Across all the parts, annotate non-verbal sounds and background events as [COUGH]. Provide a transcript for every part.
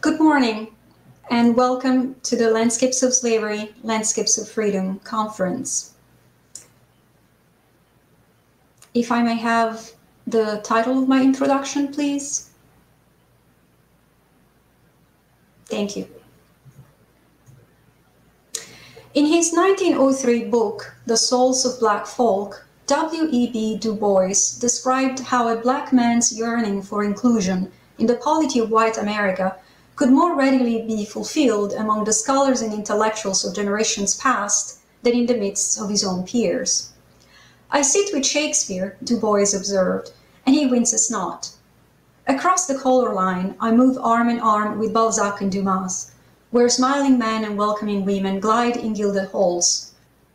Good morning, and welcome to the Landscapes of Slavery, Landscapes of Freedom conference. If I may have the title of my introduction, please. Thank you. In his 1903 book, The Souls of Black Folk, W.E.B. Du Bois described how a black man's yearning for inclusion in the polity of white America could more readily be fulfilled among the scholars and intellectuals of generations past than in the midst of his own peers. I sit with Shakespeare, Du Bois observed, and he winces not. Across the color line, I move arm in arm with Balzac and Dumas, where smiling men and welcoming women glide in gilded halls.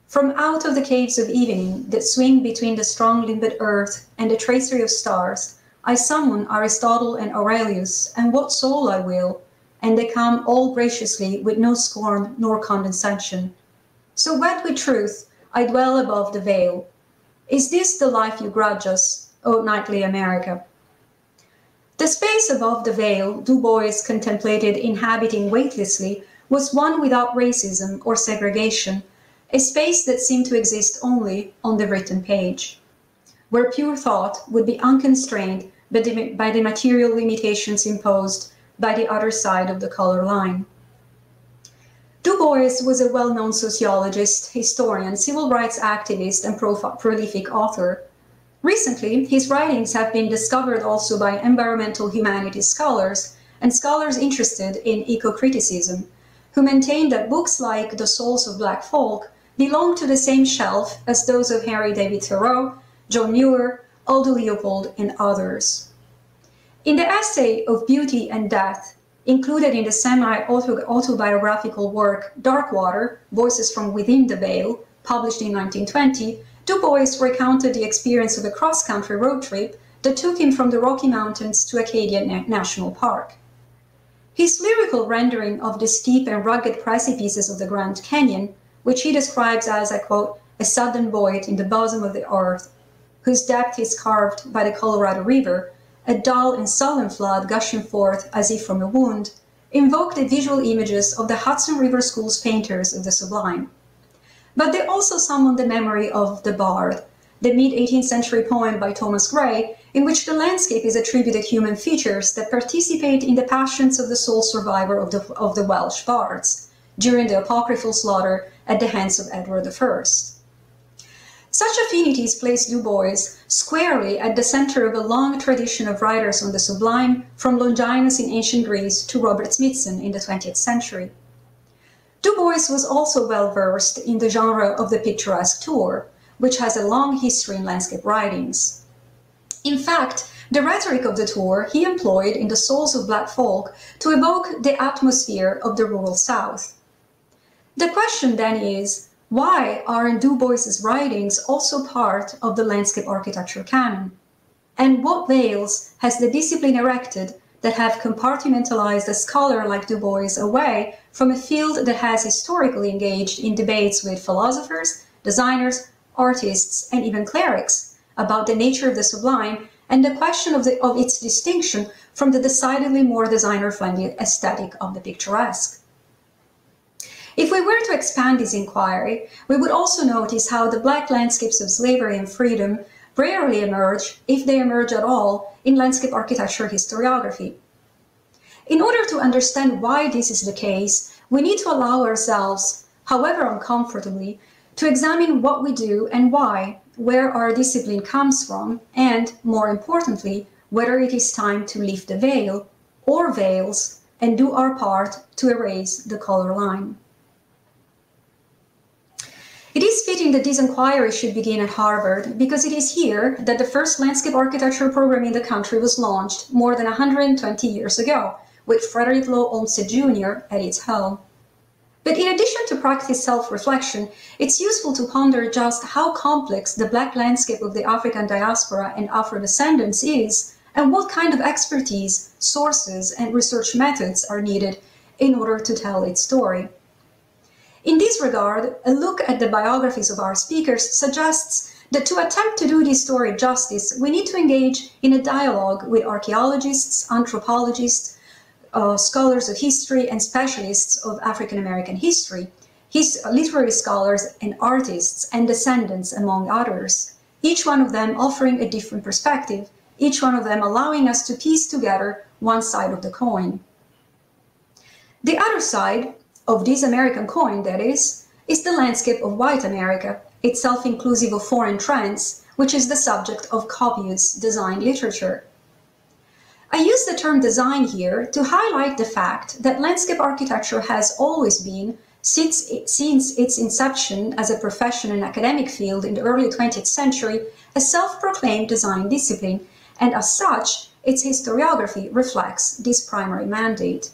From out of the caves of evening that swing between the strong limbed earth and the tracery of stars, I summon Aristotle and Aurelius, and what soul I will, and they come all graciously with no scorn nor condescension. So wed with truth, I dwell above the veil. Is this the life you grudge us, O knightly America? The space above the veil Du Bois contemplated inhabiting weightlessly was one without racism or segregation, a space that seemed to exist only on the written page, where pure thought would be unconstrained by the material limitations imposed by the other side of the color line. Du Bois was a well-known sociologist, historian, civil rights activist, and prolific author. Recently, his writings have been discovered also by environmental humanities scholars and scholars interested in eco-criticism, who maintain that books like The Souls of Black Folk belong to the same shelf as those of Henry David Thoreau, John Muir, Aldo Leopold, and others. In the essay of Beauty and Death, included in the semi-autobiographical work Dark Water Voices from Within the Veil, published in 1920, Du Bois recounted the experience of a cross-country road trip that took him from the Rocky Mountains to Acadia National Park. His lyrical rendering of the steep and rugged precipices of the Grand Canyon, which he describes as, I quote, a sudden void in the bosom of the earth, whose depth is carved by the Colorado River, a dull and sullen flood gushing forth as if from a wound, invoked the visual images of the Hudson River School's painters of the sublime. But they also summoned the memory of The Bard, the mid-18th century poem by Thomas Gray, in which the landscape is attributed human features that participate in the passions of the sole survivor of the, of the Welsh bards during the apocryphal slaughter at the hands of Edward I. Such affinities place Du Bois squarely at the center of a long tradition of writers on the sublime, from Longinus in ancient Greece to Robert Smithson in the 20th century. Du Bois was also well versed in the genre of the picturesque tour, which has a long history in landscape writings. In fact, the rhetoric of the tour he employed in The Souls of Black Folk to evoke the atmosphere of the rural South. The question then is, why are in Du Bois's writings also part of the landscape architecture canon? And what veils has the discipline erected that have compartmentalized a scholar like Du Bois away from a field that has historically engaged in debates with philosophers, designers, artists, and even clerics about the nature of the sublime and the question of, the, of its distinction from the decidedly more designer-friendly aesthetic of the picturesque. If we were to expand this inquiry, we would also notice how the black landscapes of slavery and freedom rarely emerge, if they emerge at all, in landscape architecture historiography. In order to understand why this is the case, we need to allow ourselves, however uncomfortably, to examine what we do and why, where our discipline comes from, and, more importantly, whether it is time to lift the veil, or veils, and do our part to erase the color line. It is fitting that this inquiry should begin at Harvard because it is here that the first landscape architecture program in the country was launched more than 120 years ago, with Frederick Law Olmsted Jr. at its helm. But in addition to practice self-reflection, it's useful to ponder just how complex the black landscape of the African diaspora and Afro-descendants is, and what kind of expertise, sources, and research methods are needed in order to tell its story. In this regard, a look at the biographies of our speakers suggests that to attempt to do this story justice, we need to engage in a dialogue with archaeologists, anthropologists, uh, scholars of history and specialists of African American history, his literary scholars and artists and descendants, among others, each one of them offering a different perspective, each one of them allowing us to piece together one side of the coin. The other side of this American coin, that is, is the landscape of white America, itself inclusive of foreign trends, which is the subject of copious design literature. I use the term design here to highlight the fact that landscape architecture has always been, since, it, since its inception as a profession and academic field in the early 20th century, a self-proclaimed design discipline, and as such, its historiography reflects this primary mandate.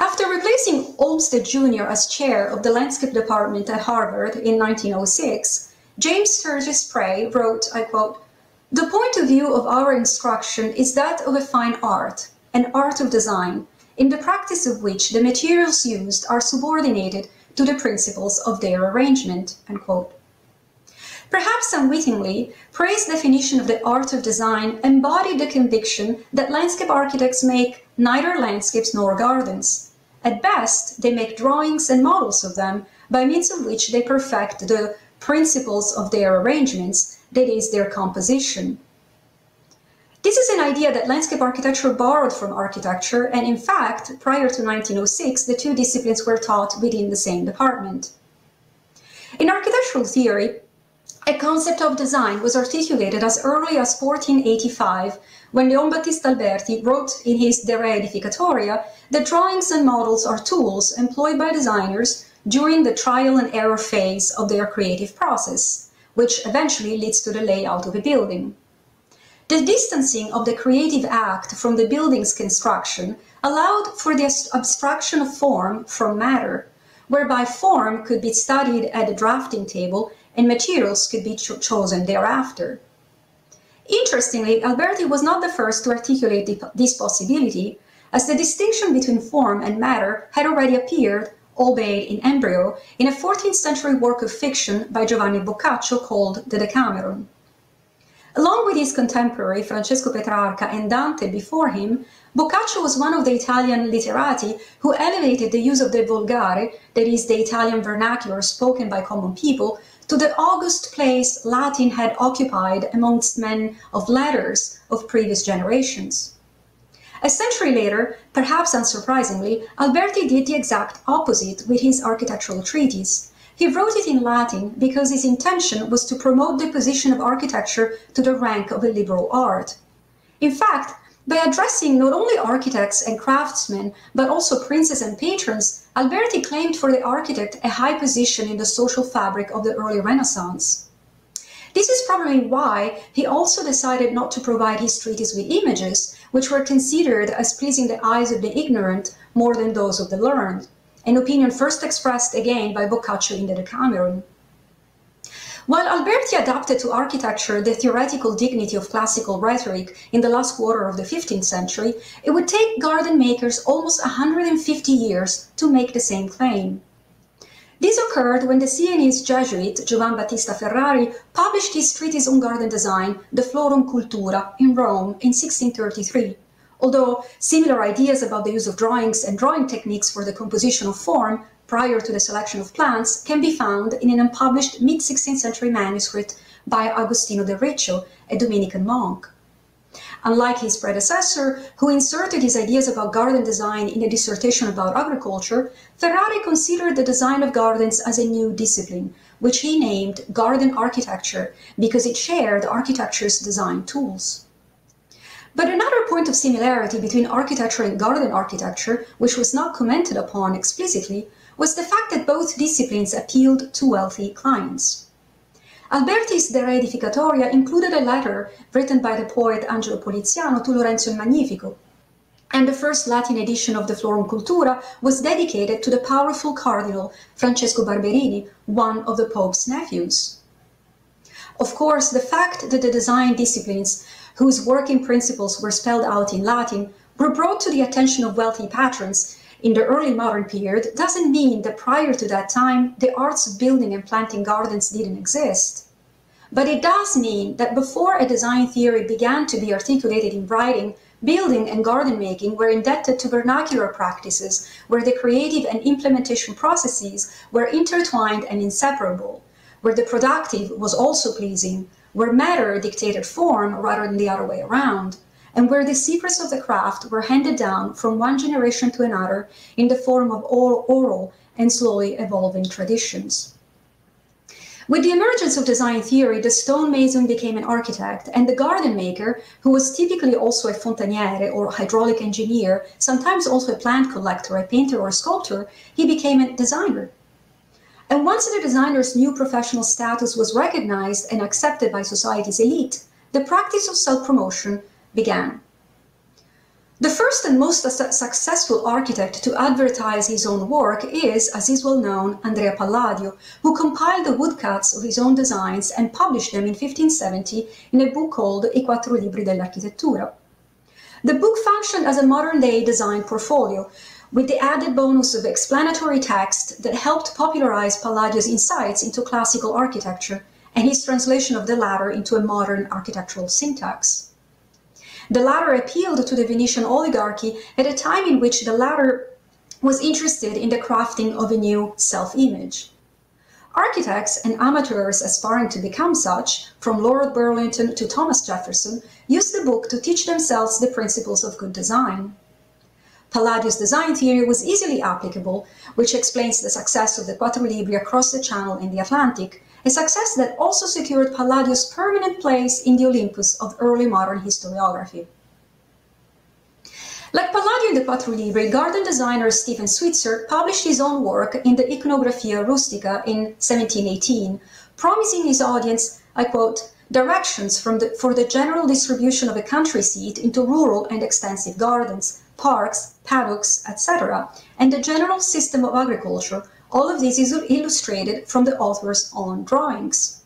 After replacing Olmsted Jr. as chair of the landscape department at Harvard in 1906, James Sturgis Pray wrote, I quote, the point of view of our instruction is that of a fine art, an art of design, in the practice of which the materials used are subordinated to the principles of their arrangement. Perhaps unwittingly, Pray's definition of the art of design embodied the conviction that landscape architects make neither landscapes nor gardens. At best, they make drawings and models of them, by means of which they perfect the principles of their arrangements that is their composition. This is an idea that landscape architecture borrowed from architecture, and in fact, prior to 1906, the two disciplines were taught within the same department. In architectural theory, a concept of design was articulated as early as 1485 when Leon Battista Alberti wrote in his De Re Aedificatoria that drawings and models are tools employed by designers during the trial and error phase of their creative process which eventually leads to the layout of a building. The distancing of the creative act from the building's construction allowed for the abstraction of form from matter, whereby form could be studied at the drafting table and materials could be cho chosen thereafter. Interestingly, Alberti was not the first to articulate this possibility, as the distinction between form and matter had already appeared albeit in embryo, in a 14th century work of fiction by Giovanni Boccaccio called The Decameron. Along with his contemporary Francesco Petrarca and Dante before him, Boccaccio was one of the Italian literati who elevated the use of the volgare, that is, the Italian vernacular spoken by common people, to the august place Latin had occupied amongst men of letters of previous generations. A century later, perhaps unsurprisingly, Alberti did the exact opposite with his architectural treatise. He wrote it in Latin because his intention was to promote the position of architecture to the rank of a liberal art. In fact, by addressing not only architects and craftsmen, but also princes and patrons, Alberti claimed for the architect a high position in the social fabric of the early Renaissance. This is probably why he also decided not to provide his treatise with images, which were considered as pleasing the eyes of the ignorant more than those of the learned, an opinion first expressed again by Boccaccio in the Decameron. While Alberti adapted to architecture the theoretical dignity of classical rhetoric in the last quarter of the 15th century, it would take garden makers almost 150 years to make the same claim. This occurred when the Sienese Jesuit Giovan Battista Ferrari published his treatise on garden design, De Florum Cultura, in Rome in 1633. Although similar ideas about the use of drawings and drawing techniques for the composition of form prior to the selection of plants can be found in an unpublished mid-16th century manuscript by Agostino del Riccio, a Dominican monk. Unlike his predecessor, who inserted his ideas about garden design in a dissertation about agriculture, Ferrari considered the design of gardens as a new discipline, which he named garden architecture because it shared architecture's design tools. But another point of similarity between architecture and garden architecture, which was not commented upon explicitly, was the fact that both disciplines appealed to wealthy clients. Alberti's De Re Aedificatoria included a letter written by the poet Angelo Poliziano to Lorenzo il Magnifico, and the first Latin edition of the Florum Cultura was dedicated to the powerful Cardinal Francesco Barberini, one of the Pope's nephews. Of course, the fact that the design disciplines, whose working principles were spelled out in Latin, were brought to the attention of wealthy patrons in the early modern period doesn't mean that prior to that time, the arts of building and planting gardens didn't exist. but it does mean that before a design theory began to be articulated in writing, building and garden making were indebted to vernacular practices where the creative and implementation processes were intertwined and inseparable, where the productive was also pleasing, where matter dictated form rather than the other way around, and where the secrets of the craft were handed down from one generation to another in the form of oral and slowly evolving traditions. With the emergence of design theory, the stonemason became an architect, and the garden maker, who was typically also a fontaniere or hydraulic engineer, sometimes also a plant collector, a painter or a sculptor, he became a designer. And once the designer's new professional status was recognized and accepted by society's elite, the practice of self promotion began. The first and most successful architect to advertise his own work is, as is well known, Andrea Palladio, who compiled the woodcuts of his own designs and published them in 1570 in a book called I Quattro Libri dell'Architettura. The book functioned as a modern-day design portfolio, with the added bonus of explanatory text that helped popularize Palladio's insights into classical architecture and his translation of the latter into a modern architectural syntax. The latter appealed to the Venetian oligarchy at a time in which the latter was interested in the crafting of a new self-image. Architects and amateurs aspiring to become such, from Lord Burlington to Thomas Jefferson, used the book to teach themselves the principles of good design. Palladio's design theory was easily applicable, which explains the success of the Libri across the Channel and the Atlantic, a success that also secured Palladio's permanent place in the Olympus of early modern historiography. Like Palladio in the Quattro garden designer Stephen Switzer published his own work in the Ichnographia Rustica in 1718, promising his audience, I quote, directions the, for the general distribution of a country seat into rural and extensive gardens, parks, paddocks, etc., and the general system of agriculture all of this is illustrated from the author's own drawings.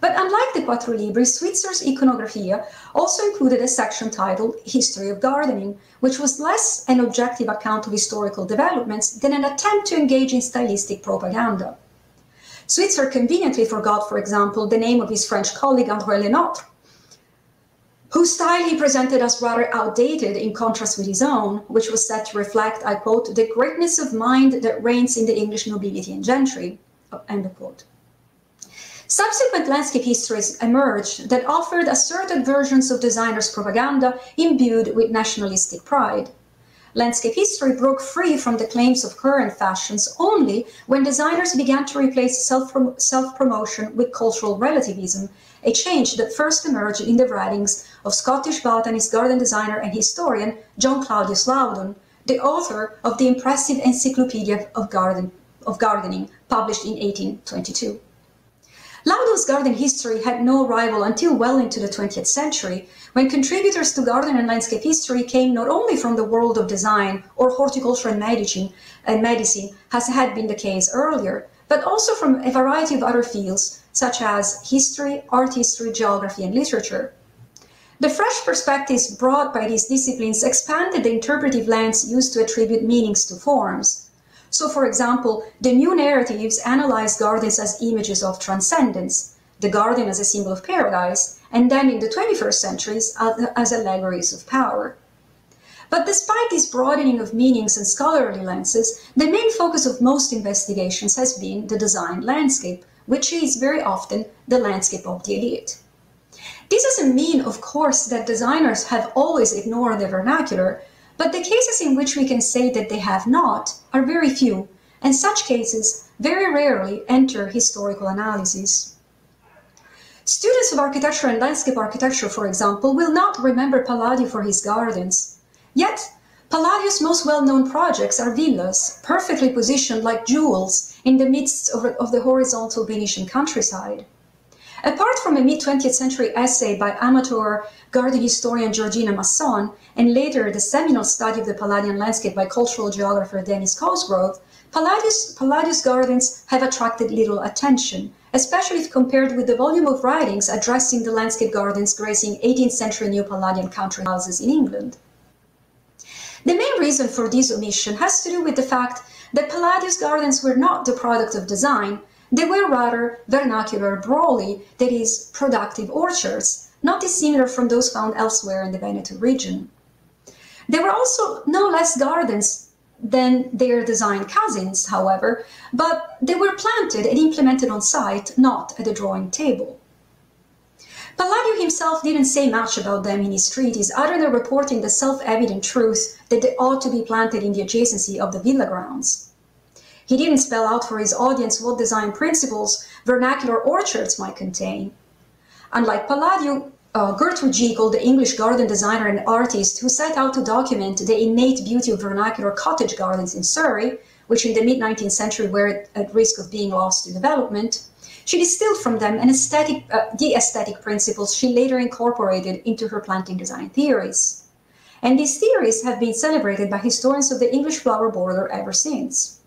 But unlike the Quattro Switzer's Ichnographia also included a section titled History of Gardening, which was less an objective account of historical developments than an attempt to engage in stylistic propaganda. Switzer conveniently forgot, for example, the name of his French colleague André Le Nôtre, whose style he presented as rather outdated in contrast with his own, which was said to reflect, I quote, the greatness of mind that reigns in the English nobility and gentry, end of quote. Subsequent landscape histories emerged that offered asserted versions of designers' propaganda imbued with nationalistic pride. Landscape history broke free from the claims of current fashions only when designers began to replace self-promotion with cultural relativism a change that first emerged in the writings of Scottish botanist, garden designer, and historian John Claudius Loudon, the author of the impressive Encyclopedia of, Garden, of Gardening, published in 1822. Loudon's garden history had no rival until well into the 20th century, when contributors to garden and landscape history came not only from the world of design or horticulture and medicine, and medicine as had been the case earlier, but also from a variety of other fields such as history, art history, geography, and literature. The fresh perspectives brought by these disciplines expanded the interpretive lens used to attribute meanings to forms. So, for example, the new narratives analyze gardens as images of transcendence, the garden as a symbol of paradise, and then in the 21st centuries as allegories of power. But despite this broadening of meanings and scholarly lenses, the main focus of most investigations has been the design landscape, which is very often the landscape of the elite. This doesn't mean, of course, that designers have always ignored the vernacular, but the cases in which we can say that they have not are very few, and such cases very rarely enter historical analysis. Students of architecture and landscape architecture, for example, will not remember Palladio for his gardens. Yet, Palladio's most well-known projects are villas, perfectly positioned like jewels in the midst of, of the horizontal Venetian countryside. Apart from a mid-20th century essay by amateur garden historian Georgina Masson, and later the seminal study of the Palladian landscape by cultural geographer Denis Cosgrove, Palladio's, Palladio's gardens have attracted little attention, especially if compared with the volume of writings addressing the landscape gardens gracing 18th century neo-Palladian country houses in England. The main reason for this omission has to do with the fact that Palladio's gardens were not the product of design, They were rather vernacular broli, that is, productive orchards, not dissimilar from those found elsewhere in the Veneto region. There were also no less gardens than their design cousins, however, but they were planted and implemented on site, not at the drawing table. Palladio himself didn't say much about them in his treatise, other than reporting the self-evident truth that they ought to be planted in the adjacency of the villa grounds. He didn't spell out for his audience what design principles vernacular orchards might contain. Unlike Palladio, uh, Gertrude Jekyll, the English garden designer and artist who set out to document the innate beauty of vernacular cottage gardens in Surrey, which in the mid-19th century were at risk of being lost to development, she distilled from them an aesthetic, uh, the aesthetic principles she later incorporated into her planting design theories. And these theories have been celebrated by historians of the English flower border ever since.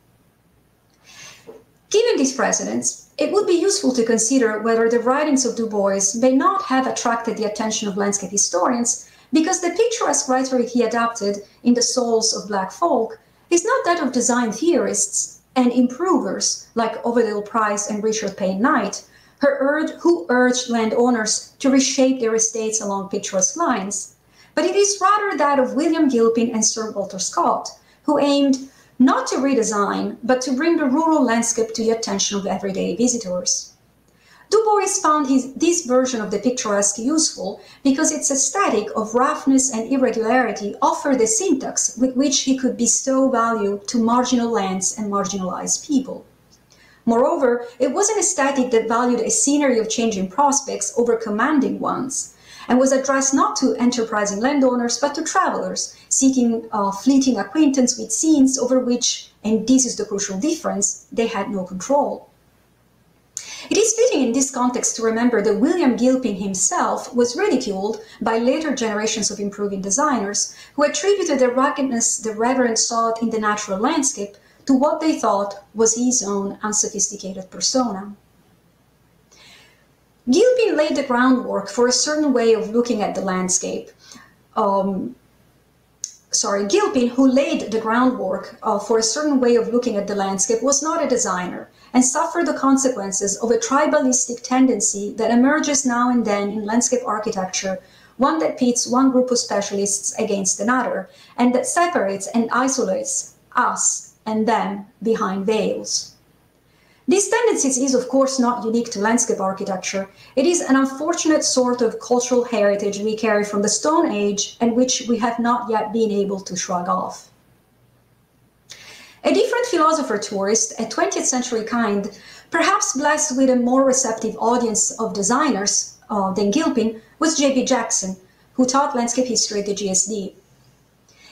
Given these precedents, it would be useful to consider whether the writings of Du Bois may not have attracted the attention of landscape historians because the picturesque rhetoric he adopted in The Souls of Black Folk is not that of design theorists and improvers like Uvedale Price and Richard Payne Knight, who urged landowners to reshape their estates along picturesque lines, but it is rather that of William Gilpin and Sir Walter Scott, who aimed not to redesign, but to bring the rural landscape to the attention of everyday visitors. Du Bois found his, this version of the picturesque useful because its aesthetic of roughness and irregularity offered a syntax with which he could bestow value to marginal lands and marginalized people. Moreover, it was an aesthetic that valued a scenery of changing prospects over commanding ones, and was addressed not to enterprising landowners but to travelers seeking a fleeting acquaintance with scenes over which, and this is the crucial difference, they had no control. It is fitting in this context to remember that William Gilpin himself was ridiculed by later generations of improving designers who attributed the ruggedness the Reverend sought in the natural landscape to what they thought was his own unsophisticated persona. Gilpin laid the groundwork for a certain way of looking at the landscape. Um, sorry, Gilpin, who laid the groundwork uh, for a certain way of looking at the landscape, was not a designer and suffer the consequences of a tribalistic tendency that emerges now and then in landscape architecture, one that pits one group of specialists against another, and that separates and isolates us and them behind veils. These tendencies is, of course, not unique to landscape architecture. It is an unfortunate sort of cultural heritage we carry from the Stone Age and which we have not yet been able to shrug off. A different philosopher tourist, a 20th century kind, perhaps blessed with a more receptive audience of designers uh, than Gilpin, was J.B. Jackson, who taught landscape history at the GSD.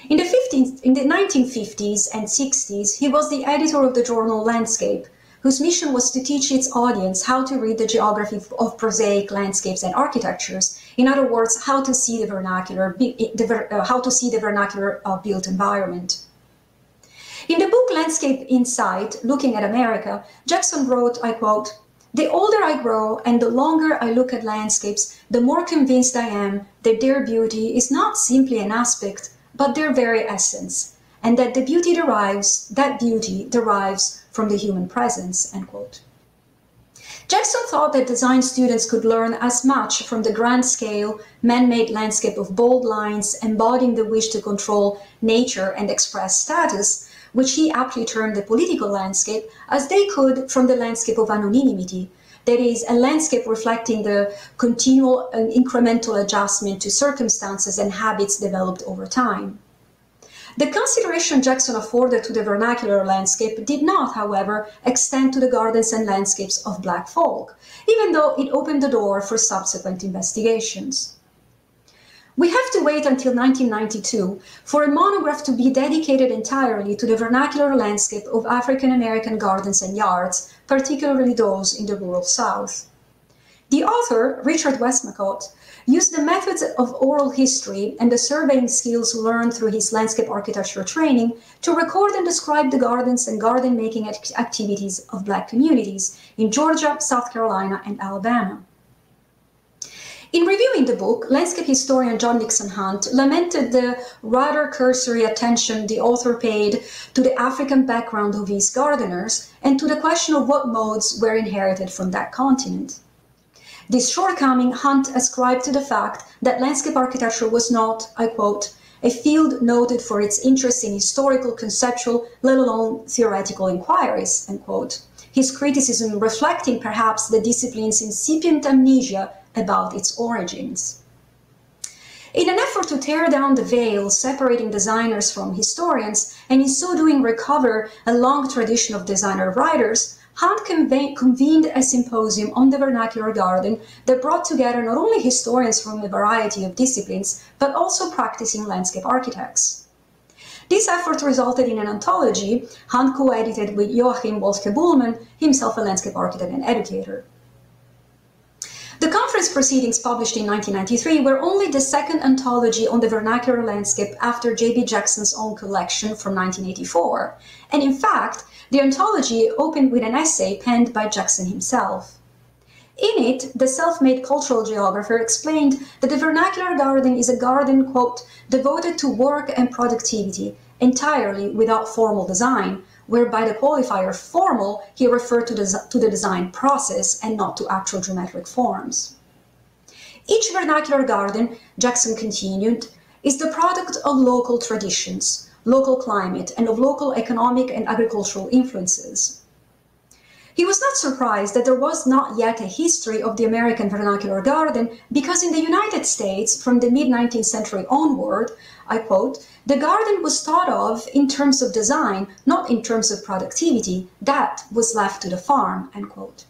In the, 15th, in the 1950s and 60s, he was the editor of the journal Landscape, whose mission was to teach its audience how to read the geography of prosaic landscapes and architectures. In other words, how to see the vernacular, the, uh, how to see the vernacular uh, built environment. In the book Landscape in Sight, Looking at America, Jackson wrote, I quote, the older I grow and the longer I look at landscapes, the more convinced I am that their beauty is not simply an aspect, but their very essence, and that the beauty derives, that beauty derives from the human presence, end quote. Jackson thought that design students could learn as much from the grand scale, man-made landscape of bold lines embodying the wish to control nature and express status, which he aptly termed the political landscape, as they could from the landscape of anonymity, that is, a landscape reflecting the continual and incremental adjustment to circumstances and habits developed over time. The consideration Jackson afforded to the vernacular landscape did not, however, extend to the gardens and landscapes of black folk, even though it opened the door for subsequent investigations. We have to wait until 1992 for a monograph to be dedicated entirely to the vernacular landscape of African American gardens and yards, particularly those in the rural South. The author, Richard Westmacott, used the methods of oral history and the surveying skills learned through his landscape architecture training to record and describe the gardens and garden making activities of Black communities in Georgia, South Carolina, and Alabama. In reviewing the book, landscape historian John Dixon Hunt lamented the rather cursory attention the author paid to the African background of his gardeners and to the question of what modes were inherited from that continent. This shortcoming Hunt ascribed to the fact that landscape architecture was not, I quote, a field noted for its interest in historical, conceptual, let alone theoretical inquiries, end quote. His criticism reflecting perhaps the discipline's incipient amnesia about its origins. In an effort to tear down the veil separating designers from historians, and in so doing recover a long tradition of designer writers, Hunt convened a symposium on the vernacular garden that brought together not only historians from a variety of disciplines, but also practicing landscape architects. This effort resulted in an anthology Hunt co-edited with Joachim Wolschke-Bulmahn, himself a landscape architect and educator. The conference proceedings published in 1993 were only the second anthology on the vernacular landscape after J.B. Jackson's own collection from 1984. And in fact, the anthology opened with an essay penned by Jackson himself. In it, the self-made cultural geographer explained that the vernacular garden is a garden, quote, devoted to work and productivity, entirely without formal design, whereby the qualifier formal, he referred to the, to the design process and not to actual geometric forms. Each vernacular garden, Jackson continued, is the product of local traditions, local climate, and of local economic and agricultural influences. He was not surprised that there was not yet a history of the American vernacular garden because in the United States, from the mid 19th century onward, I quote, the garden was thought of in terms of design, not in terms of productivity. That was left to the farm, end quote.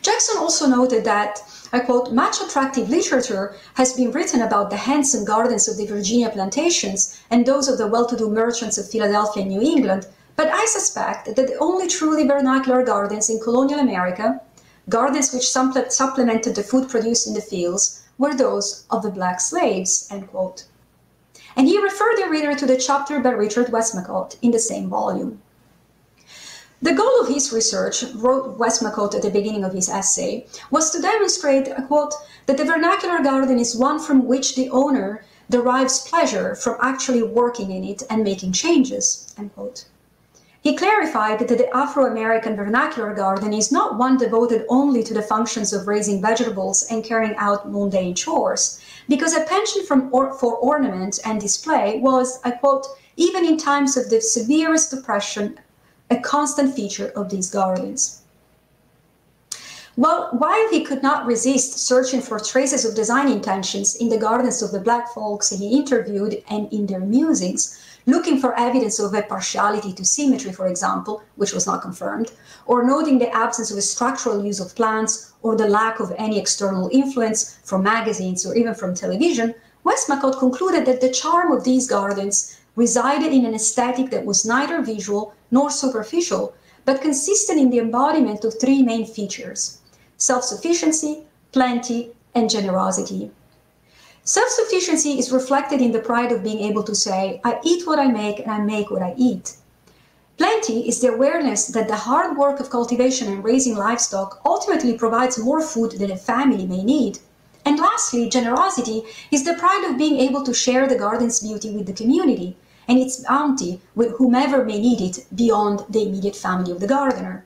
Jackson also noted that, I quote, much attractive literature has been written about the handsome gardens of the Virginia plantations and those of the well-to-do merchants of Philadelphia and New England, but I suspect that the only truly vernacular gardens in colonial America, gardens which supplemented the food produced in the fields, were those of the black slaves, end quote and he referred the reader to the chapter by Richard Westmacott in the same volume. The goal of his research, wrote Westmacott at the beginning of his essay, was to demonstrate, quote, that the vernacular garden is one from which the owner derives pleasure from actually working in it and making changes. He clarified that the Afro-American vernacular garden is not one devoted only to the functions of raising vegetables and carrying out mundane chores, because a penchant or, for ornament and display was, I quote, even in times of the severest depression, a constant feature of these gardens. Well, while he could not resist searching for traces of design intentions in the gardens of the black folks he interviewed and in their musings, looking for evidence of a partiality to symmetry, for example, which was not confirmed, or noting the absence of a structural use of plants or the lack of any external influence from magazines or even from television, Westmacott concluded that the charm of these gardens resided in an aesthetic that was neither visual nor superficial, but consisted in the embodiment of three main features self-sufficiency, plenty, and generosity. Self-sufficiency is reflected in the pride of being able to say, I eat what I make and I make what I eat. Plenty is the awareness that the hard work of cultivation and raising livestock ultimately provides more food than a family may need. And lastly, generosity is the pride of being able to share the garden's beauty with the community and its bounty with whomever may need it beyond the immediate family of the gardener.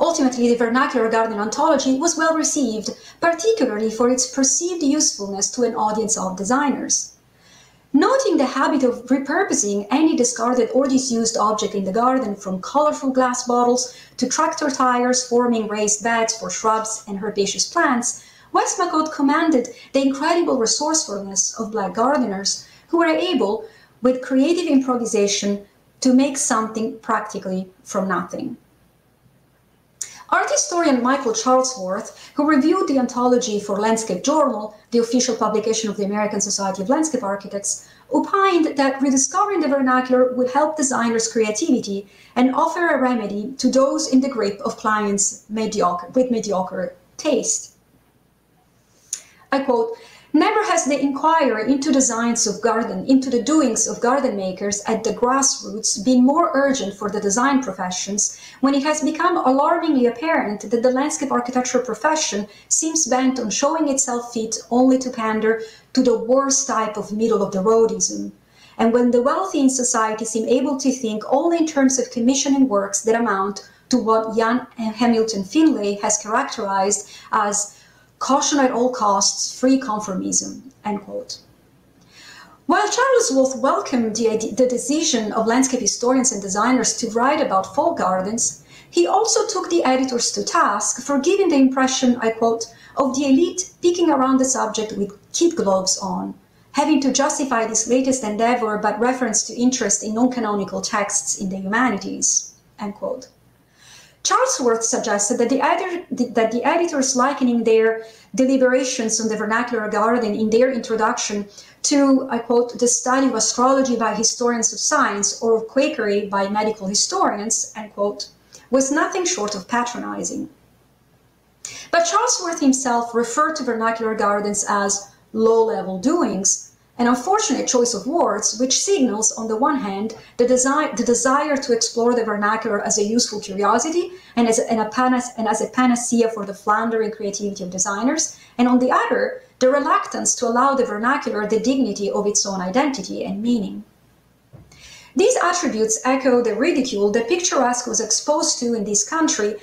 Ultimately, the vernacular garden ontology was well received, particularly for its perceived usefulness to an audience of designers. Noting the habit of repurposing any discarded or disused object in the garden from colorful glass bottles to tractor tires forming raised beds for shrubs and herbaceous plants, Westmacott commended the incredible resourcefulness of black gardeners who were able, with creative improvisation, to make something practically from nothing. Art historian Michael Charlesworth, who reviewed the anthology for Landscape Journal, the official publication of the American Society of Landscape Architects, opined that rediscovering the vernacular would help designers' creativity and offer a remedy to those in the grip of clients mediocre, with mediocre taste. I quote, Never has the inquiry into the designs of garden, into the doings of garden makers at the grassroots been more urgent for the design professions when it has become alarmingly apparent that the landscape architecture profession seems bent on showing itself fit only to pander to the worst type of middle of the roadism. And when the wealthy in society seem able to think only in terms of commissioning works that amount to what Ian Hamilton Finlay has characterized as caution at all costs, free conformism, end quote. While Charlesworth welcomed the, the decision of landscape historians and designers to write about folk gardens, he also took the editors to task for giving the impression, I quote, of the elite peeking around the subject with kid gloves on, having to justify this latest endeavor by reference to interest in non-canonical texts in the humanities, end quote. Charlesworth suggested that the, that the editors likening their deliberations on the vernacular garden in their introduction to, I quote, the study of astrology by historians of science or of Quakery by medical historians, end quote, was nothing short of patronizing. But Charlesworth himself referred to vernacular gardens as low-level doings, an unfortunate choice of words which signals, on the one hand, the, desi- the desire to explore the vernacular as a useful curiosity and as, and, a and as a panacea for the floundering creativity of designers, and on the other, the reluctance to allow the vernacular the dignity of its own identity and meaning. These attributes echo the ridicule the picturesque was exposed to in this country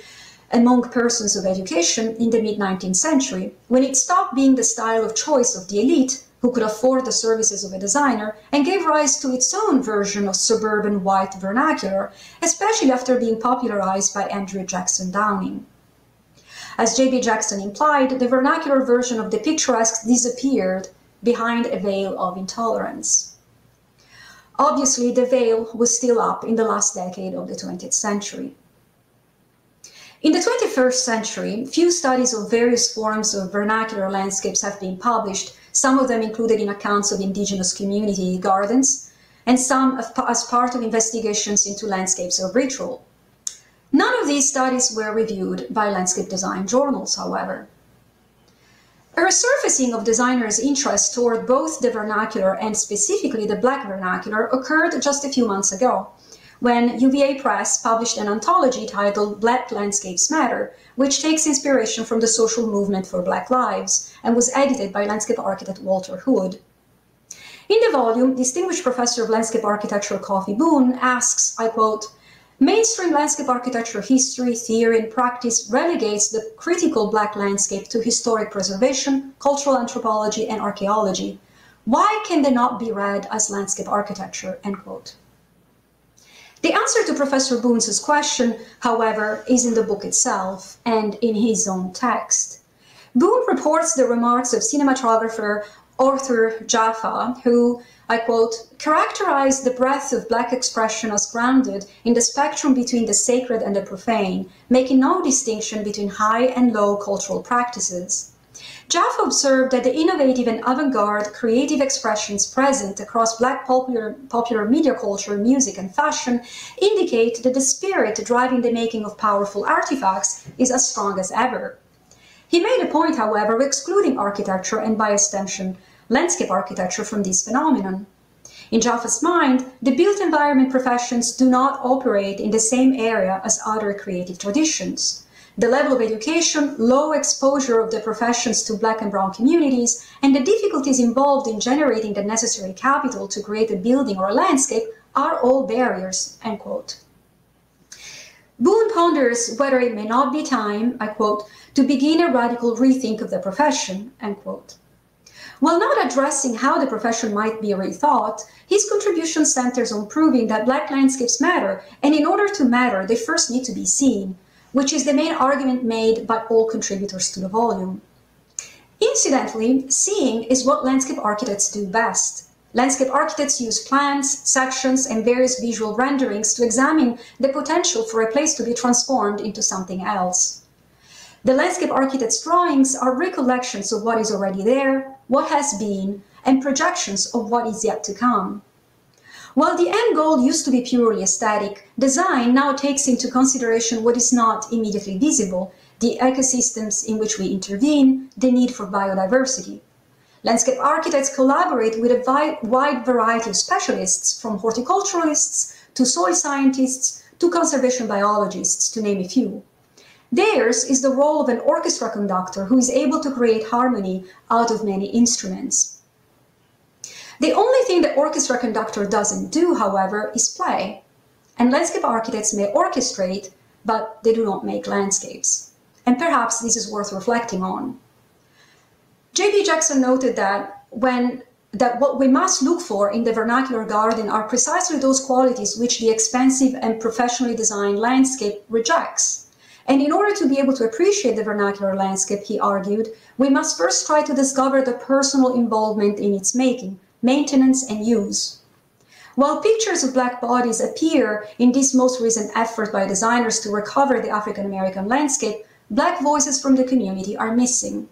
among persons of education in the mid 19th century, when it stopped being the style of choice of the elite who could afford the services of a designer, and gave rise to its own version of suburban white vernacular, especially after being popularized by Andrew Jackson Downing. As J.B. Jackson implied, the vernacular version of the picturesque disappeared behind a veil of intolerance. Obviously, the veil was still up in the last decade of the 20th century. In the 21st century, few studies of various forms of vernacular landscapes have been published some of them included in accounts of indigenous community gardens, and some as part of investigations into landscapes of ritual. None of these studies were reviewed by landscape design journals, however. A resurfacing of designers' interest toward both the vernacular and specifically the black vernacular occurred just a few months ago, when UVA Press published an anthology titled Black Landscapes Matter, which takes inspiration from the social movement for Black Lives and was edited by landscape architect Walter Hood. In the volume, distinguished professor of landscape architecture Kofi Boone asks, I quote, Mainstream landscape architecture history, theory, and practice relegates the critical black landscape to historic preservation, cultural anthropology, and archaeology. Why can they not be read as landscape architecture? End quote. The answer to Professor Boone's question, however, is in the book itself and in his own text. Boone reports the remarks of cinematographer Arthur Jafa, who, I quote, characterized the breadth of Black expression as grounded in the spectrum between the sacred and the profane, making no distinction between high and low cultural practices. Jafa observed that the innovative and avant-garde creative expressions present across Black popular, popular media culture, music, and fashion indicate that the spirit driving the making of powerful artifacts is as strong as ever. He made a point, however, of excluding architecture and, by extension, landscape architecture from this phenomenon. In Jafa's mind, the built environment professions do not operate in the same area as other creative traditions the level of education, low exposure of the professions to black and brown communities, and the difficulties involved in generating the necessary capital to create a building or a landscape are all barriers, end quote. Boone ponders whether it may not be time, I quote, to begin a radical rethink of the profession, end quote. While not addressing how the profession might be rethought, his contribution centers on proving that black landscapes matter, and in order to matter, they first need to be seen, which is the main argument made by all contributors to the volume. Incidentally, seeing is what landscape architects do best. Landscape architects use plans, sections, and various visual renderings to examine the potential for a place to be transformed into something else. The landscape architect's drawings are recollections of what is already there, what has been, and projections of what is yet to come. While the end goal used to be purely aesthetic, design now takes into consideration what is not immediately visible, the ecosystems in which we intervene, the need for biodiversity. Landscape architects collaborate with a wide variety of specialists, from horticulturalists to soil scientists to conservation biologists, to name a few. Theirs is the role of an orchestra conductor who is able to create harmony out of many instruments. The only thing the orchestra conductor doesn't do, however, is play. And landscape architects may orchestrate, but they do not make landscapes. And perhaps this is worth reflecting on. J.B. Jackson noted that when that what we must look for in the vernacular garden are precisely those qualities which the expensive and professionally designed landscape rejects. And in order to be able to appreciate the vernacular landscape, he argued, we must first try to discover the personal involvement in its making, maintenance, and use. While pictures of black bodies appear in this most recent effort by designers to recover the African American landscape, black voices from the community are missing.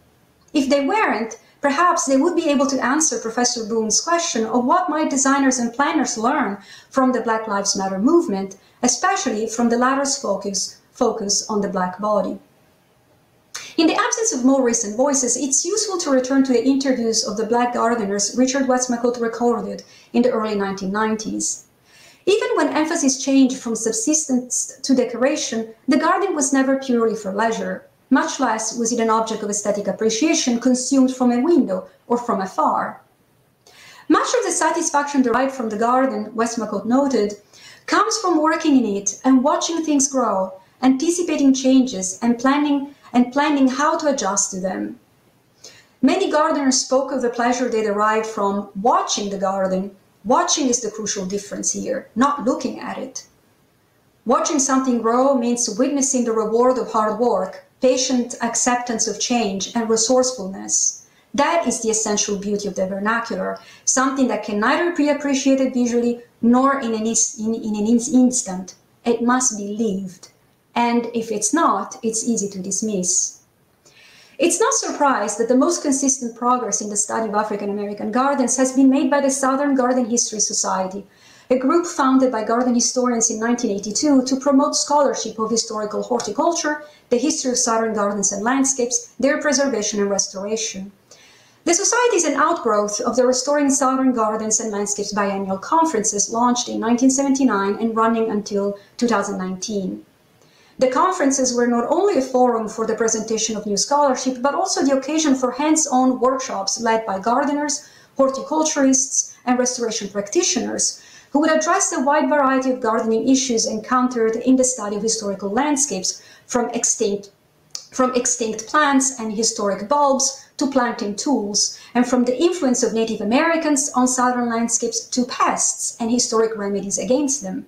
If they weren't, perhaps they would be able to answer Professor Boone's question of what might designers and planners learn from the Black Lives Matter movement, especially from the latter's focus, focus on the black body. In the absence of more recent voices, it's useful to return to the interviews of the black gardeners Richard Westmacott recorded in the early 1990s. Even when emphasis changed from subsistence to decoration, the garden was never purely for leisure, much less was it an object of aesthetic appreciation consumed from a window or from afar. Much of the satisfaction derived from the garden, Westmacott noted, comes from working in it and watching things grow, anticipating changes and planning and planning how to adjust to them. Many gardeners spoke of the pleasure they derived from watching the garden. Watching is the crucial difference here, not looking at it. Watching something grow means witnessing the reward of hard work, patient acceptance of change, and resourcefulness. That is the essential beauty of the vernacular, something that can neither be appreciated visually nor in an, in, in an instant. It must be lived and if it's not, it's easy to dismiss. It's not surprised that the most consistent progress in the study of African American gardens has been made by the Southern Garden History Society, a group founded by garden historians in 1982 to promote scholarship of historical horticulture, the history of Southern gardens and landscapes, their preservation and restoration. The Society is an outgrowth of the Restoring Southern Gardens and Landscapes biennial conferences launched in 1979 and running until 2019. The conferences were not only a forum for the presentation of new scholarship, but also the occasion for hands-on workshops led by gardeners, horticulturists, and restoration practitioners who would address the wide variety of gardening issues encountered in the study of historical landscapes, from extinct, from extinct plants and historic bulbs to planting tools, and from the influence of Native Americans on southern landscapes to pests and historic remedies against them.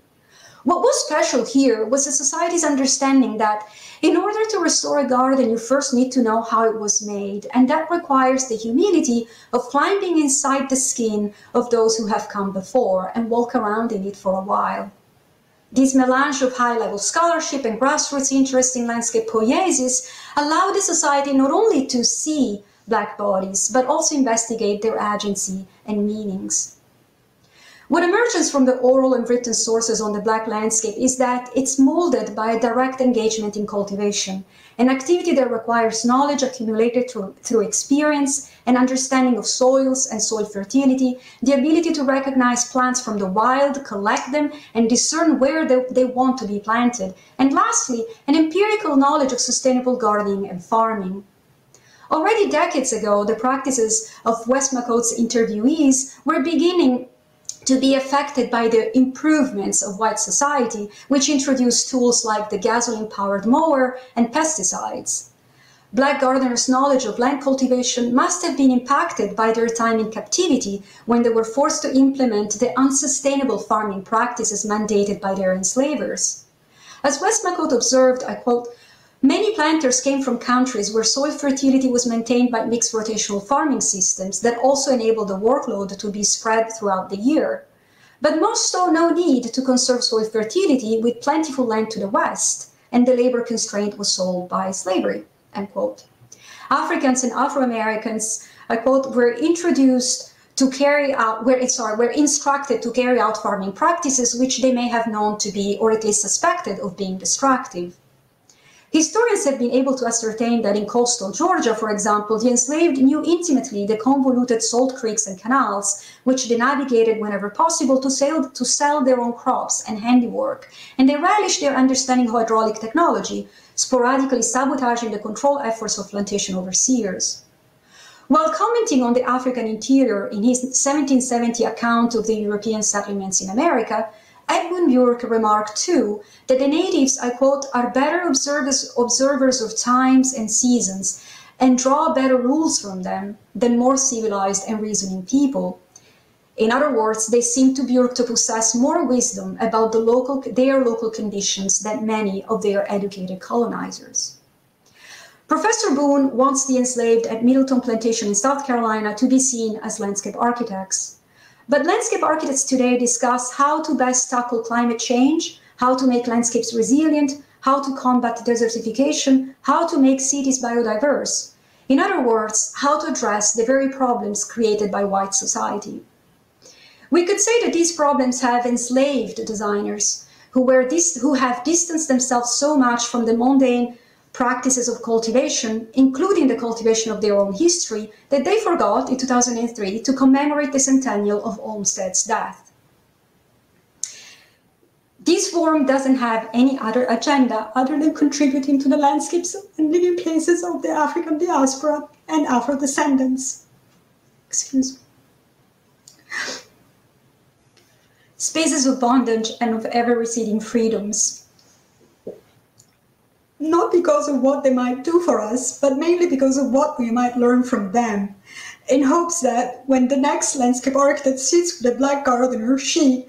What was special here was the society's understanding that in order to restore a garden, you first need to know how it was made, and that requires the humility of climbing inside the skin of those who have come before and walk around in it for a while. This melange of high-level scholarship and grassroots interest in landscape poiesis allowed the society not only to see black bodies, but also investigate their agency and meanings. What emerges from the oral and written sources on the Black landscape is that it's molded by a direct engagement in cultivation, an activity that requires knowledge accumulated through, through experience and understanding of soils and soil fertility, the ability to recognize plants from the wild, collect them, and discern where they, they want to be planted, and lastly, an empirical knowledge of sustainable gardening and farming. Already decades ago, the practices of Westmacott's interviewees were beginning to be affected by the improvements of white society, which introduced tools like the gasoline powered mower and pesticides. Black gardeners' knowledge of land cultivation must have been impacted by their time in captivity when they were forced to implement the unsustainable farming practices mandated by their enslavers. As Westmacott observed, I quote, Many planters came from countries where soil fertility was maintained by mixed rotational farming systems that also enabled the workload to be spread throughout the year. But most saw no need to conserve soil fertility with plentiful land to the west, and the labor constraint was solved by slavery. Africans and Afro-Americans, I quote, were introduced to carry out, where eh, sorry, were instructed to carry out farming practices which they may have known to be, or at least suspected of being destructive. Historians have been able to ascertain that in coastal Georgia, for example, the enslaved knew intimately the convoluted salt creeks and canals, which they navigated whenever possible to, sail, to sell their own crops and handiwork. And they relished their understanding of hydraulic technology, sporadically sabotaging the control efforts of plantation overseers. While commenting on the African interior in his 1770 account of the European settlements in America, Edmund Burke remarked too that the natives, I quote, are better observers, observers of times and seasons and draw better rules from them than more civilized and reasoning people. In other words, they seem to Burke to possess more wisdom about the local, their local conditions than many of their educated colonizers. Professor Boone wants the enslaved at Middleton Plantation in South Carolina to be seen as landscape architects. But landscape architects today discuss how to best tackle climate change, how to make landscapes resilient, how to combat desertification, how to make cities biodiverse. In other words, how to address the very problems created by white society. We could say that these problems have enslaved designers who, were dis- who have distanced themselves so much from the mundane practices of cultivation, including the cultivation of their own history, that they forgot in 2003 to commemorate the centennial of Olmsted's death. This forum doesn't have any other agenda other than contributing to the landscapes and living places of the African diaspora and Afro descendants. Excuse me. Spaces of bondage and of ever receding freedoms not because of what they might do for us, but mainly because of what we might learn from them, in hopes that when the next landscape architect sits with a black gardener, she,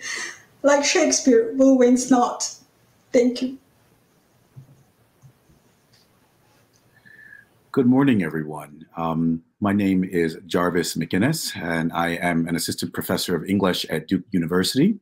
like Shakespeare, will wince not. Thank you. Good morning, everyone. Um, my name is Jarvis McInnis, and I am an assistant professor of English at Duke University.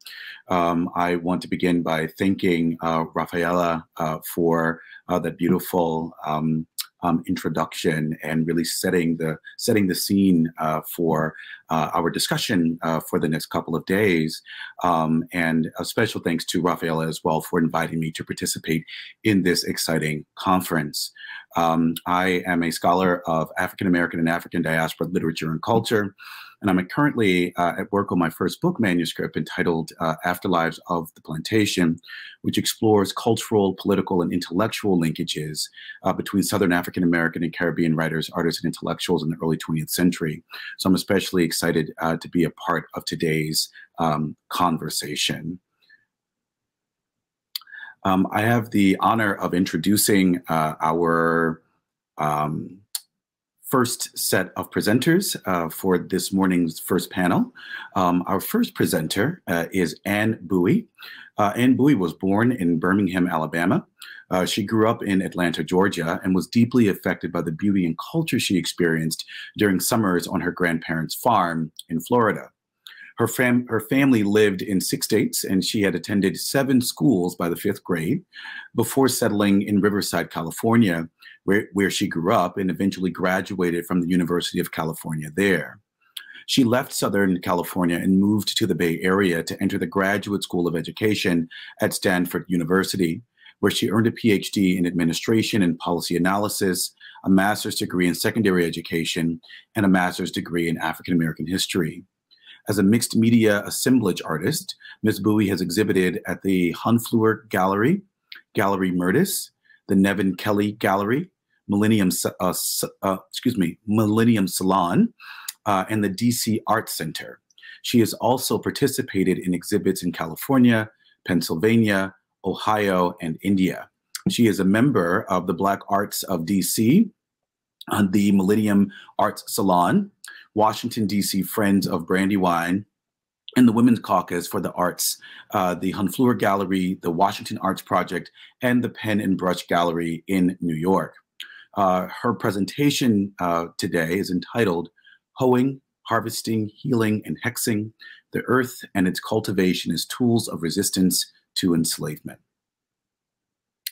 Um, I want to begin by thanking uh, Raffaella uh, for uh, that beautiful um, um, introduction and really setting the setting the scene uh, for uh, our discussion uh, for the next couple of days. Um, and a special thanks to Raffaella as well for inviting me to participate in this exciting conference. Um, I am a scholar of African American and African diaspora literature and culture. And I'm currently uh, at work on my first book manuscript entitled uh, Afterlives of the Plantation, which explores cultural, political, and intellectual linkages uh, between Southern African American and Caribbean writers, artists, and intellectuals in the early 20th century. So I'm especially excited uh, to be a part of today's um, conversation. Um, I have the honor of introducing uh, our um, first set of presenters uh, for this morning's first panel. Um, our first presenter uh, is Anne Bowie. Uh, Anne Bowie was born in Birmingham, Alabama. Uh, she grew up in Atlanta, Georgia, and was deeply affected by the beauty and culture she experienced during summers on her grandparents' farm in Florida. Her, fam her family lived in six states, and she had attended seven schools by the fifth grade before settling in Riverside, California, where, where she grew up and eventually graduated from the University of California there. She left Southern California and moved to the Bay Area to enter the Graduate School of Education at Stanford University, where she earned a PhD in administration and policy analysis, a master's degree in secondary education, and a master's degree in African American history. As a mixed media assemblage artist, Ms. Bowie has exhibited at the Honfleur Gallery, Gallery Murtis, the Nevin Kelly Gallery, Millennium, uh, uh, excuse me, Millennium Salon, uh, and the DC Art Center. She has also participated in exhibits in California, Pennsylvania, Ohio, and India. She is a member of the Black Arts of DC, on the Millennium Arts Salon, Washington, D.C. Friends of Brandywine, and the Women's Caucus for the Arts, uh, the Honfleur Gallery, the Washington Arts Project, and the Pen and Brush Gallery in New York. Uh, her presentation uh, today is entitled Hoeing, Harvesting, Healing, and Hexing, the Earth and its Cultivation as Tools of Resistance to Enslavement.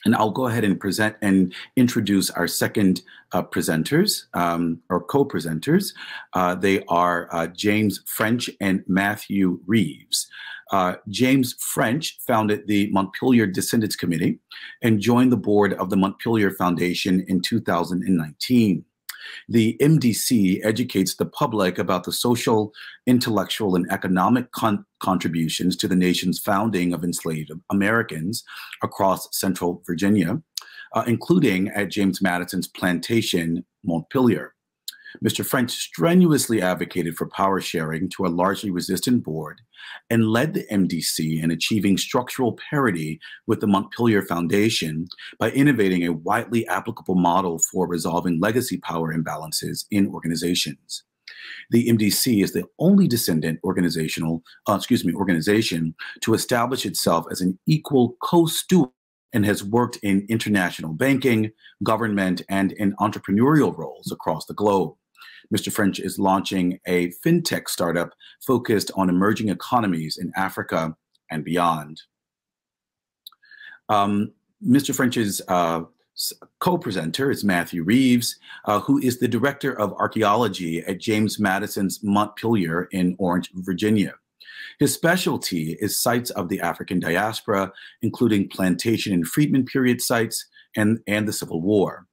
And I'll go ahead and present and introduce our second uh, presenters um, or co-presenters. Uh, they are uh, James French and Matthew Reeves. Uh, James French founded the Montpelier Descendants Committee and joined the board of the Montpelier Foundation in 2019. The MDC educates the public about the social, intellectual, and economic con contributions to the nation's founding of enslaved Americans across central Virginia, uh, including at James Madison's plantation, Montpelier. Mr. French strenuously advocated for power sharing to a largely resistant board and led the MDC in achieving structural parity with the Montpelier Foundation by innovating a widely applicable model for resolving legacy power imbalances in organizations. The MDC is the only descendant organizational, uh, excuse me, organization to establish itself as an equal co-steward and has worked in international banking, government, and in entrepreneurial roles across the globe. Mr. French is launching a fintech startup focused on emerging economies in Africa and beyond. Um, Mr. French's uh, co-presenter is Matthew Reeves, uh, who is the director of archaeology at James Madison's Montpelier in Orange, Virginia. His specialty is sites of the African diaspora, including plantation and freedmen period sites and, and the Civil War.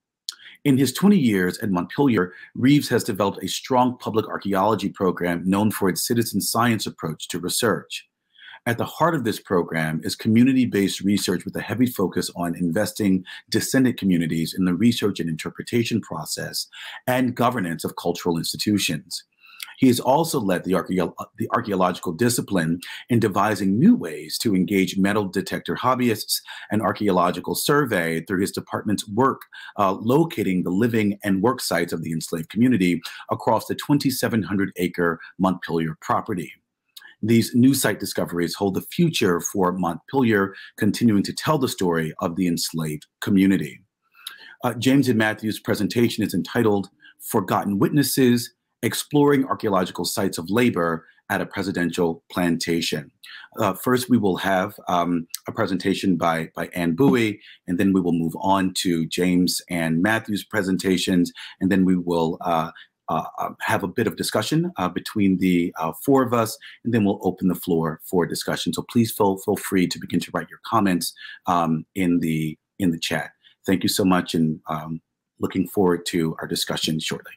In his 20 years at Montpelier, Reeves has developed a strong public archaeology program known for its citizen science approach to research. At the heart of this program is community based research with a heavy focus on investing descendant communities in the research and interpretation process and governance of cultural institutions. He has also led the, archaeo- the archaeological discipline in devising new ways to engage metal detector hobbyists and archaeological survey through his department's work uh, locating the living and work sites of the enslaved community across the 2,700 acre Montpelier property. These new site discoveries hold the future for Montpelier, continuing to tell the story of the enslaved community. Uh, James and Matthew's presentation is entitled Forgotten Witnesses exploring archaeological sites of labor at a presidential plantation. Uh, first, we will have um, a presentation by, by Anne Bowie, and then we will move on to James and Matthew's presentations, and then we will uh, uh, um, have a bit of discussion uh, between the uh, four of us, and then we'll open the floor for discussion. So please feel, feel free to begin to write your comments um, in, the, in the chat. Thank you so much, and um, looking forward to our discussion shortly.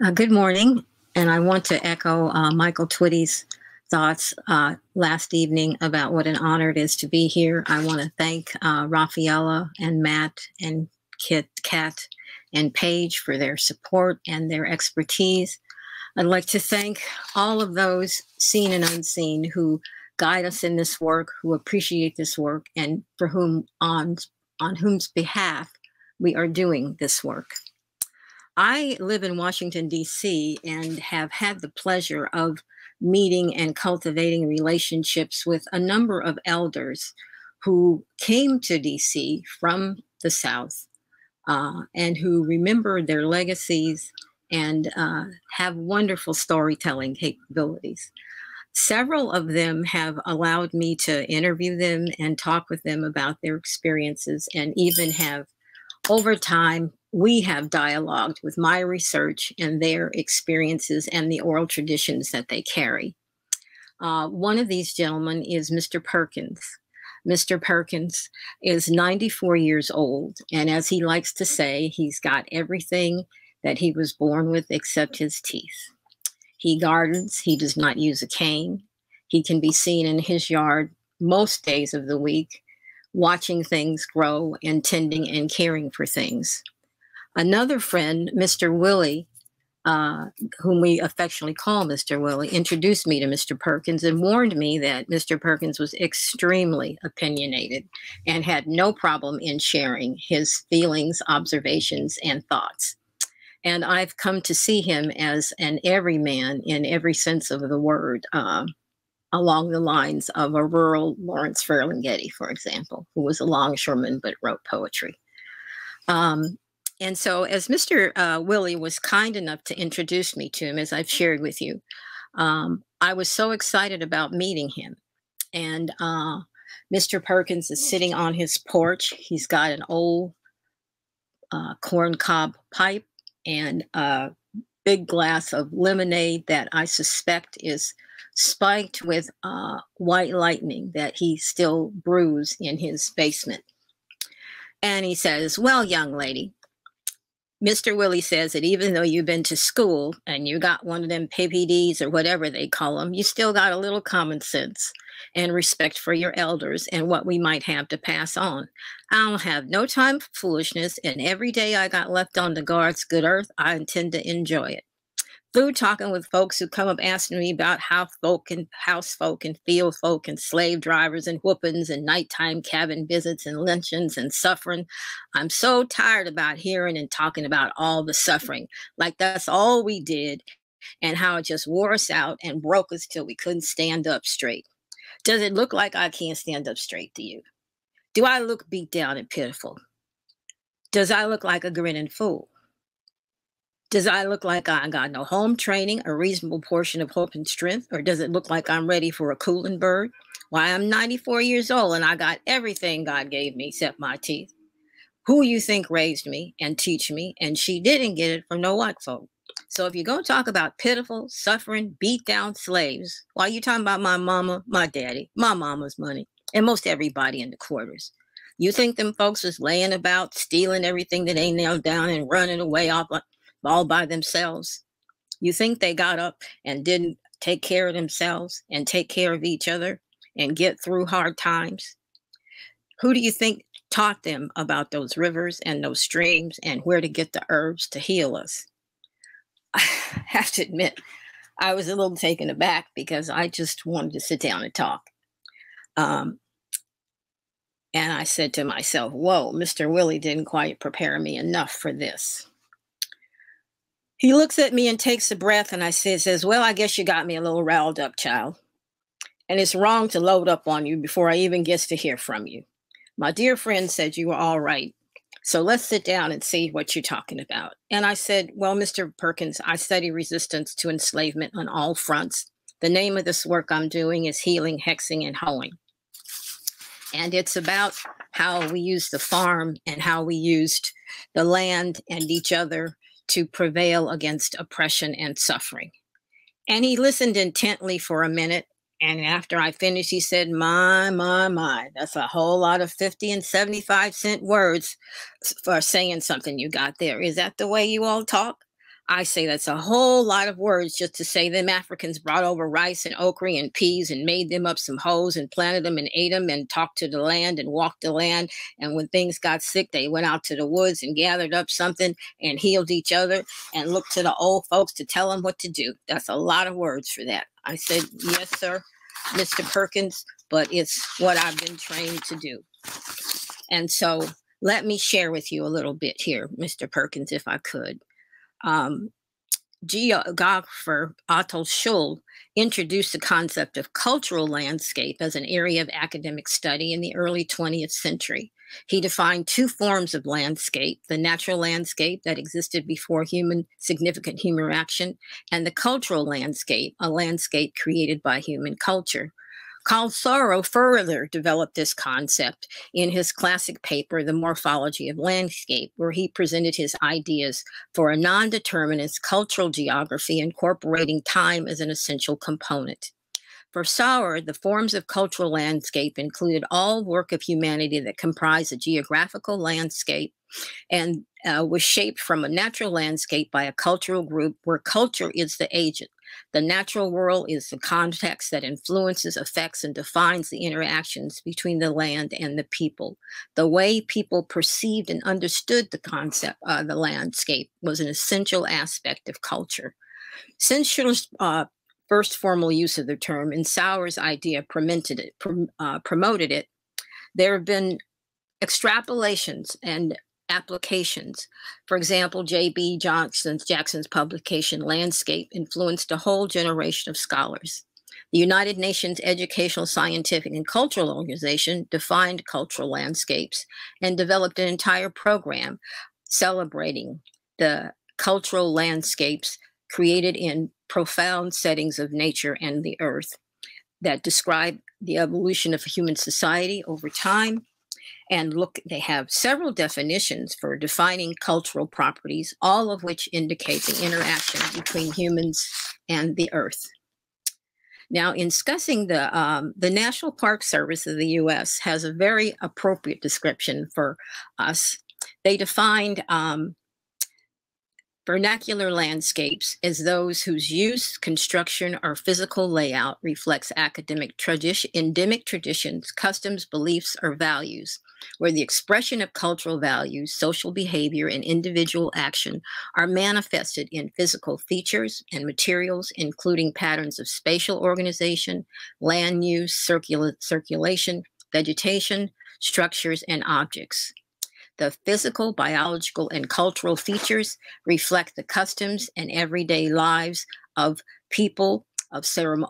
Uh, good morning, and I want to echo uh, Michael Twitty's thoughts uh, last evening about what an honor it is to be here. I want to thank uh, Raffaella and Matt and Kit, Kat, and Paige for their support and their expertise. I'd like to thank all of those seen and unseen who guide us in this work, who appreciate this work, and for whom on on whom's behalf we are doing this work. I live in Washington, D.C., and have had the pleasure of meeting and cultivating relationships with a number of elders who came to D.C. from the South uh, and who remember their legacies and uh, have wonderful storytelling capabilities. Several of them have allowed me to interview them and talk with them about their experiences and even have over time we have dialogued with my research and their experiences and the oral traditions that they carry. Uh, one of these gentlemen is Mr. Perkins. Mr. Perkins is 94 years old, and as he likes to say, he's got everything that he was born with except his teeth. He gardens, he does not use a cane. He can be seen in his yard most days of the week, watching things grow and tending and caring for things. Another friend, Mr. Willie, uh, whom we affectionately call Mr. Willie, introduced me to Mr. Perkins and warned me that Mr. Perkins was extremely opinionated and had no problem in sharing his feelings, observations, and thoughts. And I've come to see him as an everyman in every sense of the word, uh, along the lines of a rural Lawrence Ferlinghetti, for example, who was a longshoreman but wrote poetry. Um, and so, as Mr. Uh, Willie was kind enough to introduce me to him, as I've shared with you, um, I was so excited about meeting him. And uh, Mr. Perkins is sitting on his porch. He's got an old uh, corn cob pipe and a big glass of lemonade that I suspect is spiked with uh, white lightning that he still brews in his basement. And he says, Well, young lady, Mr. Willie says that even though you've been to school and you got one of them PPDs or whatever they call them, you still got a little common sense and respect for your elders and what we might have to pass on. I'll have no time for foolishness, and every day I got left on the God's good earth, I intend to enjoy it through talking with folks who come up asking me about how folk and house folk and field folk and slave drivers and whoopings and nighttime cabin visits and lynchings and suffering. I'm so tired about hearing and talking about all the suffering. Like that's all we did and how it just wore us out and broke us till we couldn't stand up straight. Does it look like I can't stand up straight to you? Do I look beat down and pitiful? Does I look like a grinning fool? Does I look like I got no home training, a reasonable portion of hope and strength, or does it look like I'm ready for a cooling bird? Why, I'm 94 years old and I got everything God gave me except my teeth. Who you think raised me and teach me, and she didn't get it from no white folk. So if you're going to talk about pitiful, suffering, beat down slaves, why you talking about my mama, my daddy, my mama's money, and most everybody in the quarters? You think them folks was laying about, stealing everything that they nailed down and running away off all by themselves. You think they got up and didn't take care of themselves and take care of each other and get through hard times? Who do you think taught them about those rivers and those streams and where to get the herbs to heal us? [LAUGHS] I have to admit, I was a little taken aback because I just wanted to sit down and talk. Um, and I said to myself, Whoa, Mr. Willie didn't quite prepare me enough for this. He looks at me and takes a breath, and I say, says, Well, I guess you got me a little riled up, child. And it's wrong to load up on you before I even gets to hear from you. My dear friend said you were all right. So let's sit down and see what you're talking about. And I said, Well, Mr. Perkins, I study resistance to enslavement on all fronts. The name of this work I'm doing is Healing, Hexing, and Hoeing. And it's about how we used the farm and how we used the land and each other to prevail against oppression and suffering. And he listened intently for a minute. And after I finished, he said, My, my, my, that's a whole lot of 50 and 75 cent words for saying something you got there. Is that the way you all talk? I say that's a whole lot of words just to say them Africans brought over rice and okra and peas and made them up some hoes and planted them and ate them and talked to the land and walked the land. And when things got sick, they went out to the woods and gathered up something and healed each other and looked to the old folks to tell them what to do. That's a lot of words for that. I said, yes, sir, Mr. Perkins, but it's what I've been trained to do. And so let me share with you a little bit here, Mr. Perkins, if I could um, geographer Otto Schlüter introduced the concept of cultural landscape as an area of academic study in the early 20th century. He defined two forms of landscape the natural landscape that existed before human significant human action, and the cultural landscape, a landscape created by human culture. Carl Sauer further developed this concept in his classic paper, The Morphology of Landscape, where he presented his ideas for a non determinist cultural geography incorporating time as an essential component. For Sauer, the forms of cultural landscape included all work of humanity that comprise a geographical landscape and uh, was shaped from a natural landscape by a cultural group where culture is the agent. The natural world is the context that influences, affects, and defines the interactions between the land and the people. The way people perceived and understood the concept of uh, the landscape was an essential aspect of culture. Since Schlüter's uh, first formal use of the term and Sauer's idea it, uh, promoted it, there have been extrapolations and applications. For example, J.B. Johnson's Jackson's publication Landscape influenced a whole generation of scholars. The United Nations Educational, Scientific, and Cultural Organization defined cultural landscapes and developed an entire program celebrating the cultural landscapes created in profound settings of nature and the earth that describe the evolution of human society over time and look they have several definitions for defining cultural properties all of which indicate the interaction between humans and the earth. Now in discussing the um, the national park service of the us has a very appropriate description for us. They defined um, Vernacular landscapes as those whose use, construction, or physical layout reflects academic tradition, endemic traditions, customs, beliefs, or values, where the expression of cultural values, social behavior, and individual action are manifested in physical features and materials, including patterns of spatial organization, land use, circula circulation, vegetation, structures, and objects. The physical, biological, and cultural features reflect the customs and everyday lives of people, of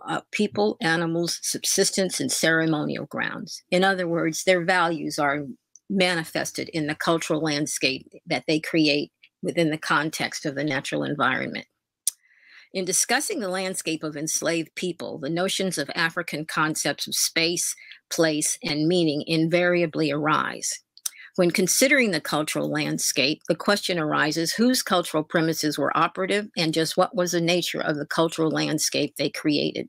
uh, people, animals, subsistence, and ceremonial grounds. In other words, their values are manifested in the cultural landscape that they create within the context of the natural environment. In discussing the landscape of enslaved people, the notions of African concepts of space, place, and meaning invariably arise. When considering the cultural landscape, the question arises whose cultural premises were operative and just what was the nature of the cultural landscape they created.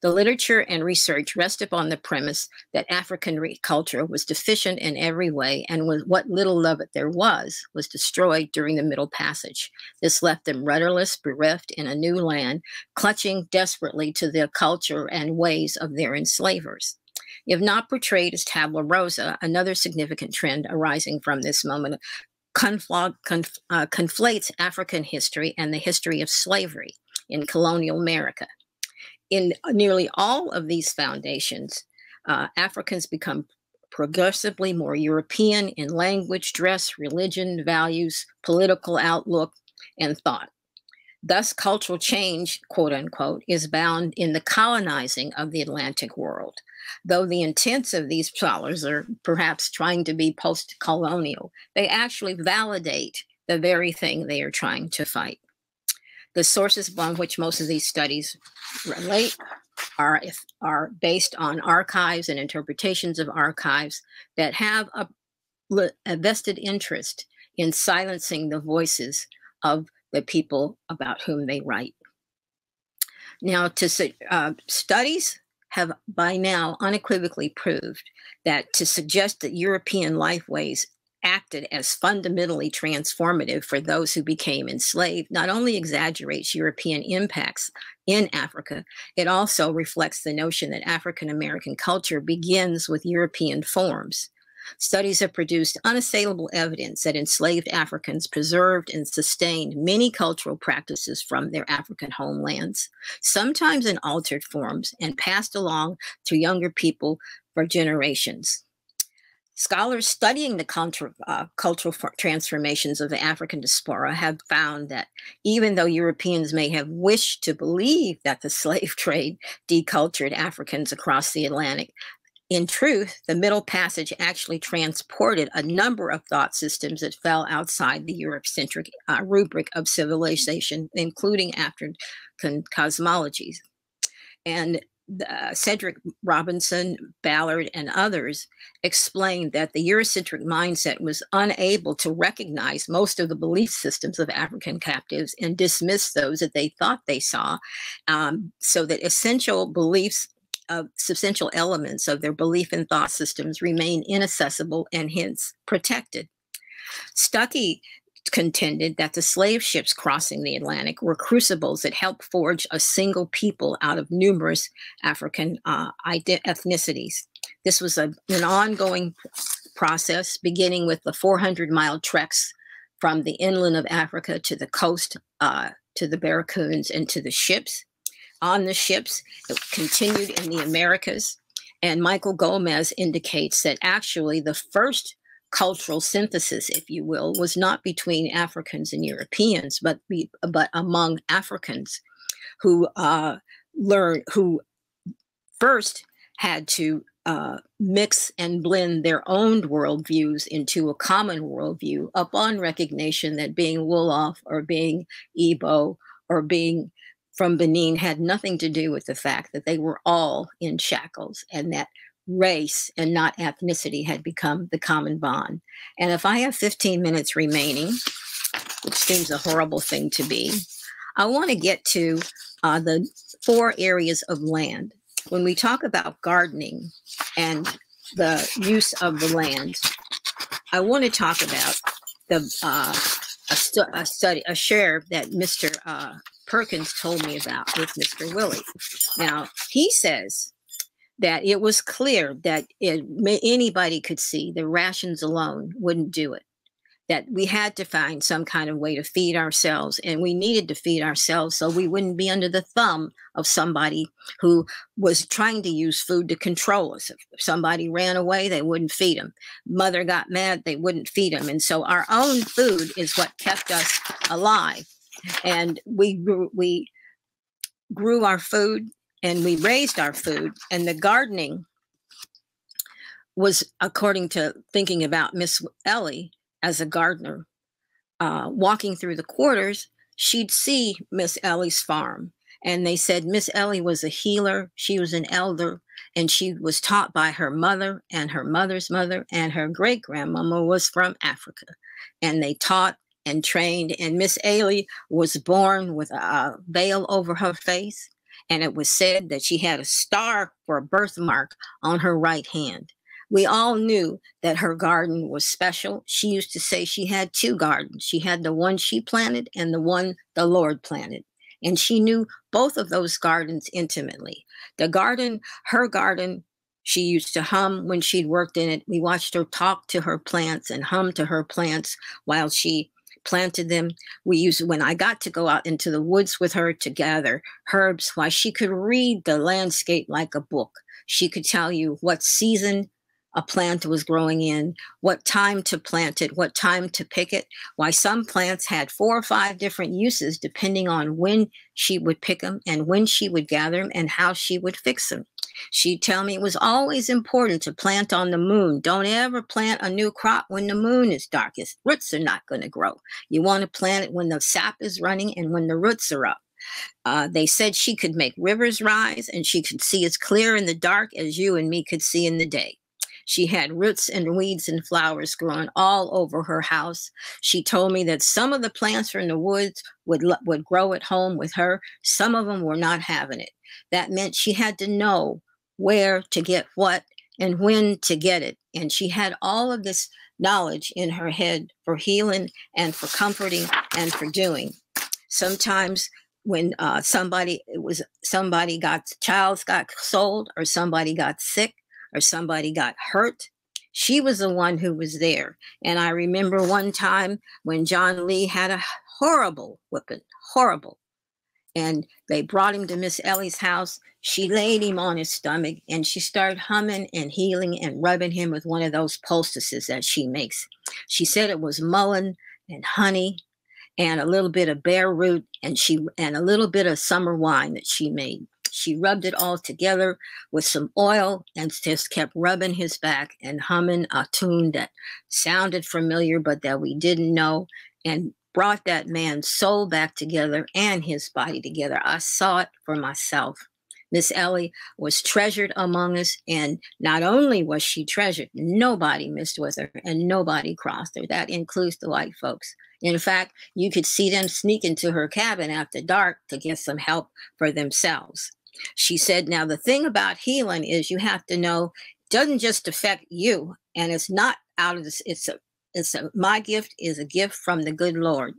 The literature and research rest upon the premise that African culture was deficient in every way and was, what little of it there was was destroyed during the Middle Passage. This left them rudderless, bereft in a new land, clutching desperately to the culture and ways of their enslavers if not portrayed as tabula rasa, another significant trend arising from this moment confl- conf- uh, conflates African history and the history of slavery in colonial America. In nearly all of these foundations, uh, Africans become progressively more European in language, dress, religion, values, political outlook, and thought. Thus, cultural change, quote unquote, is bound in the colonizing of the Atlantic world, though the intents of these scholars are perhaps trying to be post colonial, they actually validate the very thing they are trying to fight. The sources upon which most of these studies relate are, are based on archives and interpretations of archives that have a, a vested interest in silencing the voices of the people about whom they write. Now, to uh, studies have by now unequivocally proved that to suggest that European lifeways acted as fundamentally transformative for those who became enslaved not only exaggerates European impacts in Africa, it also reflects the notion that African American culture begins with European forms Studies have produced unassailable evidence that enslaved Africans preserved and sustained many cultural practices from their African homelands, sometimes in altered forms, and passed along to younger people for generations. Scholars studying the uh, cultural transformations of the African diaspora have found that even though Europeans may have wished to believe that the [LAUGHS] slave trade decultured Africans across the Atlantic, in truth, the Middle Passage actually transported a number of thought systems that fell outside the Eurocentric uh, rubric of civilization, including African cosmologies. And uh, Cedric Robinson, Ballard, and others explained that the Eurocentric mindset was unable to recognize most of the belief systems of African captives and dismiss those that they thought they saw, um, so that essential beliefs uh, substantial elements of their belief and thought systems remain inaccessible and hence protected. Stuckey contended that the slave ships crossing the Atlantic were crucibles that helped forge a single people out of numerous African uh, ethnicities. This was a, an ongoing process, beginning with the 400 mile treks from the inland of Africa to the coast, uh, to the barracoons, and to the ships on the ships. It continued in the Americas. And Michael Gomez indicates that actually the first cultural synthesis, if you will, was not between Africans and Europeans, but be, but among Africans who uh, learned who first had to uh, mix and blend their own worldviews into a common worldview upon recognition that being Wolof or being Igbo or being from Benin had nothing to do with the fact that they were all in shackles and that race and not ethnicity had become the common bond. And if I have 15 minutes remaining, which seems a horrible thing to be, I want to get to uh, the four areas of land. When we talk about gardening and the use of the land, I want to talk about the uh, a, stu- a, study, a share that Mr. Uh, Perkins told me about with Mr. Willie. Now he says that it was clear that it, anybody could see the rations alone wouldn't do it that we had to find some kind of way to feed ourselves and we needed to feed ourselves so we wouldn't be under the thumb of somebody who was trying to use food to control us. If somebody ran away they wouldn't feed them mother got mad they wouldn't feed them and so our own food is what kept us alive. And we grew, we grew our food and we raised our food and the gardening was according to thinking about miss ellie as a gardener, uh, walking through the quarters, she'd see Miss Ellie's farm. And they said Miss Ellie was a healer. She was an elder, and she was taught by her mother and her mother's mother, and her great grandmama was from Africa. And they taught and trained. And Miss Ellie was born with a veil over her face. And it was said that she had a star for a birthmark on her right hand. We all knew that her garden was special. She used to say she had two gardens. She had the one she planted and the one the Lord planted. And she knew both of those gardens intimately. The garden, her garden, she used to hum when she'd worked in it. We watched her talk to her plants and hum to her plants while she planted them. We used when I got to go out into the woods with her to gather herbs, why she could read the landscape like a book. She could tell you what season a plant was growing in, what time to plant it, what time to pick it, why some plants had four or five different uses depending on when she would pick them and when she would gather them and how she would fix them. She'd tell me it was always important to plant on the moon. Don't ever plant a new crop when the moon is darkest. Roots are not going to grow. You want to plant it when the sap is running and when the roots are up. Uh, they said she could make rivers rise and she could see as clear in the dark as you and me could see in the day. She had roots and weeds and flowers growing all over her house. She told me that some of the plants from the woods would, would grow at home with her. Some of them were not having it. That meant she had to know where to get what and when to get it. And she had all of this knowledge in her head for healing and for comforting and for doing. Sometimes when uh, somebody it was somebody got child's got sold or somebody got sick or somebody got hurt, she was the one who was there. And I remember one time when John Lee had a horrible whipping, horrible. And they brought him to Miss Ellie's house. She laid him on his stomach and she started humming and healing and rubbing him with one of those poultices that she makes. She said it was mullein and honey and a little bit of bare root and she and a little bit of summer wine that she made. She rubbed it all together with some oil and just kept rubbing his back and humming a tune that sounded familiar, but that we didn't know, and brought that man's soul back together and his body together. I saw it for myself. Miss Ellie was treasured among us, and not only was she treasured, nobody missed with her and nobody crossed her. That includes the white folks. In fact, you could see them sneak into her cabin after dark to get some help for themselves. She said, Now, the thing about healing is you have to know it doesn't just affect you, and it's not out of this, it's a, it's a, my gift is a gift from the good Lord.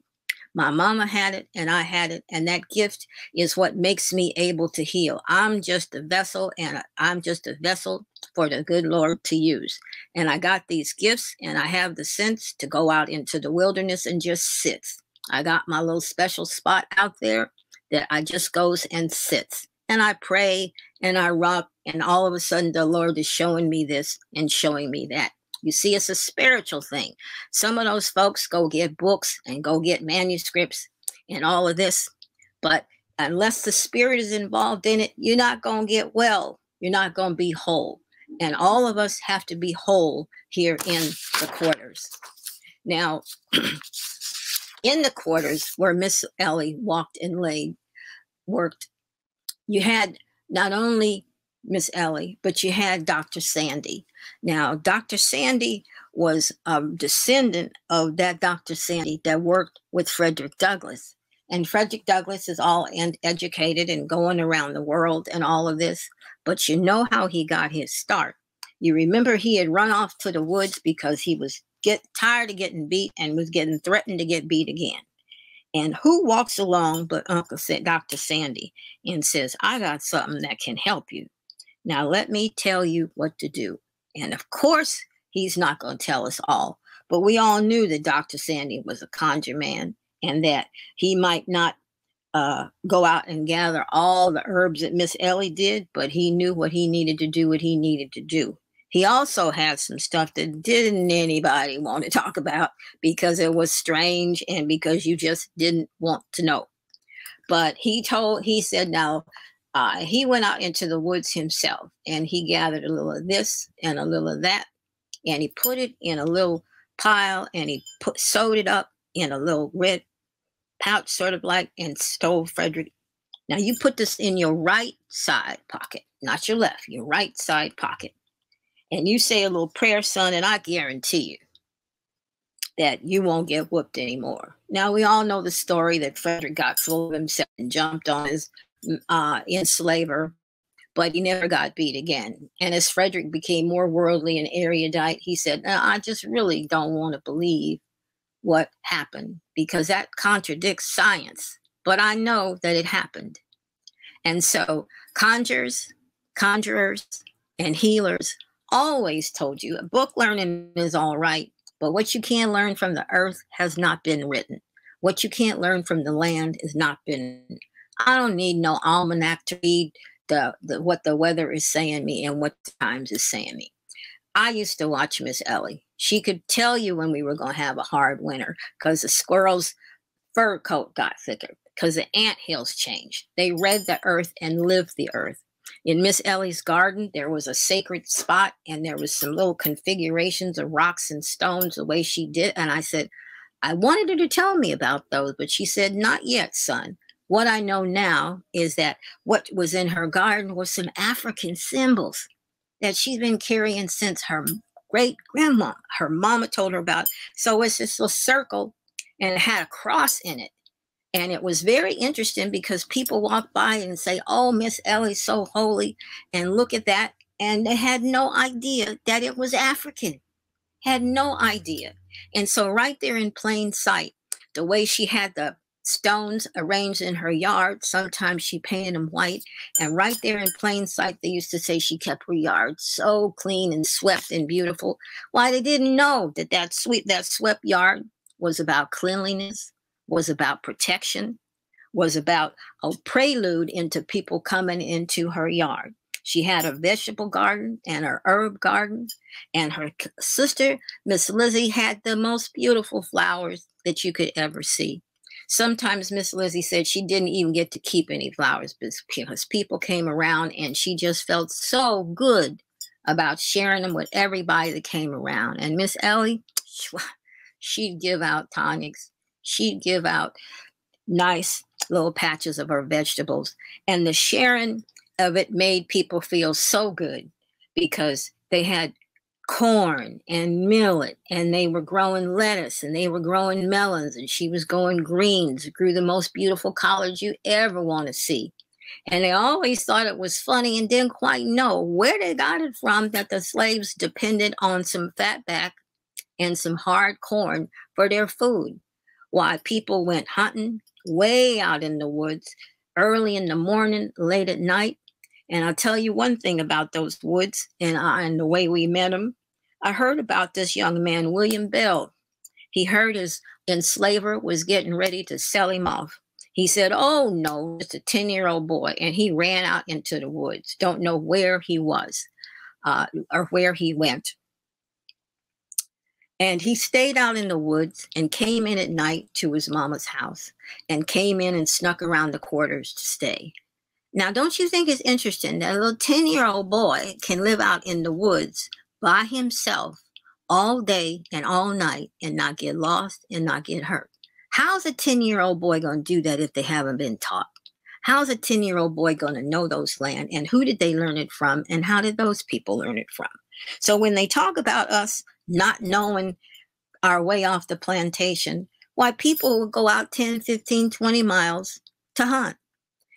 My mama had it and I had it, and that gift is what makes me able to heal. I'm just a vessel, and I'm just a vessel for the good Lord to use. And I got these gifts, and I have the sense to go out into the wilderness and just sit. I got my little special spot out there that I just goes and sits and I pray and I rock, and all of a sudden the Lord is showing me this and showing me that. You see, it's a spiritual thing. Some of those folks go get books and go get manuscripts and all of this, but unless the spirit is involved in it, you're not going to get well. You're not going to be whole. And all of us have to be whole here in the quarters. Now, [CLEARS THROAT] in the quarters where Miss Ellie walked and laid, worked you had not only Miss Ellie, but you had Dr. Sandy. Now, Dr. Sandy was a descendant of that Dr. Sandy that worked with Frederick Douglass. And Frederick Douglass is all educated and going around the world and all of this. But you know how he got his start. You remember he had run off to the woods because he was get tired of getting beat and was getting threatened to get beat again. And who walks along but Uncle Dr. Sandy and says, I got something that can help you. Now let me tell you what to do. And of course, he's not going to tell us all, but we all knew that Dr. Sandy was a conjure man and that he might not uh, go out and gather all the herbs that Miss Ellie did, but he knew what he needed to do, what he needed to do. He also had some stuff that didn't anybody want to talk about because it was strange and because you just didn't want to know. But he told, he said, now uh, he went out into the woods himself and he gathered a little of this and a little of that and he put it in a little pile and he put sewed it up in a little red pouch, sort of like, and stole Frederick. Now you put this in your right side pocket, not your left, your right side pocket. And you say a little prayer, son, and I guarantee you that you won't get whooped anymore. Now we all know the story that Frederick got full of himself and jumped on his uh, enslaver but he never got beat again. And as Frederick became more worldly and erudite, he said, no, I just really don't want to believe what happened because that contradicts science. But I know that it happened. And so conjurers, conjurers, and healers always told you a book learning is all right, but what you can learn from the earth has not been written. What you can't learn from the land has not been. I don't need no almanac to read the, the what the weather is saying me and what times is saying me. I used to watch Miss Ellie. She could tell you when we were going to have a hard winter because the squirrel's fur coat got thicker, because the ant hills changed. They read the earth and lived the earth. In Miss Ellie's garden, there was a sacred spot and there was some little configurations of rocks and stones the way she did. And I said, I wanted her to tell me about those, but she said, Not yet, son. What I know now is that what was in her garden was some African symbols that she's been carrying since her great grandma, her mama told her about. So it's this little circle and it had a cross in it. And it was very interesting because people walk by and say, Oh, Miss Ellie's so holy. And look at that. And they had no idea that it was African, had no idea. And so, right there in plain sight, the way she had the stones arranged in her yard. Sometimes she painted them white. And right there in plain sight, they used to say she kept her yard so clean and swept and beautiful. Why they didn't know that that sweet that swept yard was about cleanliness, was about protection, was about a prelude into people coming into her yard. She had a vegetable garden and her herb garden, and her sister, Miss Lizzie, had the most beautiful flowers that you could ever see. Sometimes Miss Lizzie said she didn't even get to keep any flowers because people came around and she just felt so good about sharing them with everybody that came around. And Miss Ellie, [TSK] she'd give out tonics. She'd give out nice little patches of her vegetables. And the sharing of it made people feel so good because they had corn and millet and they were growing lettuce and they were growing melons and she was growing greens. Grew the most beautiful collards you ever want to see. And they always thought it was funny and didn't quite know where they got it from that the slaves depended on some fatback and some hard corn for their food while people went hunting way out in the woods early in the morning late at night and I'll tell you one thing about those woods and, uh, and the way we met them. I heard about this young man, William Bell. He heard his enslaver was getting ready to sell him off. He said, Oh, no, it's a 10 year old boy. And he ran out into the woods. Don't know where he was uh, or where he went. And he stayed out in the woods and came in at night to his mama's house and came in and snuck around the quarters to stay. Now, don't you think it's interesting that a little 10 year old boy can live out in the woods by himself all day and all night and not get lost and not get hurt? How's a 10 year old boy going to do that if they haven't been taught? How's a 10 year old boy going to know those land? And who did they learn it from? And how did those people learn it from? So when they talk about us not knowing our way off the plantation, why people would go out 10, 15, 20 miles to hunt.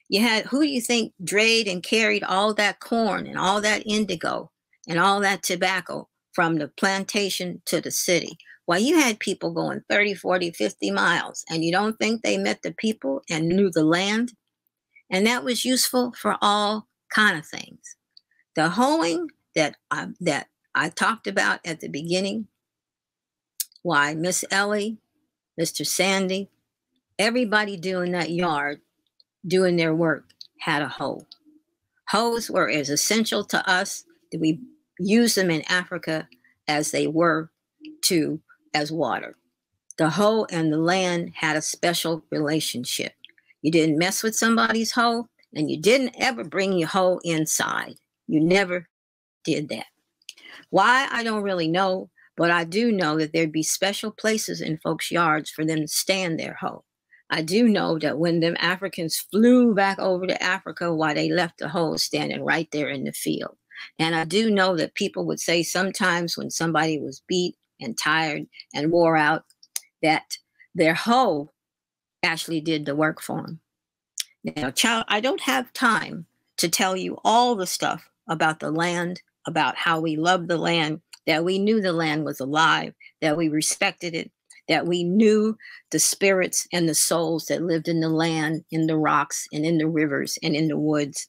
You had who do you think drayed and carried all that corn and all that indigo and all that tobacco from the plantation to the city? Why you had people going 30, 40, 50 miles and you don't think they met the people and knew the land? And that was useful for all kind of things. The hoeing that I, that I talked about at the beginning, why Miss Ellie, Mr. Sandy, everybody doing that yard, doing their work, had a hoe. Hoes were as essential to us that we use them in Africa as they were to as water. The hoe and the land had a special relationship. You didn't mess with somebody's hoe, and you didn't ever bring your hoe inside. You never did that. Why, I don't really know, but I do know that there'd be special places in folks' yards for them to stand their hoe. I do know that when them Africans flew back over to Africa, why they left the hoe standing right there in the field. And I do know that people would say sometimes when somebody was beat and tired and wore out, that their hoe actually did the work for them. Now, child, I don't have time to tell you all the stuff about the land, about how we love the land, that we knew the land was alive, that we respected it, that we knew the spirits and the souls that lived in the land, in the rocks, and in the rivers, and in the woods,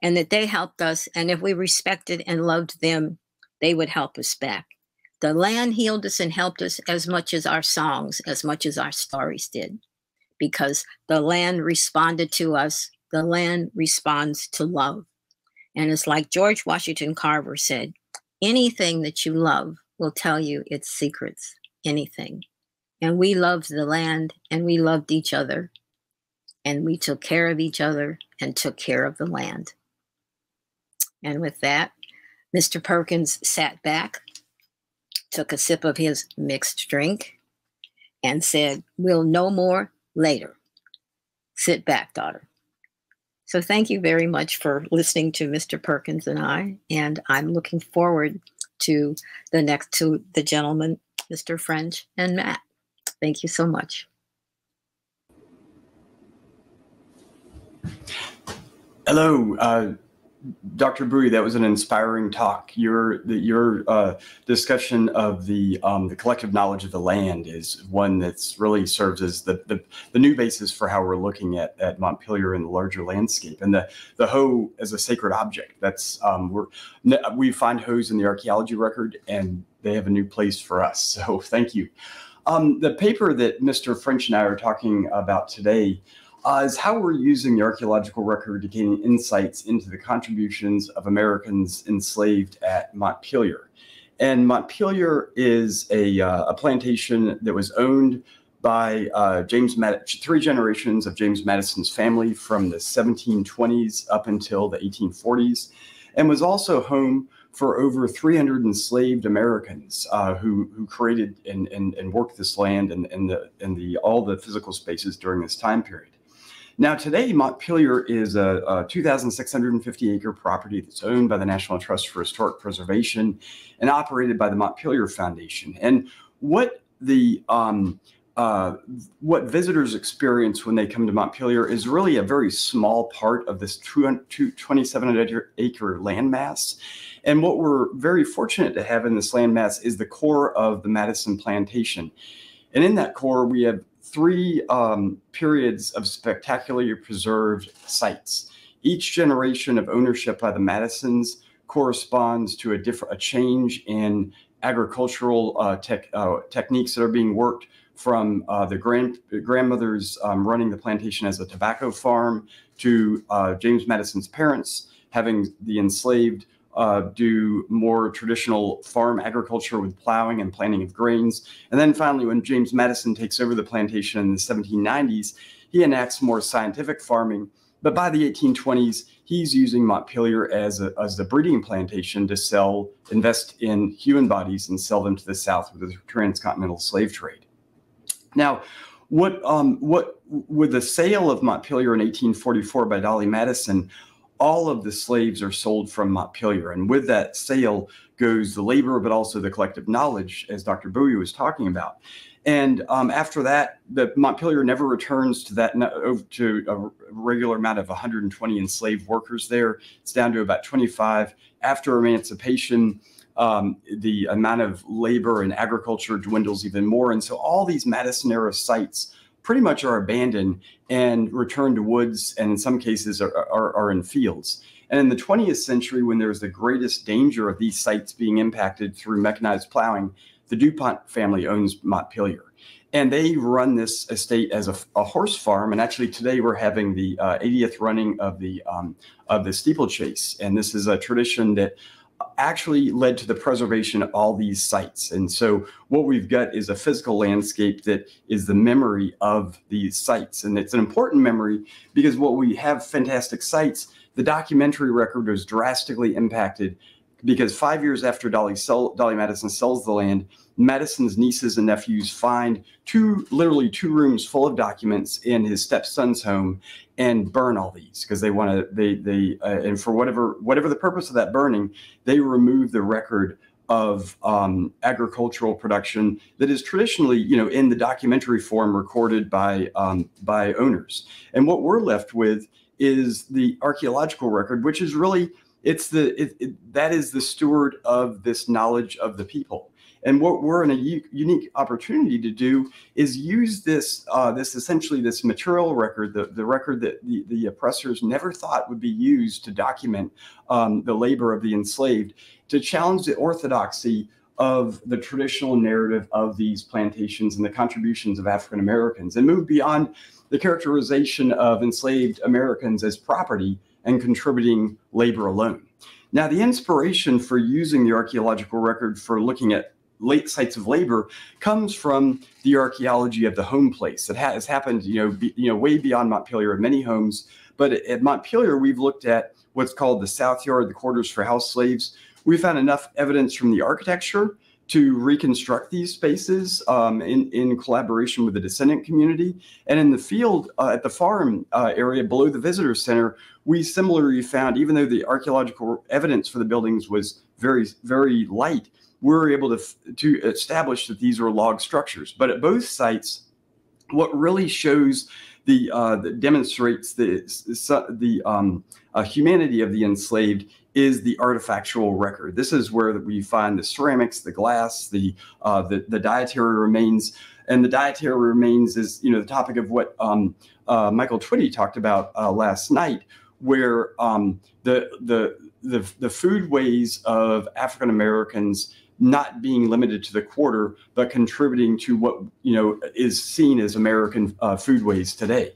and that they helped us. And if we respected and loved them, they would help us back. The land healed us and helped us as much as our songs, as much as our stories did, because the land responded to us. The land responds to love. And it's like George Washington Carver said anything that you love will tell you its secrets, anything. And we loved the land and we loved each other. And we took care of each other and took care of the land. And with that, Mr. Perkins sat back, took a sip of his mixed drink, and said, We'll know more later. Sit back, daughter. So thank you very much for listening to Mr. Perkins and I, and I'm looking forward to the next to the gentleman, Mr. French and Matt. Thank you so much. Hello, uh, Dr. Bowie, that was an inspiring talk. Your your uh, discussion of the um, the collective knowledge of the land is one that's really serves as the, the, the new basis for how we're looking at, at Montpelier in the larger landscape. And the the hoe as a sacred object. That's um, we're we find hoes in the archaeology record, and they have a new place for us. So [LAUGHS] thank you. Um, the paper that Mr. French and I are talking about today uh, is how we're using the archaeological record to gain insights into the contributions of Americans enslaved at Montpelier. And Montpelier is a, uh, a plantation that was owned by uh, James Mad- three generations of James Madison's family from the 1720s up until the 1840s, and was also home for over 300 enslaved Americans uh, who who created and, and, and worked this land and, and the and the all the physical spaces during this time period. Now, today, Montpelier is a, a 2,650 acre property that's owned by the National Trust for Historic Preservation and operated by the Montpelier Foundation. And what the um, uh, what visitors experience when they come to Montpelier is really a very small part of this 2,700 acre landmass. And what we're very fortunate to have in this landmass is the core of the Madison Plantation. And in that core, we have three um, periods of spectacularly preserved sites. Each generation of ownership by the Madisons corresponds to a different a change in agricultural uh, tech, uh, techniques that are being worked from uh, the grand grandmothers um, running the plantation as a tobacco farm to uh, James Madison's parents having the enslaved uh, do more traditional farm agriculture with plowing and planting of grains. And then finally, when James Madison takes over the plantation in the 1790s, he enacts more scientific farming. But by the 1820s, he's using Montpelier as a, as a breeding plantation to sell, invest in human bodies and sell them to the South with the transcontinental slave trade. Now, what um, what with the sale of Montpelier in 1844 by Dolley Madison, all of the slaves are sold from Montpelier, and with that sale goes the labor, but also the collective knowledge, as Dr. Bowie was talking about. And um, after that, the Montpelier never returns to that to a regular amount of 120 enslaved workers there. It's down to about 25. After emancipation, um, the amount of labor in agriculture dwindles even more. And so all these Madison era sites pretty much are abandoned and returned to woods and in some cases are, are, are in fields. And in the 20th century, when there's the greatest danger of these sites being impacted through mechanized plowing, the DuPont family owns Montpelier. And they run this estate as a, a horse farm. And actually, today we're having the uh, 80th running of the um, of the steeplechase. And this is a tradition that actually led to the preservation of all these sites. And so what we've got is a physical landscape that is the memory of these sites. And it's an important memory because what we have fantastic sites, the documentary record was drastically impacted because five years after Dolley, sell, Dolley Madison sells the land, Madison's nieces and nephews find two, literally two rooms full of documents in his stepson's home and burn all these because they want to, they, they, uh, and for whatever, whatever the purpose of that burning, they remove the record of um, agricultural production that is traditionally, you know, in the documentary form recorded by um, by owners. And what we're left with is the archaeological record, which is really it's the it, it, that is the steward of this knowledge of the people and what we're in a u- unique opportunity to do is use this uh, this essentially this material record the, the record that the, the oppressors never thought would be used to document um, the labor of the enslaved to challenge the orthodoxy of the traditional narrative of these plantations and the contributions of African Americans and move beyond the characterization of enslaved Americans as property and contributing labor alone. Now, the inspiration for using the archaeological record for looking at late sites of labor comes from the archaeology of the home place that has happened, you know, be, you know, way beyond Montpelier, of many homes. But at Montpelier, we've looked at what's called the South Yard, the quarters for house slaves. We found enough evidence from the architecture to reconstruct these spaces um, in, in collaboration with the descendant community. And in the field uh, at the farm uh, area below the visitor center, we similarly found, even though the archaeological evidence for the buildings was very, very light, we were able to, to establish that these were log structures. But at both sites, what really shows the, uh, demonstrates the the um, uh, humanity of the enslaved is the artifactual record. This is where we find the ceramics, the glass, the uh, the, the dietary remains, and the dietary remains is you know the topic of what um, uh, Michael Twitty talked about uh, last night, where um, the the the the foodways of African Americans not being limited to the quarter, but contributing to what you know is seen as American uh, foodways today.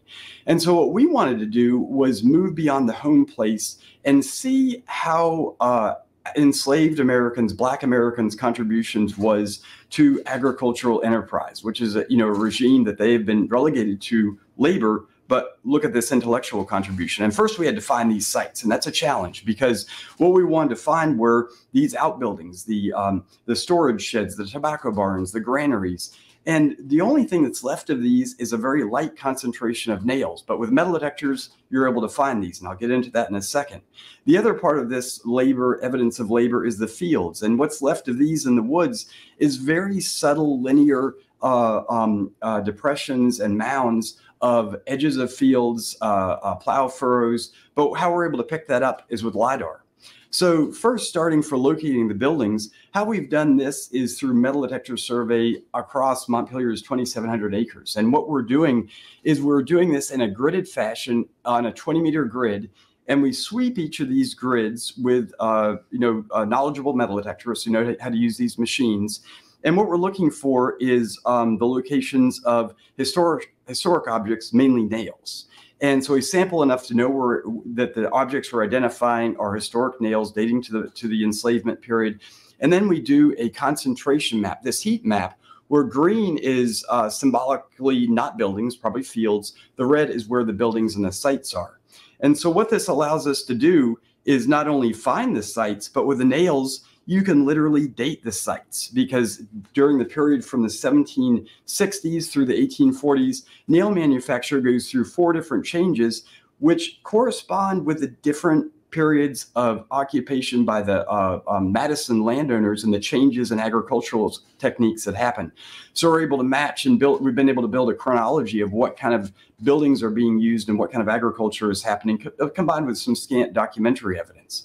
And so, what we wanted to do was move beyond the home place and see how uh, enslaved Americans, Black Americans' contributions was to agricultural enterprise, which is a you know a regime that they have been relegated to labor but look at this intellectual contribution. And first, we had to find these sites, and that's a challenge because what we wanted to find were these outbuildings, the um, the storage sheds, the tobacco barns, the granaries. And the only thing that's left of these is a very light concentration of nails. But with metal detectors, you're able to find these. And I'll get into that in a second. The other part of this labor, evidence of labor, is the fields. And what's left of these in the woods is very subtle linear uh, um, uh, depressions and mounds of edges of fields, uh, uh, plow furrows. But how we're able to pick that up is with LIDAR. So first, starting for locating the buildings, how we've done this is through metal detector survey across Montpelier's 2,700 acres. And what we're doing is we're doing this in a gridded fashion on a 20 meter grid. And we sweep each of these grids with, uh, you know, knowledgeable metal detectors who know how to use these machines. And what we're looking for is um, the locations of historic historic objects, mainly nails. And so we sample enough to know where that the objects we're identifying are historic nails dating to the to the enslavement period. And then we do a concentration map, this heat map, where green is uh, symbolically not buildings, probably fields. The red is where the buildings and the sites are. And so what this allows us to do is not only find the sites, but with the nails, you can literally date the sites because during the period from the 1760s through the 1840s, nail manufacture goes through four different changes, which correspond with the different periods of occupation by the uh, um, Madison landowners and the changes in agricultural techniques that happen. So we're able to match and build, we've been able to build a chronology of what kind of buildings are being used and what kind of agriculture is happening, co uh, combined with some scant documentary evidence.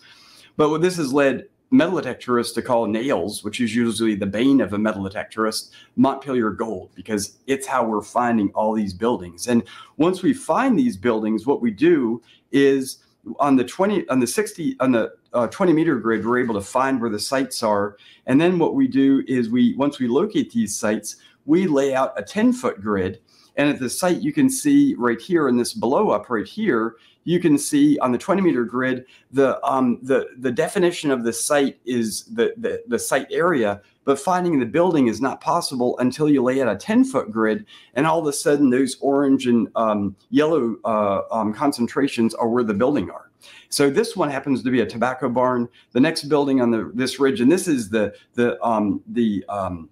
But what this has led metal detectorists to call nails, which is usually the bane of a metal detectorist, Montpelier gold, because it's how we're finding all these buildings. And once we find these buildings, what we do is on the 20 on the 60 on the uh, 20 meter grid we're able to find where the sites are and then what we do is we once we locate these sites we lay out a 10 foot grid and at the site you can see right here in this blow up right here you can see on the 20 meter grid the um the the definition of the site is the the, the site area but finding the building is not possible until you lay out a 10 foot grid and all of a sudden those orange and um, yellow uh, um, concentrations are where the building are. So this one happens to be a tobacco barn. The next building on the this ridge and this is the the um, the um,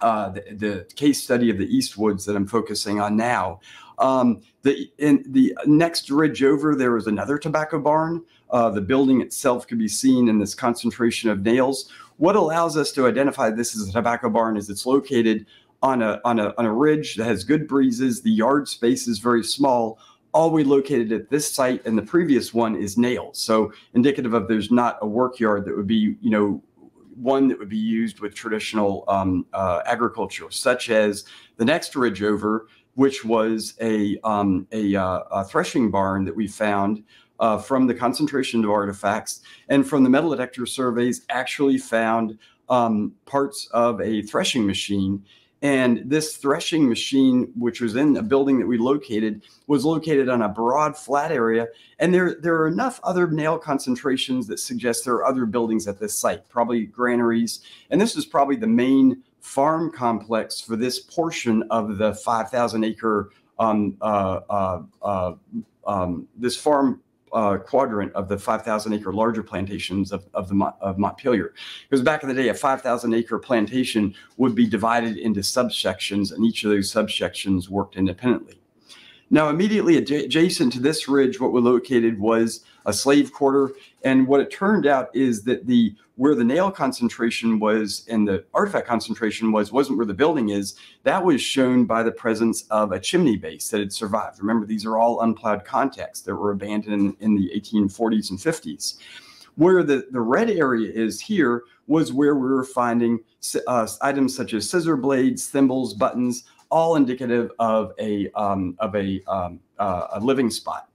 uh, the, the, case study of the Eastwoods that I'm focusing on now. Um, the in the next ridge over, there was another tobacco barn. Uh, the building itself could be seen in this concentration of nails. What allows us to identify this as a tobacco barn is it's located on a, on a, on a ridge that has good breezes. The yard space is very small. All we located at this site and the previous one is nails. So indicative of there's not a work yard that would be, you know, one that would be used with traditional um, uh, agriculture, such as the next ridge over, which was a, um, a, uh, a, threshing barn that we found uh, from the concentration of artifacts and from the metal detector surveys actually found um, parts of a threshing machine. And this threshing machine, which was in a building that we located, was located on a broad, flat area. And there, there are enough other nail concentrations that suggest there are other buildings at this site, probably granaries. And this is probably the main farm complex for this portion of the 5,000 acre um, uh, uh, uh, um, this farm uh, quadrant of the 5,000 acre larger plantations of, of, the, of Montpelier. Because back in the day, a 5,000 acre plantation would be divided into subsections, and each of those subsections worked independently. Now, immediately adjacent to this ridge, what we located was a slave quarter. And what it turned out is that the where the nail concentration was and the artifact concentration was wasn't where the building is. That was shown by the presence of a chimney base that had survived. Remember, these are all unplowed contexts that were abandoned in, in the 1840s and 50s. Where the, the red area is here was where we were finding uh, items such as scissor blades, thimbles, buttons, all indicative of a um, of a, um, uh, a living spot.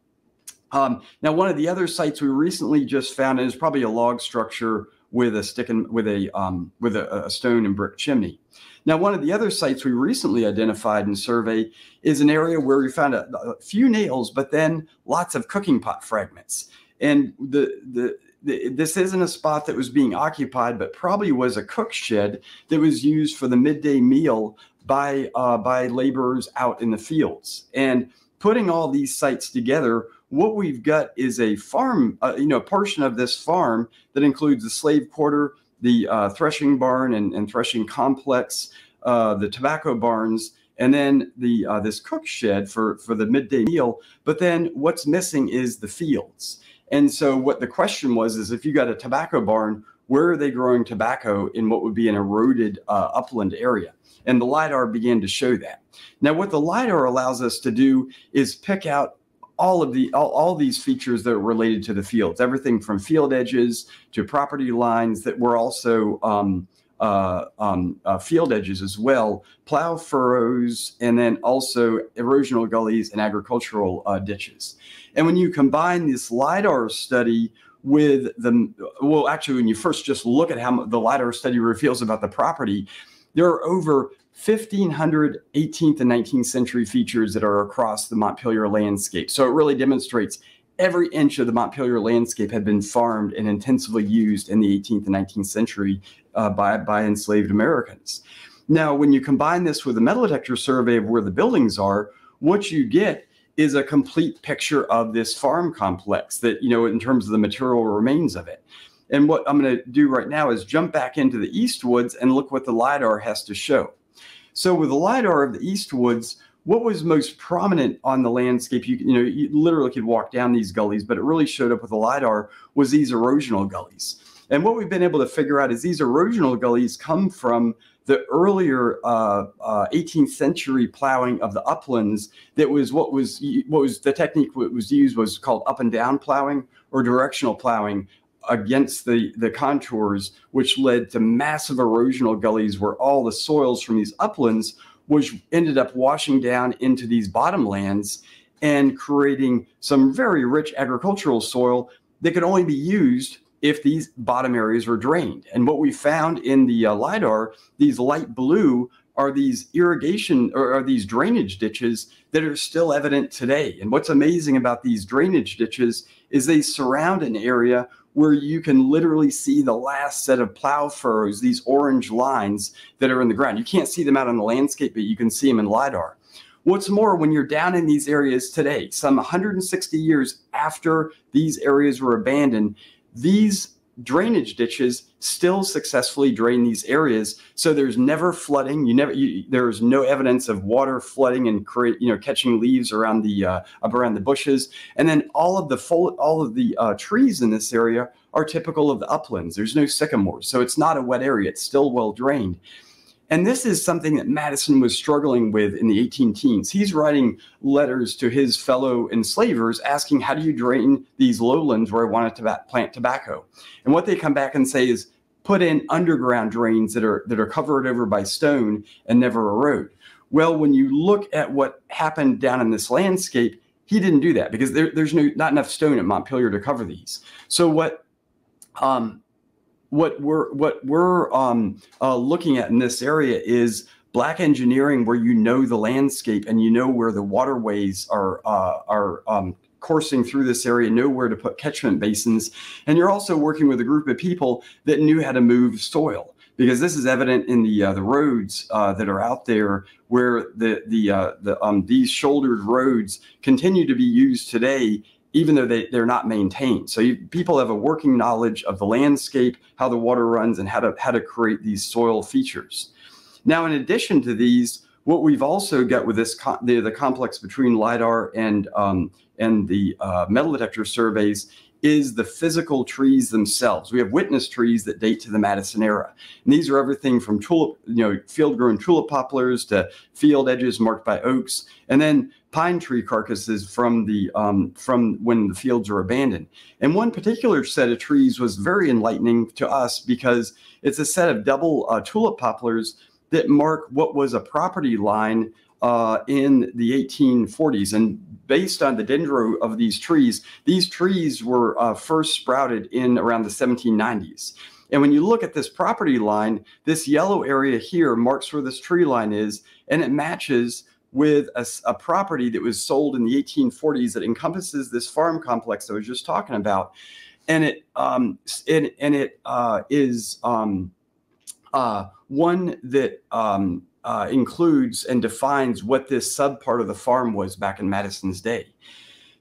Um, now, one of the other sites we recently just found is probably a log structure with a stick and with a um, with a, a, stone and brick chimney. Now, one of the other sites we recently identified and surveyed is an area where we found a, a few nails, but then lots of cooking pot fragments. And the the this isn't a spot that was being occupied, but probably was a cook shed that was used for the midday meal by uh, by laborers out in the fields. And putting all these sites together, what we've got is a farm, uh, you know, a portion of this farm that includes the slave quarter, the uh, threshing barn and, and threshing complex, uh, the tobacco barns, and then the uh, this cook shed for for the midday meal. But then what's missing is the fields. And so what the question was is if you got a tobacco barn, where are they growing tobacco in what would be an eroded uh, upland area? And the LIDAR began to show that. Now, what the LIDAR allows us to do is pick out all of the all, all these features that are related to the fields, everything from field edges to property lines that were also um, uh, um, uh, field edges as well, plow furrows, and then also erosional gullies and agricultural uh, ditches. And when you combine this LIDAR study with the, well, actually, when you first just look at how the LIDAR study reveals about the property, there are over 1,500 18th and 19th century features that are across the Montpelier landscape. So it really demonstrates every inch of the Montpelier landscape had been farmed and intensively used in the 18th and 19th century uh, by, by enslaved Americans. Now, when you combine this with a metal detector survey of where the buildings are, what you get is a complete picture of this farm complex that, you know, in terms of the material remains of it. And what I'm going to do right now is jump back into the Eastwoods and look what the LIDAR has to show. So with the LIDAR of the Eastwoods, what was most prominent on the landscape you, you know you literally could walk down these gullies but it really showed up with the lidar was these erosional gullies. And what we've been able to figure out is these erosional gullies come from the earlier uh, uh, 18th century plowing of the uplands that was what was what was the technique that was used was called up and down plowing or directional plowing against the the contours which led to massive erosional gullies where all the soils from these uplands which ended up washing down into these bottomlands and creating some very rich agricultural soil that could only be used if these bottom areas were drained. And what we found in the uh, LIDAR, these light blue are these irrigation or are these drainage ditches that are still evident today. And what's amazing about these drainage ditches is they surround an area where you can literally see the last set of plow furrows, these orange lines that are in the ground. You can't see them out on the landscape, but you can see them in LIDAR. What's more, when you're down in these areas today, some 160 years after these areas were abandoned, these drainage ditches still successfully drain these areas. So there's never flooding. You never you, there's no evidence of water flooding and create you know catching leaves around the uh, up around the bushes. And then all of the full all of the uh, trees in this area are typical of the uplands. There's no sycamores. So it's not a wet area. It's still well drained and this is something that Madison was struggling with in the 18 teens. He's writing letters to his fellow enslavers asking, How do you drain these lowlands where I want to plant tobacco? And what they come back and say is, Put in underground drains that are, that are covered over by stone and never erode. Well, when you look at what happened down in this landscape, he didn't do that because there, there's no not enough stone at Montpelier to cover these. So what um, what we're what we're um, uh, looking at in this area is black engineering, where you know the landscape and you know where the waterways are uh, are um, coursing through this area, know where to put catchment basins, and you're also working with a group of people that knew how to move soil because this is evident in the uh, the roads uh, that are out there where the the uh, the um, these shouldered roads continue to be used today even though they, they're not maintained. So you, people have a working knowledge of the landscape, how the water runs, and how to, how to create these soil features. Now, in addition to these, what we've also got with this the, the complex between LIDAR and, um, and the uh, metal detector surveys is the physical trees themselves. We have witness trees that date to the Madison era. And these are everything from tulip, you know, field grown tulip poplars to field edges marked by oaks, and then pine tree carcasses from the um, from when the fields are abandoned. And one particular set of trees was very enlightening to us because it's a set of double uh, tulip poplars that mark what was a property line uh, in the 1840s. And based on the dendro of these trees, these trees were uh, first sprouted in around the 1790s. And when you look at this property line, this yellow area here marks where this tree line is, and it matches with a, a, property that was sold in the 1840s that encompasses this farm complex I was just talking about, and it um, and, and it uh, is um, uh, one that um, uh, includes and defines what this sub part of the farm was back in Madison's day.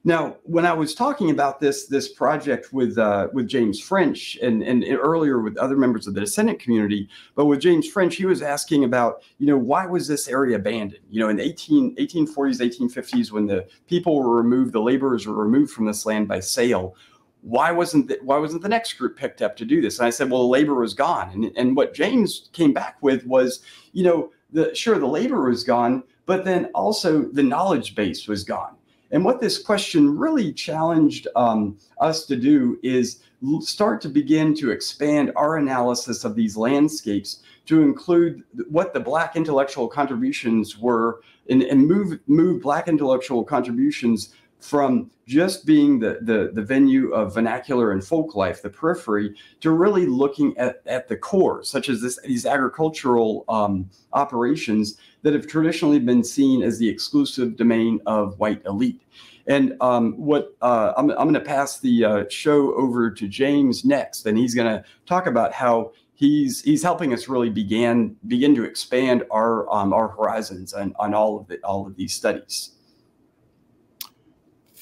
Now, when I was talking about this this project with uh, with James French and, and earlier with other members of the descendant community, but with James French, he was asking about you know why was this area abandoned? You know, in the 18, 1840s, 1850s, when the people were removed, the laborers were removed from this land by sale. Why wasn't the, why wasn't the next group picked up to do this? And I said, well, the labor was gone. And, and what James came back with was, you know, the sure the labor was gone, but then also the knowledge base was gone. And what this question really challenged um, us to do is start to begin to expand our analysis of these landscapes to include what the Black intellectual contributions were and, and move, move Black intellectual contributions from just being the, the, the venue of vernacular and folk life, the periphery, to really looking at, at the core, such as this, these agricultural um, operations that have traditionally been seen as the exclusive domain of white elite. And um, what uh, I'm, I'm going to pass the uh, show over to James next, and he's going to talk about how he's he's helping us really begin begin to expand our um, our horizons on, on all of the, all of these studies.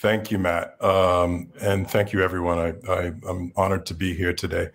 Thank you, Matt. Um, and thank you, everyone. I, am honored to be here today.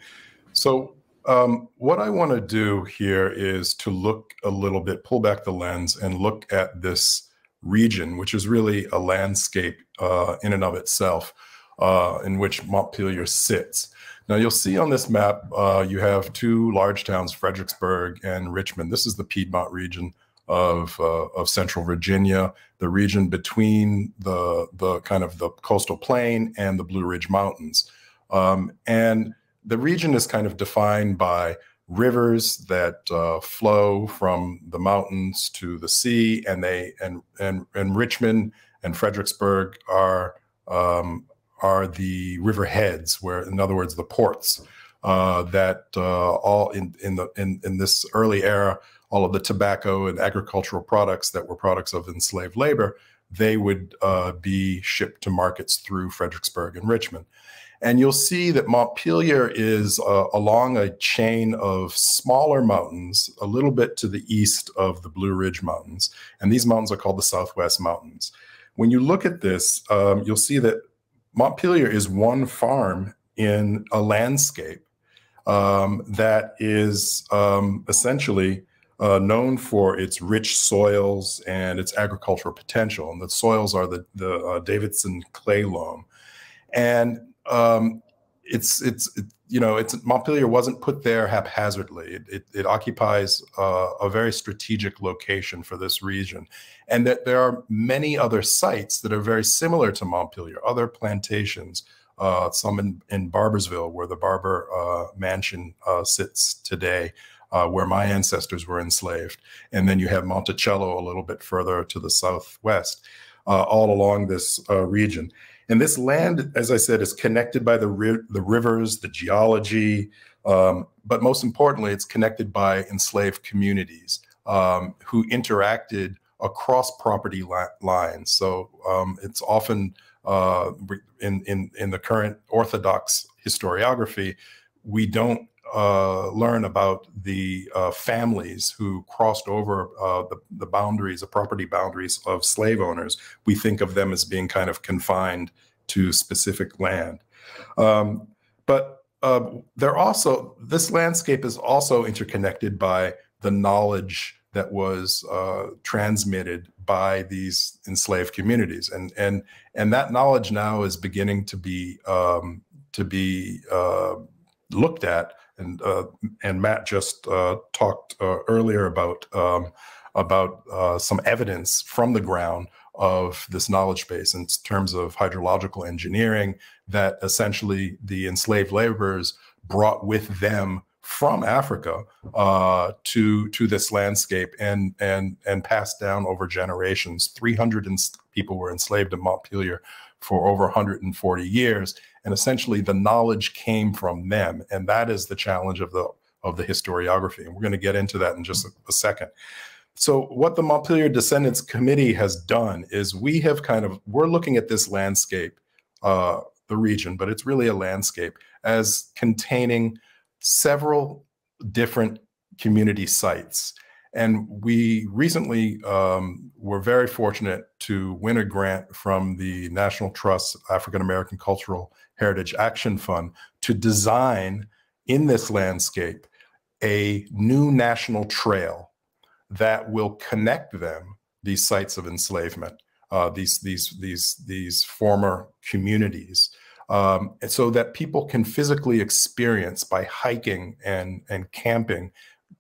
So, um, what I want to do here is to look a little bit, pull back the lens, and look at this region, which is really a landscape uh, in and of itself, uh, in which Montpelier sits. Now, you'll see on this map, uh, you have two large towns, Fredericksburg and Richmond. This is the Piedmont region of uh, of Central Virginia, the region between the the kind of the coastal plain and the Blue Ridge Mountains, um, and the region is kind of defined by rivers that uh, flow from the mountains to the sea, and they and and and Richmond and Fredericksburg are um, are the river heads, where in other words the ports uh, that uh, all in in the in in this early era all of the tobacco and agricultural products that were products of enslaved labor, they would uh, be shipped to markets through Fredericksburg and Richmond. And you'll see that Montpelier is uh, along a chain of smaller mountains, a little bit to the east of the Blue Ridge Mountains. And these mountains are called the Southwest Mountains. When you look at this, um, you'll see that Montpelier is one farm in a landscape um, that is um, essentially uh, known for its rich soils and its agricultural potential. And the soils are the, the uh, Davidson clay loam. And um, it's, it's, it, you know, it's Montpelier wasn't put there haphazardly. It, it, it occupies uh, a very strategic location for this region. And that there are many other sites that are very similar to Montpelier, other plantations, uh, some in, in Barboursville, where the Barbour uh, Mansion uh, sits today, uh, where my ancestors were enslaved. And then you have Monticello a little bit further to the southwest, uh, all along this uh, region. And this land, as I said, is connected by the, ri the rivers, the geology, um, but most importantly, it's connected by enslaved communities um, who interacted across property li lines. So um, it's often uh, in, in, in the current Orthodox historiography, we don't uh, learn about the uh, families who crossed over uh, the, the boundaries, the property boundaries of slave owners, we think of them as being kind of confined to specific land. Um, but uh, they're also, this landscape is also interconnected by the knowledge that was uh, transmitted by these enslaved communities. And, and, and that knowledge now is beginning to be, um, to be looked at and uh, and Matt just uh, talked uh, earlier about um, about uh, some evidence from the ground of this knowledge base in terms of hydrological engineering that essentially the enslaved laborers brought with them from Africa uh, to to this landscape and and and passed down over generations. Three hundred people were enslaved in Montpelier for over 140 years, and essentially the knowledge came from them and that is the challenge of the of the historiography and we're going to get into that in just a, a second. So what the montpelier descendants committee has done is we have kind of we're looking at this landscape uh, the region but it's really a landscape as containing several different community sites and we recently um, were very fortunate to win a grant from the National Trust African American Cultural Heritage Action Fund to design in this landscape a new national trail that will connect them, these sites of enslavement, uh, these, these, these, these former communities, um, so that people can physically experience by hiking and, and camping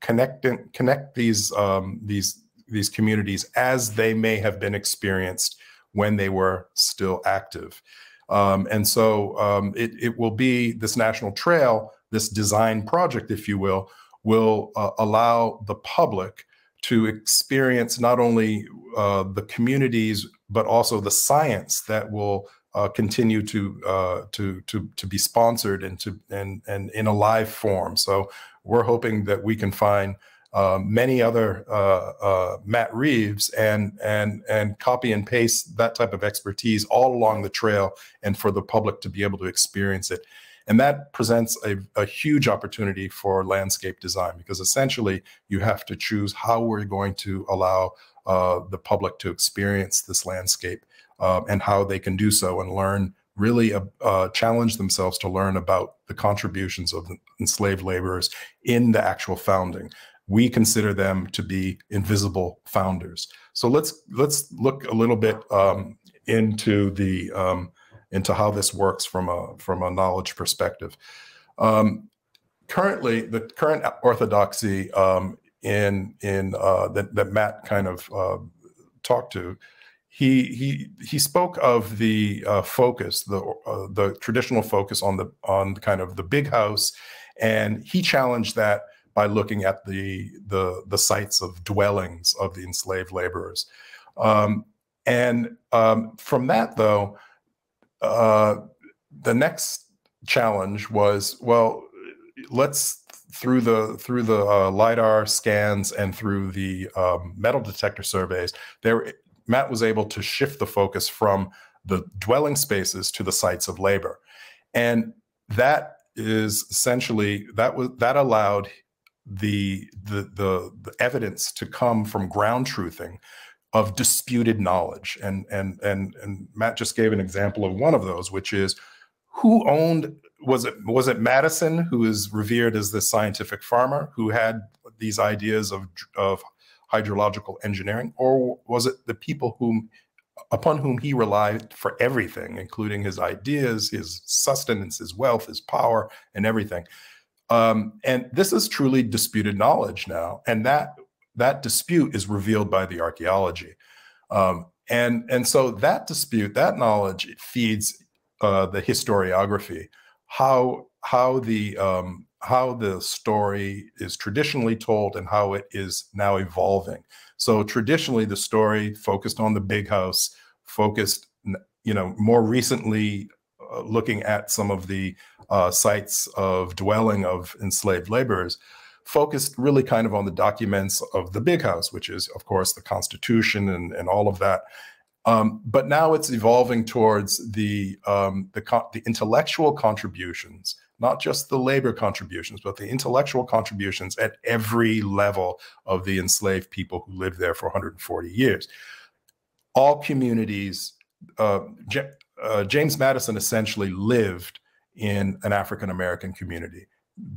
connect connect these um, these these communities as they may have been experienced when they were still active. Um, and so um, it, it will be this national trail, this design project, if you will, will uh, allow the public to experience not only uh, the communities, but also the science that will uh, continue to uh, to to to be sponsored and to and and in a live form. So we're hoping that we can find uh, many other uh, uh, Matt Reeves and and and copy and paste that type of expertise all along the trail, and for the public to be able to experience it. And that presents a, a huge opportunity for landscape design because essentially you have to choose how we're going to allow uh, the public to experience this landscape uh, and how they can do so and learn really uh, uh, challenge themselves to learn about the contributions of enslaved laborers in the actual founding. We consider them to be invisible founders. So let's let's look a little bit um, into the um, into how this works from a from a knowledge perspective. Um, currently, the current orthodoxy um, in in uh, that that Matt kind of uh, talked to he he he spoke of the uh, focus, the uh, the traditional focus on the on kind of the big house, and he challenged that by looking at the the the sites of dwellings of the enslaved laborers, um, and um, from that though, uh, the next challenge was well, let's through the through the uh, lidar scans and through the um, metal detector surveys, there Matt was able to shift the focus from the dwelling spaces to the sites of labor. And that is essentially that was that allowed the the the, the evidence to come from ground truthing of disputed knowledge. And and and and Matt just gave an example of one of those, which is who owned was it was it Madison who is revered as the scientific farmer who had these ideas of of hydrological engineering, or was it the people whom upon whom he relied for everything, including his ideas, his sustenance, his wealth, his power, and everything? Um, and this is truly disputed knowledge now, and that that dispute is revealed by the archaeology. Um, and and so that dispute, that knowledge, feeds uh, the historiography. How how the um, how the story is traditionally told and how it is now evolving. So traditionally, the story focused on the big house, focused, you know, more recently uh, looking at some of the uh, sites of dwelling of enslaved laborers, focused really kind of on the documents of the big house, which is, of course, the Constitution and, and all of that. Um, but now it's evolving towards the um, the, the intellectual contributions not just the labor contributions, but the intellectual contributions at every level of the enslaved people who lived there for 140 years. All communities, uh, uh, James Madison essentially lived in an African American community.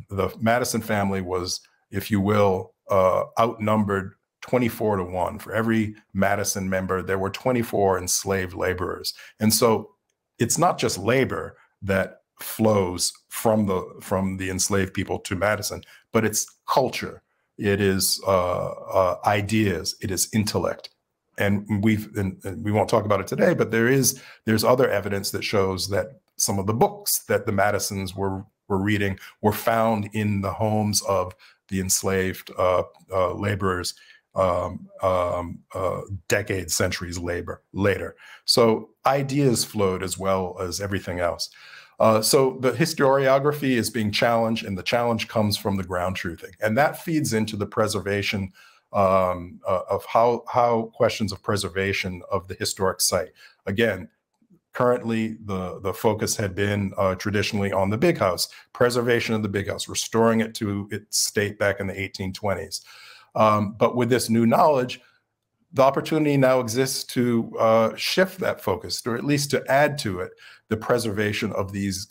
The Madison family was, if you will, uh, outnumbered 24 to 1. For every Madison member, there were 24 enslaved laborers. And so it's not just labor that flows from the from the enslaved people to Madison, but it's culture, it is uh, uh, ideas, it is intellect, and we've and, and we won't talk about it today, but there is there's other evidence that shows that some of the books that the Madisons were were reading were found in the homes of the enslaved uh, uh laborers um, um, uh, decades, centuries labor later. So ideas flowed as well as everything else. Uh, so the historiography is being challenged, and the challenge comes from the ground truthing, and that feeds into the preservation um, uh, of how how questions of preservation of the historic site. Again, currently the the focus had been uh, traditionally on the big house, preservation of the big house, restoring it to its state back in the 1820s. Um, but with this new knowledge, the opportunity now exists to uh, shift that focus, or at least to add to it the preservation of these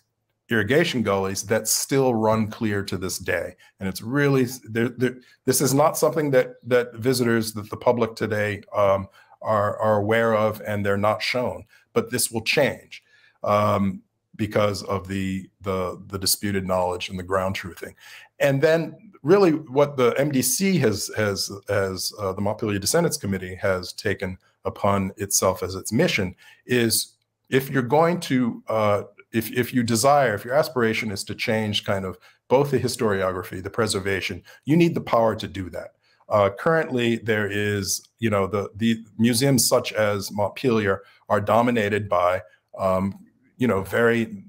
irrigation gullies that still run clear to this day. And it's really they're, they're, this is not something that that visitors, that the public today um, are are aware of, and they're not shown. But this will change um, because of the the the disputed knowledge and the ground truthing. And then really what the MDC has has as uh, the Montpelier Descendants Committee has taken upon itself as its mission is if you're going to uh, if if you desire if your aspiration is to change kind of both the historiography the preservation you need the power to do that uh, currently there is you know the the museums such as Montpelier are dominated by um, you know very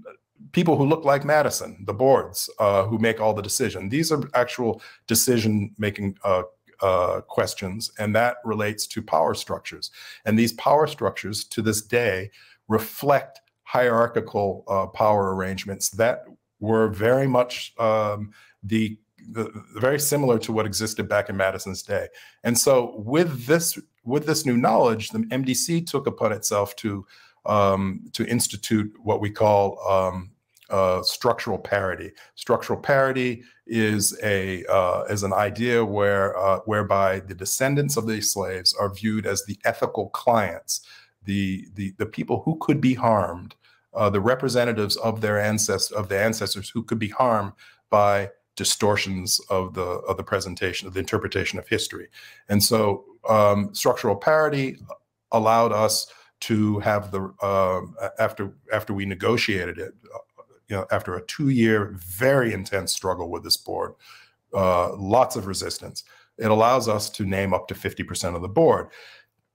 people who look like Madison, the boards uh, who make all the decision. These are actual decision making uh, uh, questions, and that relates to power structures. And these power structures to this day reflect hierarchical uh, power arrangements that were very much um, the, the, very similar to what existed back in Madison's day. And so with this with this new knowledge, the MDC took upon itself to um, to institute what we call um, uh, structural parity. Structural parity is a uh, is an idea where uh, whereby the descendants of these slaves are viewed as the ethical clients, the the the people who could be harmed, uh, the representatives of their ancestors of the ancestors who could be harmed by distortions of the of the presentation of the interpretation of history, and so um, structural parity allowed us to have the uh, after after we negotiated it you know, after a two-year, very intense struggle with this board, uh, lots of resistance, it allows us to name up to 50% of the board.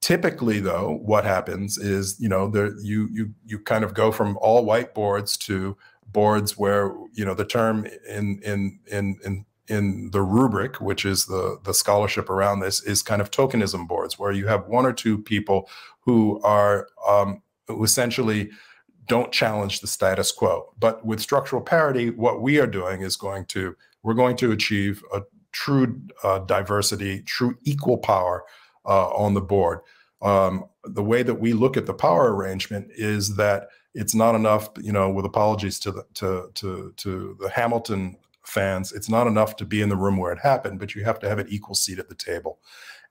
Typically, though, what happens is, you know, there you you you kind of go from all white boards to boards where, you know, the term in in in in in the rubric, which is the the scholarship around this, is kind of tokenism boards, where you have one or two people who are um, who essentially don't challenge the status quo. But with structural parity, what we are doing is going to, we're going to achieve a true uh, diversity, true equal power uh, on the board. Um, the way that we look at the power arrangement is that it's not enough, you know, with apologies to the to to to the Hamilton fans, it's not enough to be in the room where it happened, but you have to have an equal seat at the table.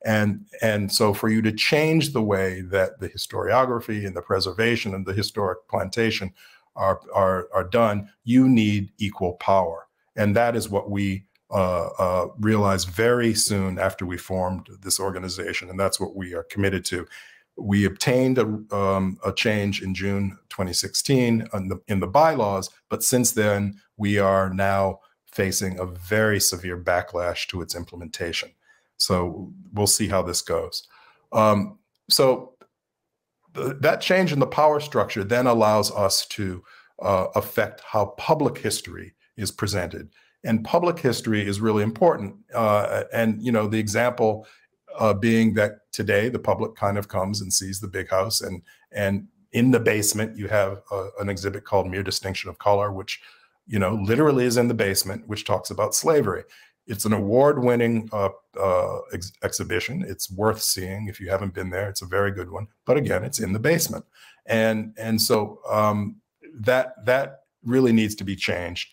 And, and so for you to change the way that the historiography and the preservation and the historic plantation are, are, are done, you need equal power. And that is what we uh, uh, realized very soon after we formed this organization. And that's what we are committed to. We obtained a, um, a change in June 2016 in the, in the bylaws, but since then, we are now facing a very severe backlash to its implementation. So we'll see how this goes. Um, so th that change in the power structure then allows us to uh, affect how public history is presented. And public history is really important. Uh, and, you know, the example uh, being that today the public kind of comes and sees the big house and, and in the basement, you have uh, an exhibit called Mere Distinction of Color, which, you know, literally is in the basement, which talks about slavery. It's an award-winning uh, uh, ex exhibition. It's worth seeing if you haven't been there. It's a very good one. But again, it's in the basement, and and so um, that that really needs to be changed.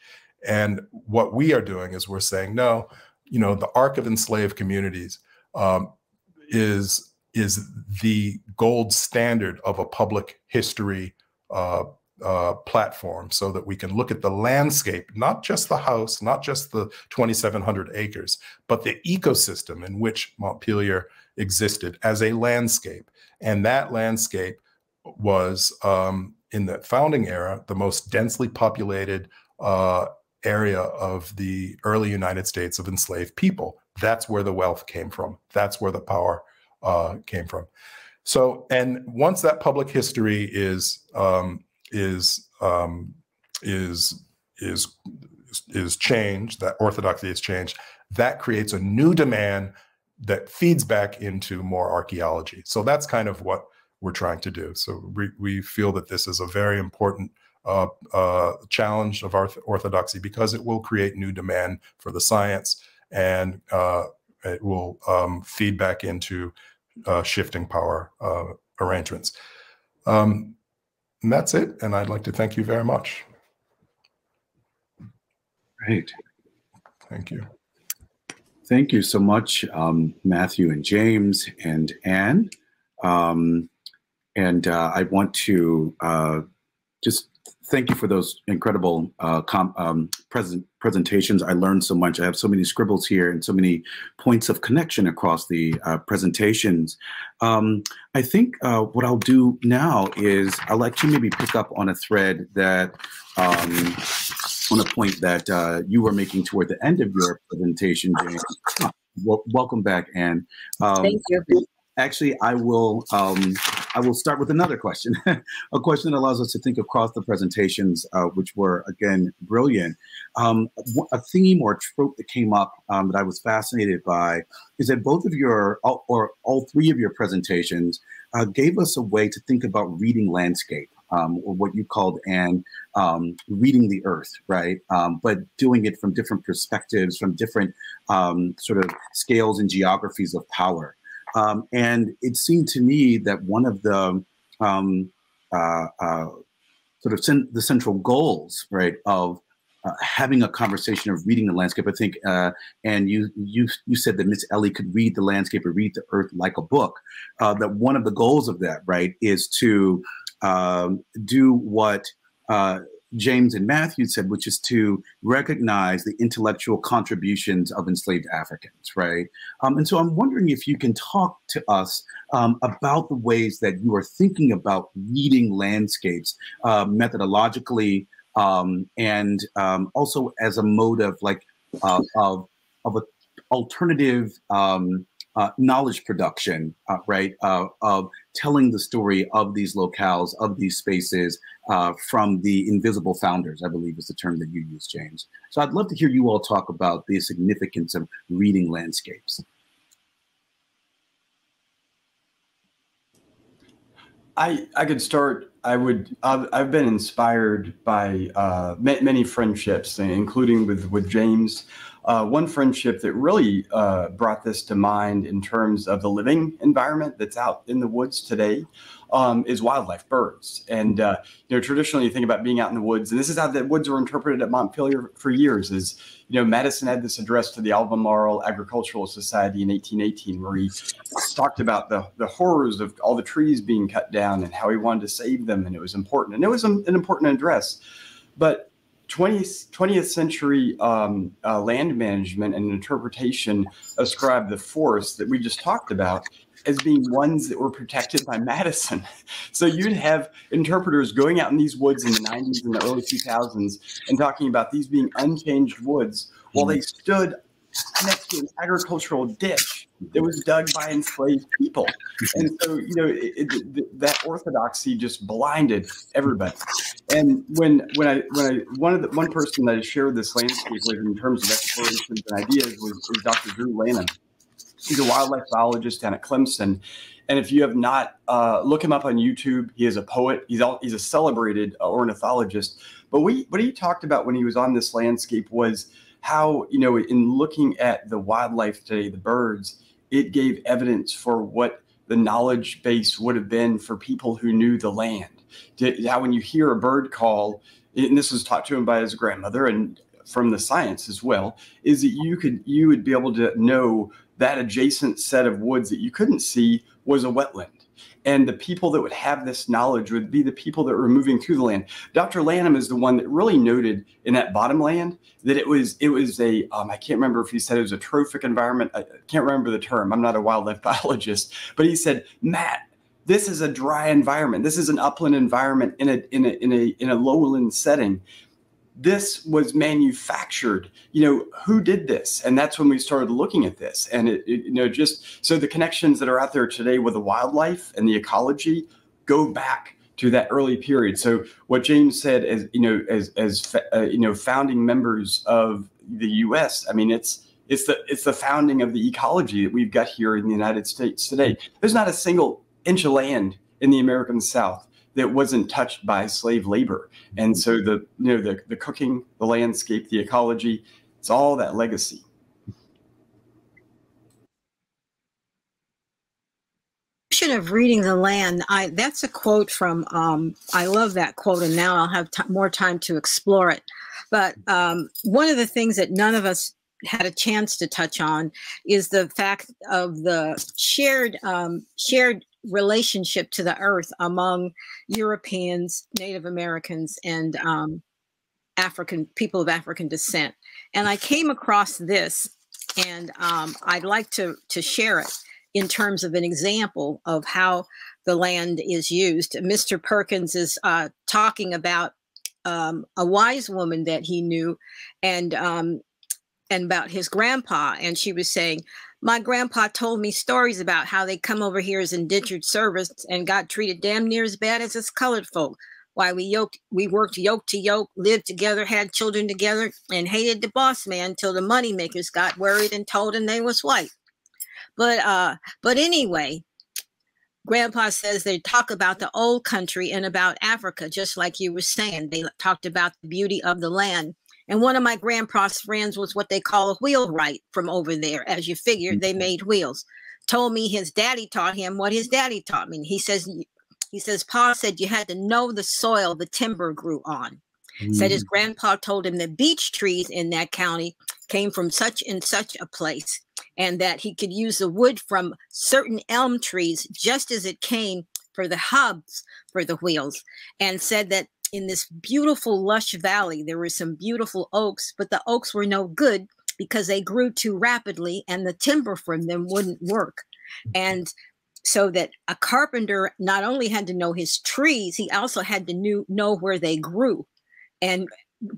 And what we are doing is we're saying no. You know, the arc of enslaved communities um, is is the gold standard of a public history uh, uh, platform so that we can look at the landscape, not just the house, not just the 2,700 acres, but the ecosystem in which Montpelier existed as a landscape. And that landscape was, um, in the founding era, the most densely populated uh, area of the early United States of enslaved people. That's where the wealth came from. That's where the power uh, came from. So, and once that public history is um, is um, is is is changed, that orthodoxy is changed, that creates a new demand that feeds back into more archaeology. So that's kind of what we're trying to do. So we, we feel that this is a very important uh, uh, challenge of our orthodoxy because it will create new demand for the science and uh, it will um, feed back into uh, shifting power uh, arrangements. Um, and that's it. And I'd like to thank you very much. Great. Thank you. Thank you so much, um, Matthew and James and Anne. Um, and uh, I want to uh, just thank you for those incredible uh, um, present presentations. I learned so much. I have so many scribbles here and so many points of connection across the uh, presentations. Um, I think uh, what I'll do now is I'll let you maybe pick up on a thread that, um, on a point that uh, you were making toward the end of your presentation, James. Well, welcome back, Anne. Um, Thank you actually, I will um, I will start with another question, [LAUGHS] a question that allows us to think across the presentations, uh, which were again brilliant. Um, a theme or trope that came up um, that I was fascinated by is that both of your or all three of your presentations uh, gave us a way to think about reading landscape. Um, or what you called and um, reading the earth, right? Um, but doing it from different perspectives, from different um, sort of scales and geographies of power. Um, and it seemed to me that one of the um, uh, uh, sort of the central goals, right, of uh, having a conversation of reading the landscape. I think, uh, and you you you said that Miss Ellie could read the landscape or read the earth like a book. Uh, that one of the goals of that, right, is to um, do what uh, James and Matthew said, which is to recognize the intellectual contributions of enslaved Africans, right? Um, and so I'm wondering if you can talk to us um, about the ways that you are thinking about reading landscapes uh, methodologically um, and um, also as a mode of like uh, of of an alternative um, uh, knowledge production, uh, right? Uh, of telling the story of these locales, of these spaces uh, from the invisible founders, I believe is the term that you use, James. So I'd love to hear you all talk about the significance of reading landscapes. I, I could start. I would. I've, I've been inspired by uh, many friendships, including with with James. Uh, one friendship that really uh, brought this to mind in terms of the living environment that's out in the woods today um, is wildlife, birds. And uh, you know, traditionally, you think about being out in the woods, and this is how the woods were interpreted at Montpelier for years. Is you know, Madison had this address to the Albemarle Agricultural Society in 1818, where he talked about the the horrors of all the trees being cut down and how he wanted to save them, and it was important. And it was an, an important address, but 20th, 20th century um, uh, land management and interpretation ascribe the forests that we just talked about as being ones that were protected by Madison. [LAUGHS] So you'd have interpreters going out in these woods in the 90s and the early 2000s and talking about these being unchanged woods while they stood next to an agricultural ditch that was dug by enslaved people. And so, you know, it, it, that orthodoxy just blinded everybody. And when when I when I one of the one person that I shared this landscape with in terms of explorations and ideas was, was Dr. Drew Lanham. He's a wildlife biologist down at Clemson. And if you have not, uh, look him up on YouTube. He is a poet. He's all, he's a celebrated uh, ornithologist. But we, what he talked about when he was on this landscape was how, you know, in looking at the wildlife today, the birds, it gave evidence for what the knowledge base would have been for people who knew the land. How when you hear a bird call, and this was taught to him by his grandmother and from the science as well, is that you could you would be able to know that adjacent set of woods that you couldn't see was a wetland. And the people that would have this knowledge would be the people that were moving through the land. Dr. Lanham is the one that really noted in that bottom land that it was it was a um, I can't remember if he said it was a trophic environment. I can't remember the term. I'm not a wildlife [LAUGHS] biologist, but he said, Matt, this is a dry environment. This is an upland environment in a in a in a in a lowland setting this was manufactured. You know who did this? And that's when we started looking at this. And it, it, you know just so the connections that are out there today with the wildlife and the ecology go back to that early period. So what james said as you know as as uh, you know founding members of the us i mean it's it's the it's the founding of the ecology that we've got here in the united states today. There's not a single inch of land in the american south that wasn't touched by slave labor. And so the you know the the cooking, the landscape, the ecology, it's all that legacy. of reading the land i that's a quote from um, i love that quote and now i'll have more time to explore it but um, one of the things that none of us had a chance to touch on is the fact of the shared um, shared relationship to the earth among Europeans, Native Americans, and um, African people of African descent. And I came across this, and um, I'd like to to share it in terms of an example of how the land is used. Mr. Perkins is uh, talking about um, a wise woman that he knew, and um, and about his grandpa, and she was saying, my grandpa told me stories about how they come over here as indentured servants and got treated damn near as bad as us colored folk. Why we yoked, we worked yoke to yoke, lived together, had children together, and hated the boss man till the money makers got worried and told them they was white. But uh, but anyway, Grandpa says they talk about the old country and about Africa, just like you were saying. They talked about the beauty of the land and one of my grandpa's friends was what they call a wheelwright from over there. As you figure, they made wheels. told me his daddy taught him what his daddy taught me. He says, he says, Pa said you had to know the soil the timber grew on. Mm. Said his mm. grandpa told him the beech trees in that county came from such and such a place, and that he could use the wood from certain elm trees just as it came for the hubs for the wheels, and said that in this beautiful lush valley there were some beautiful oaks, but the oaks were no good because they grew too rapidly and the timber from them wouldn't work. And so that a carpenter not only had to know his trees, he also had to knew, know where they grew and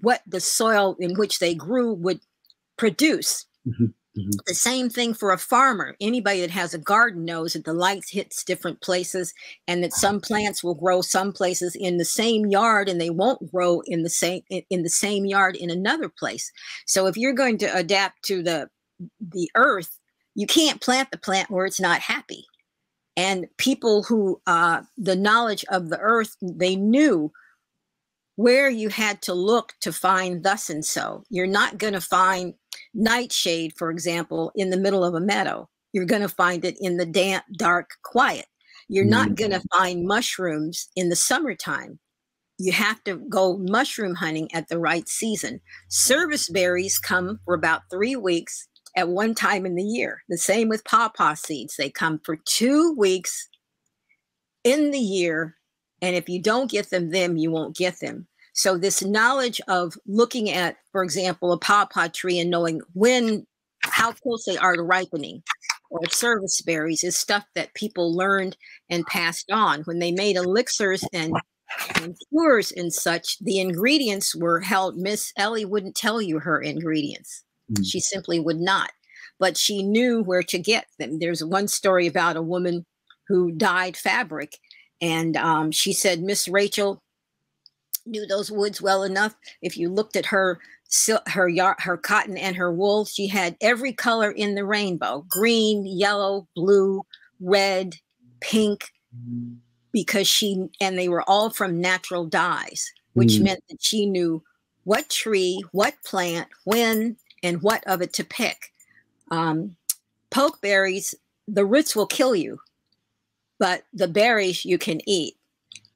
what the soil in which they grew would produce. Mm-hmm. Mm-hmm. The same thing for a farmer. Anybody that has a garden knows that the light hits different places and that some plants will grow some places in the same yard and they won't grow in the same in the same yard in another place. So if you're going to adapt to the the earth, you can't plant the plant where it's not happy. And people who uh, the knowledge of the earth, they knew where you had to look to find thus and so. You're not going to find nightshade, for example, in the middle of a meadow. You're going to find it in the damp, dark, quiet. You're mm. not going to find mushrooms in the summertime. You have to go mushroom hunting at the right season. Service berries come for about three weeks at one time in the year. The same with pawpaw seeds. They come for two weeks in the year. And if you don't get them then, you won't get them. So this knowledge of looking at, for example, a pawpaw tree and knowing when, how close they are to ripening, or service berries is stuff that people learned and passed on. When they made elixirs and, and cures and such, the ingredients were held. Miss Ellie wouldn't tell you her ingredients. Mm. She simply would not. But she knew where to get them. There's one story about a woman who dyed fabric, and um, she said, Miss Rachel, knew those woods well enough. If you looked at her her yard, her cotton and her wool, she had every color in the rainbow: green, yellow, blue, red, pink, because she and they were all from natural dyes, which mm. meant that she knew what tree, what plant, when, and what of it to pick. Um, pokeberries, the roots will kill you, but the berries you can eat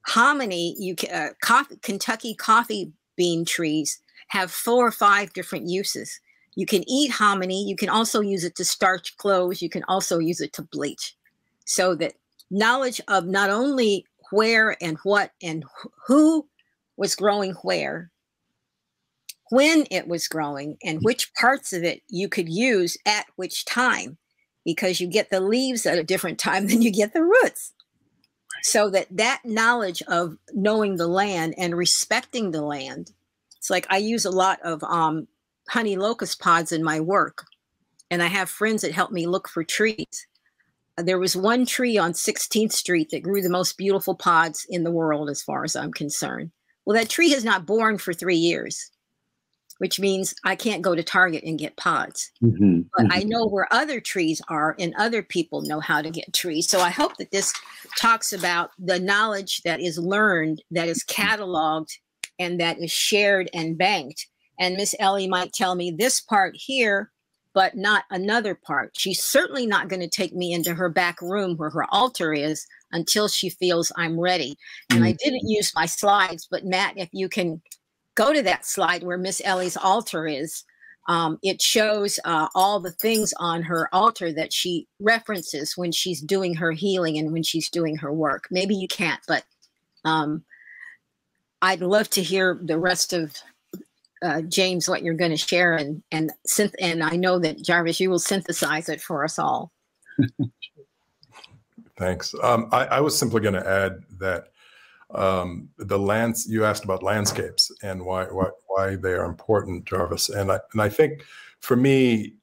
hominy you uh, coffee, kentucky coffee bean trees have four or five different uses. You can eat hominy you can also use it to starch clothes you can also use it to bleach. So that knowledge of not only where and what and who was growing where when it was growing and which parts of it you could use at which time because you get the leaves at a different time than you get the roots so that that knowledge of knowing the land and respecting the land it's like i use a lot of um, honey locust pods in my work. And i have friends that help me look for trees. There was one tree on 16th street that grew the most beautiful pods in the world as far as i'm concerned. Well that tree has not borne for three years which means I can't go to Target and get pods. Mm-hmm. But mm-hmm. I know where other trees are, and other people know how to get trees. So I hope that this talks about the knowledge that is learned, that is cataloged, and that is shared and banked. And Miss Ellie might tell me this part here, but not another part. She's certainly not going to take me into her back room where her altar is until she feels I'm ready. And mm-hmm. I didn't use my slides, but Matt, if you can go to that slide where Miss Ellie's altar is, um, it shows uh, all the things on her altar that she references when she's doing her healing and when she's doing her work. Maybe you can't, but um, I'd love to hear the rest of uh, James what you're going to share, and and synth- and I know that Jarvis, you will synthesize it for us all. [LAUGHS] Thanks. Um, I, I was simply going to add that um, the lands you asked about landscapes and why, why why they are important, Jarvis. And I and I think for me,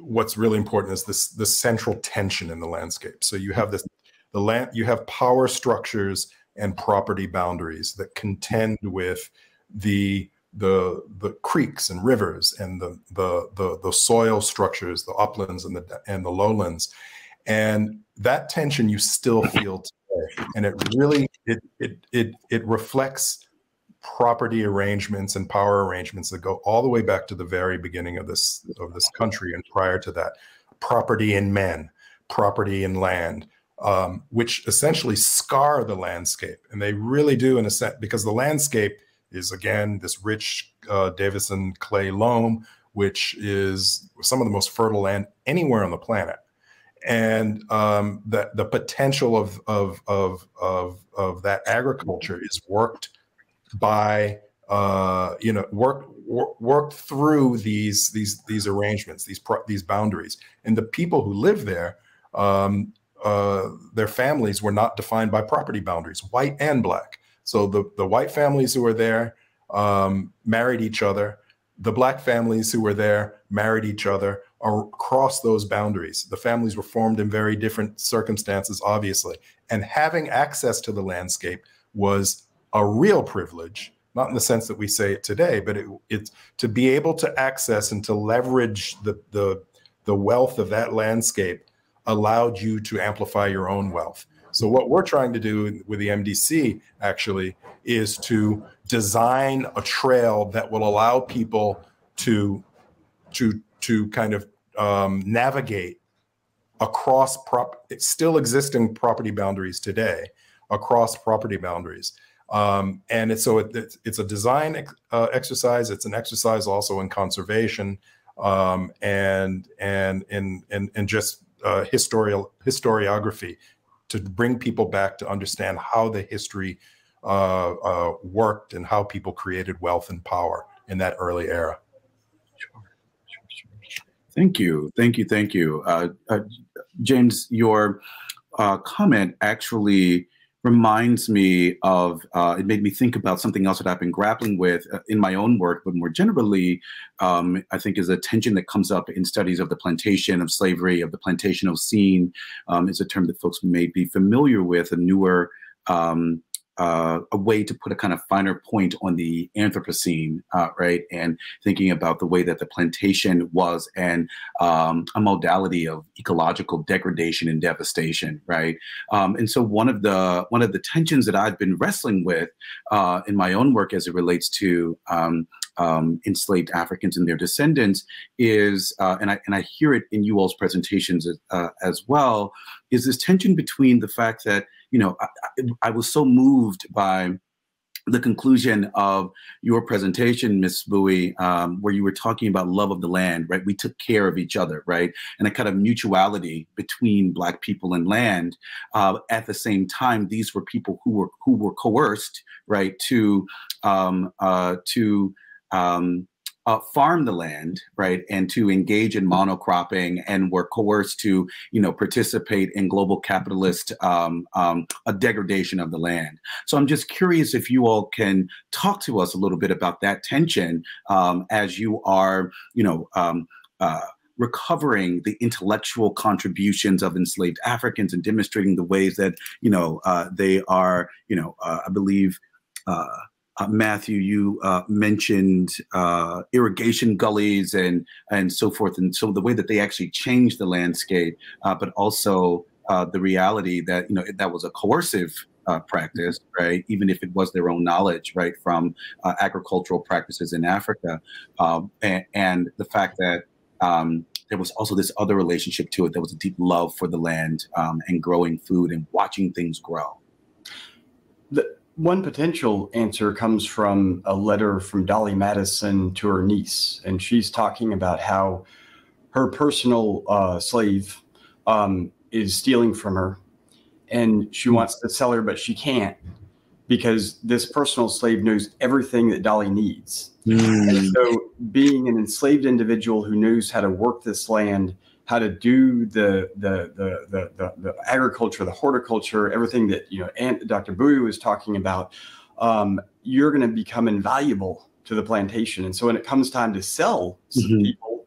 what's really important is this the central tension in the landscape. So you have this the land you have power structures and property boundaries that contend with the the the creeks and rivers and the the the, the soil structures, the uplands and the and the lowlands, and that tension you still feel and it really it it it it reflects property arrangements and power arrangements that go all the way back to the very beginning of this of this country and prior to that property in men property in land, um, which essentially scar the landscape. And they really do, in a sense, because the landscape is, again, this rich uh, Davidson clay loam, which is some of the most fertile land anywhere on the planet. And um, the, the potential of, of, of, of, of that agriculture is worked by uh, you know work, work through these these these arrangements these these boundaries. And the people who live there um, uh, their families were not defined by property boundaries white and black. So the the white families who were there um, married each other. The black families who were there married each other across those boundaries the families were formed in very different circumstances obviously and having access to the landscape was a real privilege not in the sense that we say it today, but it, it's to be able to access and to leverage the, the, the wealth of that landscape allowed you to amplify your own wealth. So what we're trying to do with the MDC actually is to design a trail that will allow people to to to kind of um, navigate across prop still existing property boundaries today across property boundaries um, and it's, so it, it's, a design uh, exercise. It's an exercise also in conservation um, and and and and, and just uh, historial historiography to bring people back to understand how the history uh, uh, worked and how people created wealth and power in that early era. Thank you, thank you, thank you, uh, uh, James. Your uh, comment actually reminds me of uh, it made me think about something else that I've been grappling with uh, in my own work, but more generally, um, I think is a tension that comes up in studies of the plantation of slavery, of the Plantationocene, um, is a term that folks may be familiar with, a newer um, uh, a way to put a kind of finer point on the Anthropocene, uh, right? And thinking about the way that the plantation was and um, a modality of ecological degradation and devastation, right? Um, and so one of the one of the tensions that I've been wrestling with uh, in my own work as it relates to um, um, enslaved Africans and their descendants is, uh, and I and I hear it in you all's presentations uh, as well, is this tension between the fact that you know, I, I was so moved by the conclusion of your presentation, Ms. Bowie, um, where you were talking about love of the land, right? We took care of each other, right? And a kind of mutuality between Black people and land. Uh, at the same time, these were people who were who were coerced, right, to um, uh, to um, uh, farm the land, right, and to engage in monocropping, and were coerced to, you know, participate in global capitalist um, um, a degradation of the land. So I'm just curious if you all can talk to us a little bit about that tension um, as you are, you know. Um, uh, recovering the intellectual contributions of enslaved Africans and demonstrating the ways that you know uh, they are, you know, uh, I believe uh, Matthew, you uh, mentioned uh, irrigation gullies and and so forth, and so the way that they actually changed the landscape, uh, but also uh, the reality that you know that was a coercive uh, practice, right? Even if it was their own knowledge, right, from agricultural practices in Africa, um, and, and, the fact that um, there was also this other relationship to it. There was a deep love for the land um, and growing food and watching things grow. One potential answer comes from a letter from Dolley Madison to her niece, and she's talking about how her personal uh, slave um, is stealing from her, and she wants to sell her, but she can't because this personal slave knows everything that Dolley needs. Mm. So, being an enslaved individual who knows how to work this land how to do the the the the, the, the agriculture, the horticulture, everything that you know, and Dr. Bowie was talking about, um, you're going to become invaluable to the plantation. And so when it comes time to sell mm-hmm. people,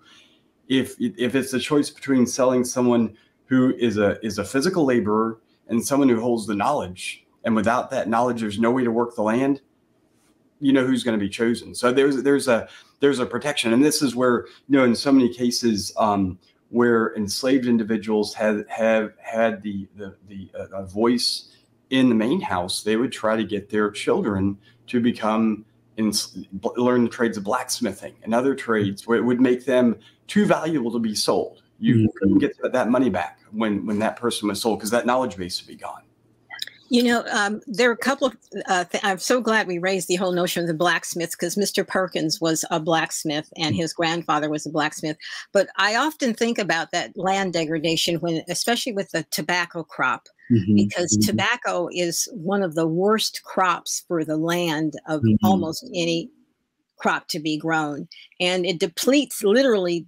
if if it's a choice between selling someone who is a is a physical laborer and someone who holds the knowledge, and without that knowledge, there's no way to work the land. You know who's going to be chosen. So there's there's a there's a protection, and this is where you know in so many cases. Um, where enslaved individuals had have had the the, the uh, voice in the main house, they would try to get their children to become in, learn the trades of blacksmithing and other trades where it would make them too valuable to be sold. You mm-hmm. couldn't get that money back. when when that person was sold? Because that knowledge base would be gone. You know, um, there are a couple of. Uh, th- I'm so glad we raised the whole notion of the blacksmiths because Mr. Perkins was a blacksmith and his grandfather was a blacksmith. But I often think about that land degradation when, especially with the tobacco crop, mm-hmm, because mm-hmm. tobacco is one of the worst crops for the land of mm-hmm. almost any crop to be grown, and it depletes literally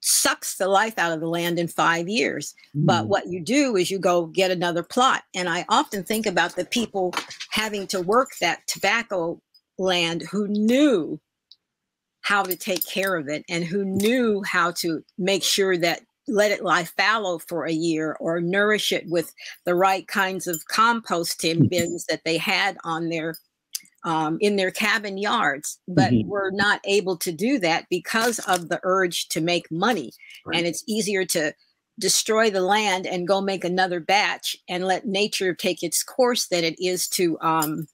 sucks the life out of the land in five years. Mm. But what you do is you go get another plot. And I often think about the people having to work that tobacco land who knew how to take care of it and who knew how to make sure that let it lie fallow for a year or nourish it with the right kinds of composting [LAUGHS] bins that they had on their um, in their cabin yards, but mm-hmm. we're not able to do that because of the urge to make money. Right. And it's easier to destroy the land and go make another batch and let nature take its course than it is to um,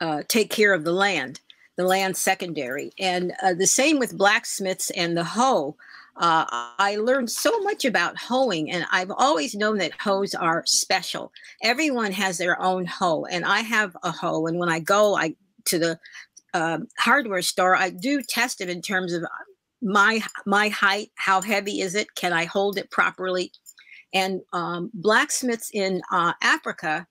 uh, take care of the land, the land secondary. And uh, the same with blacksmiths and the hoe. Uh, I learned so much about hoeing, and I've always known that hoes are special. Everyone has their own hoe, and I have a hoe. And when I go, I to the uh, hardware store, I do test it in terms of my my height. How heavy is it? Can I hold it properly? And um, blacksmiths in uh, Africa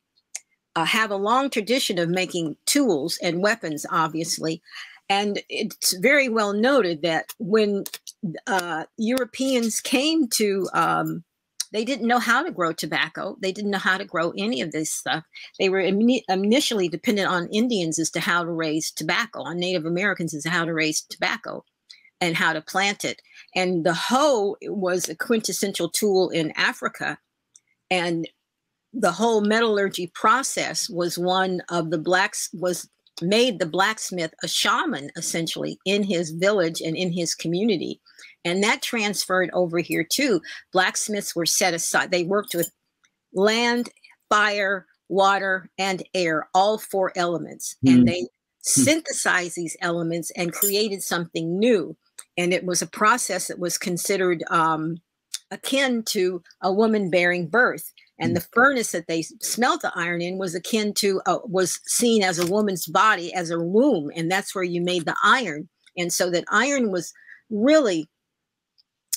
uh, have a long tradition of making tools and weapons, obviously. And it's very well noted that when uh, Europeans came to, um, they didn't know how to grow tobacco. They didn't know how to grow any of this stuff. They were initially dependent on Indians as to how to raise tobacco, on Native Americans as to how to raise tobacco and how to plant it. And the hoe was a quintessential tool in Africa. And the whole metallurgy process was one of the blacks was made the blacksmith a shaman essentially in his village and in his community and that transferred over here too. Blacksmiths were set aside. They worked with land, fire, water, and air, all four elements. Mm. And they synthesized these elements and created something new. And it was a process that was considered um, akin to a woman bearing birth. And the furnace that they smelt the iron in was akin to, uh, was seen as a woman's body, as a womb. And that's where you made the iron. And so that iron was really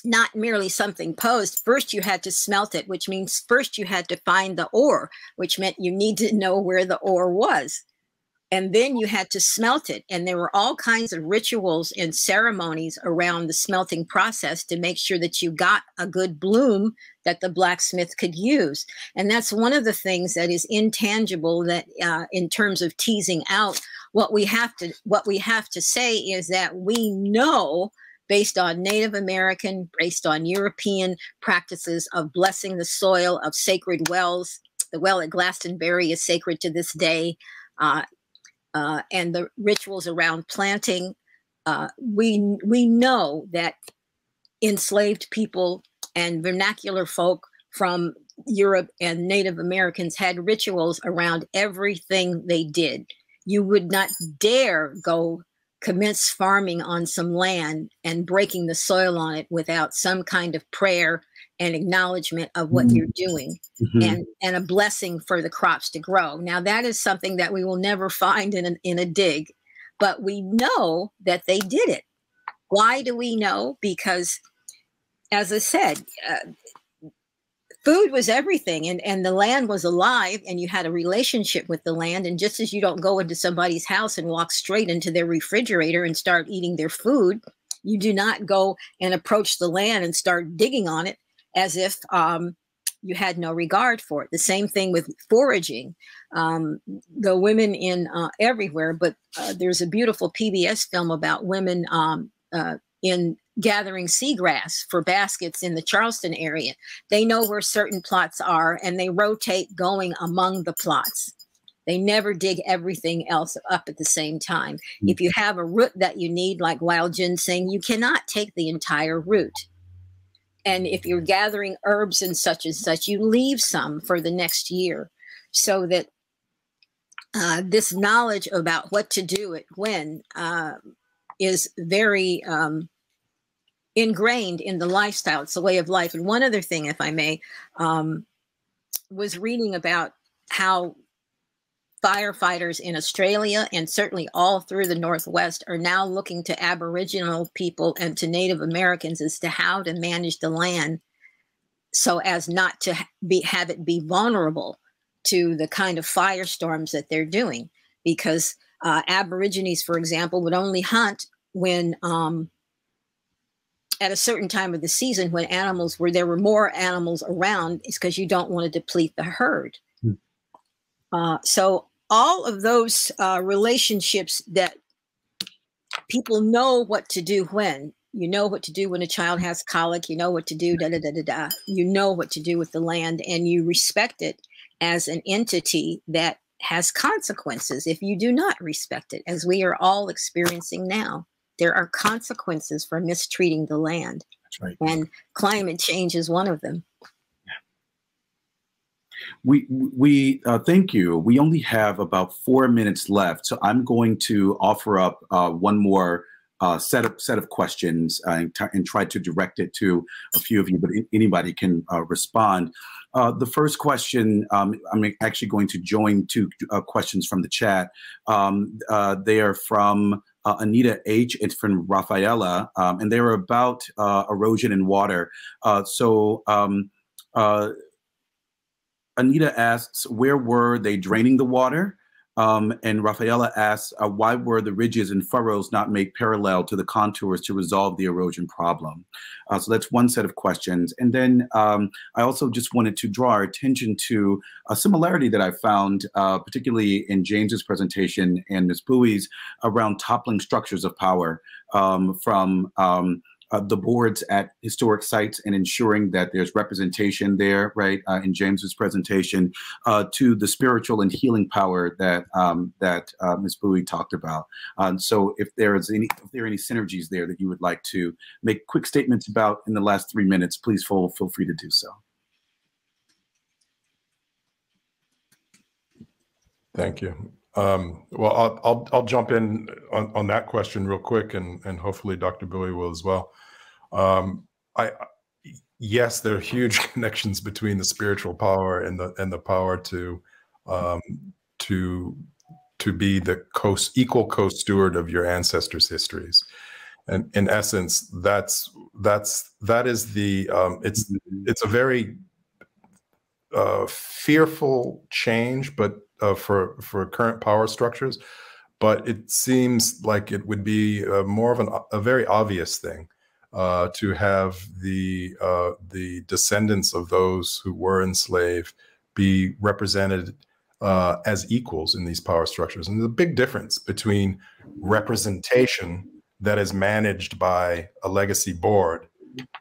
not merely something posed. First, you had to smelt it, which means first you had to find the ore, which meant you need to know where the ore was. And then you had to smelt it. And there were all kinds of rituals and ceremonies around the smelting process to make sure that you got a good bloom that the blacksmith could use. And that's one of the things that is intangible that uh, in terms of teasing out what we have to what we have to say is that we know based on Native American, based on European practices of blessing the soil, of sacred wells. The well at Glastonbury is sacred to this day. Uh, uh, and the rituals around planting. Uh, we we know that enslaved people and vernacular folk from Europe and Native Americans had rituals around everything they did. You would not dare go commence farming on some land and breaking the soil on it without some kind of prayer and acknowledgement of what mm-hmm. you're doing mm-hmm. and and a blessing for the crops to grow. Now that is something that we will never [LAUGHS] find in a, in a dig but we know that they did it. Why do we know? Because as i said uh, food was everything and, and the land was alive and you had a relationship with the land. And just as you don't go into somebody's house and walk straight into their refrigerator and start eating their food you do not go and approach the land and start digging on it as if um, you had no regard for it the same thing with foraging um, the women in uh, everywhere but uh, there's a beautiful pbs film about women um, uh, in gathering seagrass for baskets in the Charleston area. They know where certain plots are and they rotate going among the plots. They never dig everything else up at the same time. If you have a root that you need, like wild ginseng, you cannot take the entire root. And if you're gathering herbs and such and such, you leave some for the next year so that uh, this knowledge about what to do at when uh, is very um, ingrained in the lifestyle. It's a way of life. And one other thing, if I may, um, was reading about how firefighters in Australia and certainly all through the Northwest are now looking to Aboriginal people and to Native Americans as to how to manage the land so as not to be have it be vulnerable to the kind of firestorms that they're doing because uh, aborigines for example would only hunt when um, at a certain time of the season when animals were there were more animals around is because you don't want to deplete the herd hmm. uh, so all of those uh, relationships that people know what to do when. You know what to do when a child has colic you know what to do da da da da da. You know what to do with the land and you respect it as an entity that has consequences. If you do not respect it as we are all experiencing now there are consequences for mistreating the land. That's right. and climate change is one of them we we uh, thank you. We only have about four minutes left, so I'm going to offer up uh, one more uh, set of set of questions uh, and, and, try to direct it to a few of you, but anybody can uh, respond. Uh, the first question, um, I'm actually going to join two uh, questions from the chat. Um, uh, they are from Anita H. It's from Raffaella, um, and they are about erosion and water. so. Um, Anita asks, where were they draining the water? Um, and Raffaella asks, uh, why were the ridges and furrows not made parallel to the contours to resolve the erosion problem? Uh, so that's one set of questions. And then um, I also just wanted to draw our attention to a similarity that I found, uh, particularly in James's presentation and Ms. Bowie's around toppling structures of power um, from um, uh, the boards at historic sites and ensuring that there's representation there, right, uh, in James's presentation, uh, to the spiritual and healing power that um, that uh, Ms. Bowie talked about. Um, so, if there is any, if there are any synergies there that you would like to make quick statements about in the last three minutes, please feel feel free to do so. Thank you. Um, well, I'll, I'll, I'll jump in on, on that question real quick, and and hopefully Dr. Bowie will as well. Um, I yes, there are huge [LAUGHS] connections between the spiritual power and the and the power to um, to to be the co equal co-steward of your ancestors' histories. And in essence, that's that's that is the um, it's it's a very uh, fearful change, but uh, for for current power structures. But it seems like it would be uh, more of an, a very obvious thing uh, to have the uh, the descendants of those who were enslaved be represented uh, as equals in these power structures. And there's a big difference between representation that is managed by a legacy board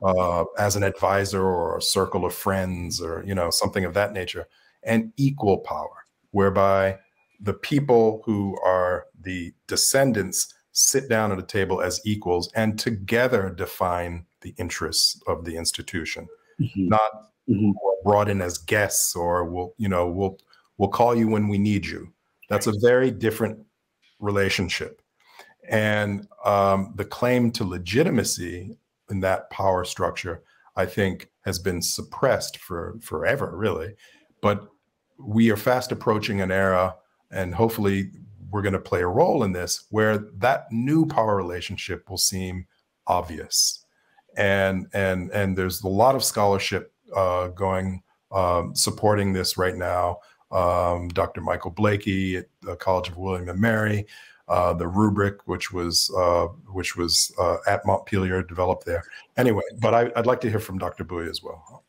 uh, as an advisor or a circle of friends or you know something of that nature, and equal power, whereby the people who are the descendants sit down at a table as equals and together define the interests of the institution, mm-hmm. not mm-hmm. brought in as guests or we'll, you know, we'll we'll call you when we need you. That's a very different relationship. And um, the claim to legitimacy in that power structure, I think, has been suppressed for forever, really. But we are fast approaching an era, and hopefully we're going to play a role in this where that new power relationship will seem obvious. And and and there's a lot of scholarship uh, going um, supporting this right now. Um, dr michael blakey at the college of william and mary uh, the rubric which was uh, which was uh, at montpelier developed there. Anyway but I, would like to hear from dr bowie as well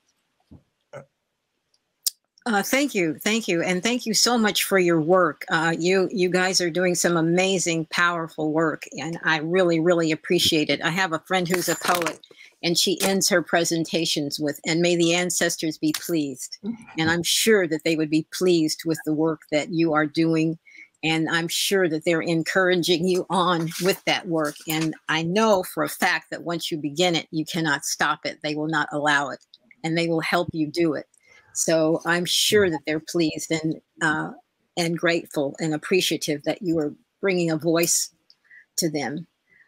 uh, thank you, thank you, and thank you so much for your work. Uh, you you guys are doing some amazing, powerful work, and I really, really appreciate it. I have a friend who's a poet, and she ends her presentations with "And may the ancestors be pleased." And I'm sure that they would be pleased with the work that you are doing, and I'm sure that they're encouraging you on with that work. And I know for a fact that once you begin it, you cannot stop it. They will not allow it, and they will help you do it. So I'm sure that they're pleased and uh, and grateful and appreciative that you are bringing a voice to them.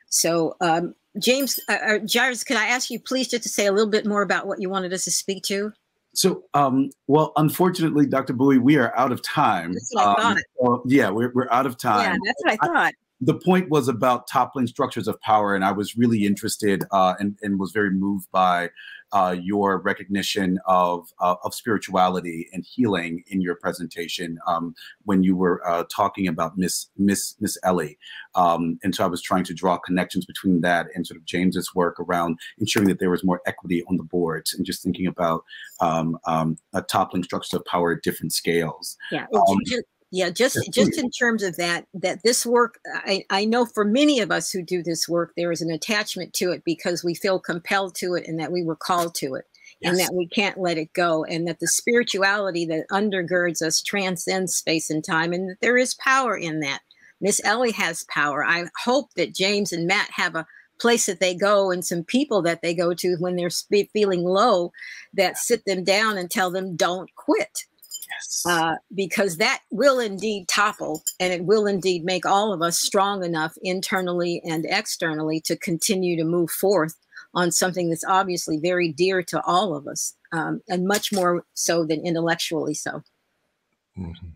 So, um, James, uh, uh, Jarvis, can I ask you please just to say a little bit more about what you wanted us to speak to? So, um, well, unfortunately, Dr. Bowie, we are out of time. That's what I Um, yeah, we're, we're out of time. Yeah, that's what I thought. the point was about toppling structures of power, and I was really interested uh, and, and was very moved by uh, your recognition of uh, of spirituality and healing in your presentation um, when you were uh, talking about Miss Miss Miss Ellie, um, and so I was trying to draw connections between that and sort of James's work around ensuring that there was more equity on the boards, and just thinking about um, um, toppling structures of power at different scales. Yeah. Yeah, just just in terms of that, that this work, I, I know for many of us who do this work, there is an attachment to it because we feel compelled to it and that we were called to it and that we can't let it go and that the spirituality that undergirds us transcends space and time and that there is power in that. Miss Ellie has power. I hope that James and Matt have a place that they go and some people that they go to when they're feeling low that sit them down and tell them don't quit Yes. uh, because that will indeed topple and it will indeed make all of us strong enough internally and externally to continue to move forth on something that's obviously very dear to all of us um, and much more so than intellectually so. Mhm.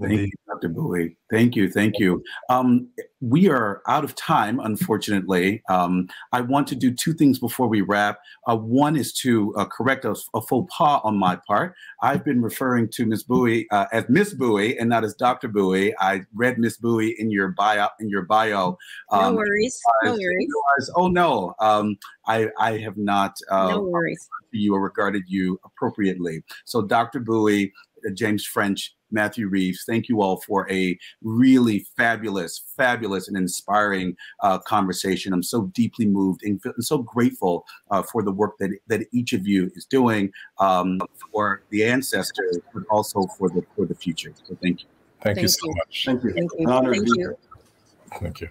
Thank Indeed. you, Dr. Bowie. Thank you. Thank you. Um, we are out of time, unfortunately. Um, I want to do two things before we wrap. Uh, one is to uh, correct a, a faux pas on my part. I've been referring to Ms. Bowie uh, as Miss Bowie and not as Dr. Bowie. I read Miss Bowie in your bio. In your bio. No Um, worries. No worries. realized, oh no, um, I, I have not uh, No worries. you or regarded you appropriately. So, Dr. Bowie, uh, James French, Matthew Reeves, thank you all for a really fabulous, fabulous, and inspiring uh, conversation. I'm so deeply moved and, and so grateful uh, for the work that, that each of you is doing um, for the ancestors, but also for the for the future. So, thank you. Thank, you Thank so you. much. Thank you. Thank you. Honor Thank you. Thank you.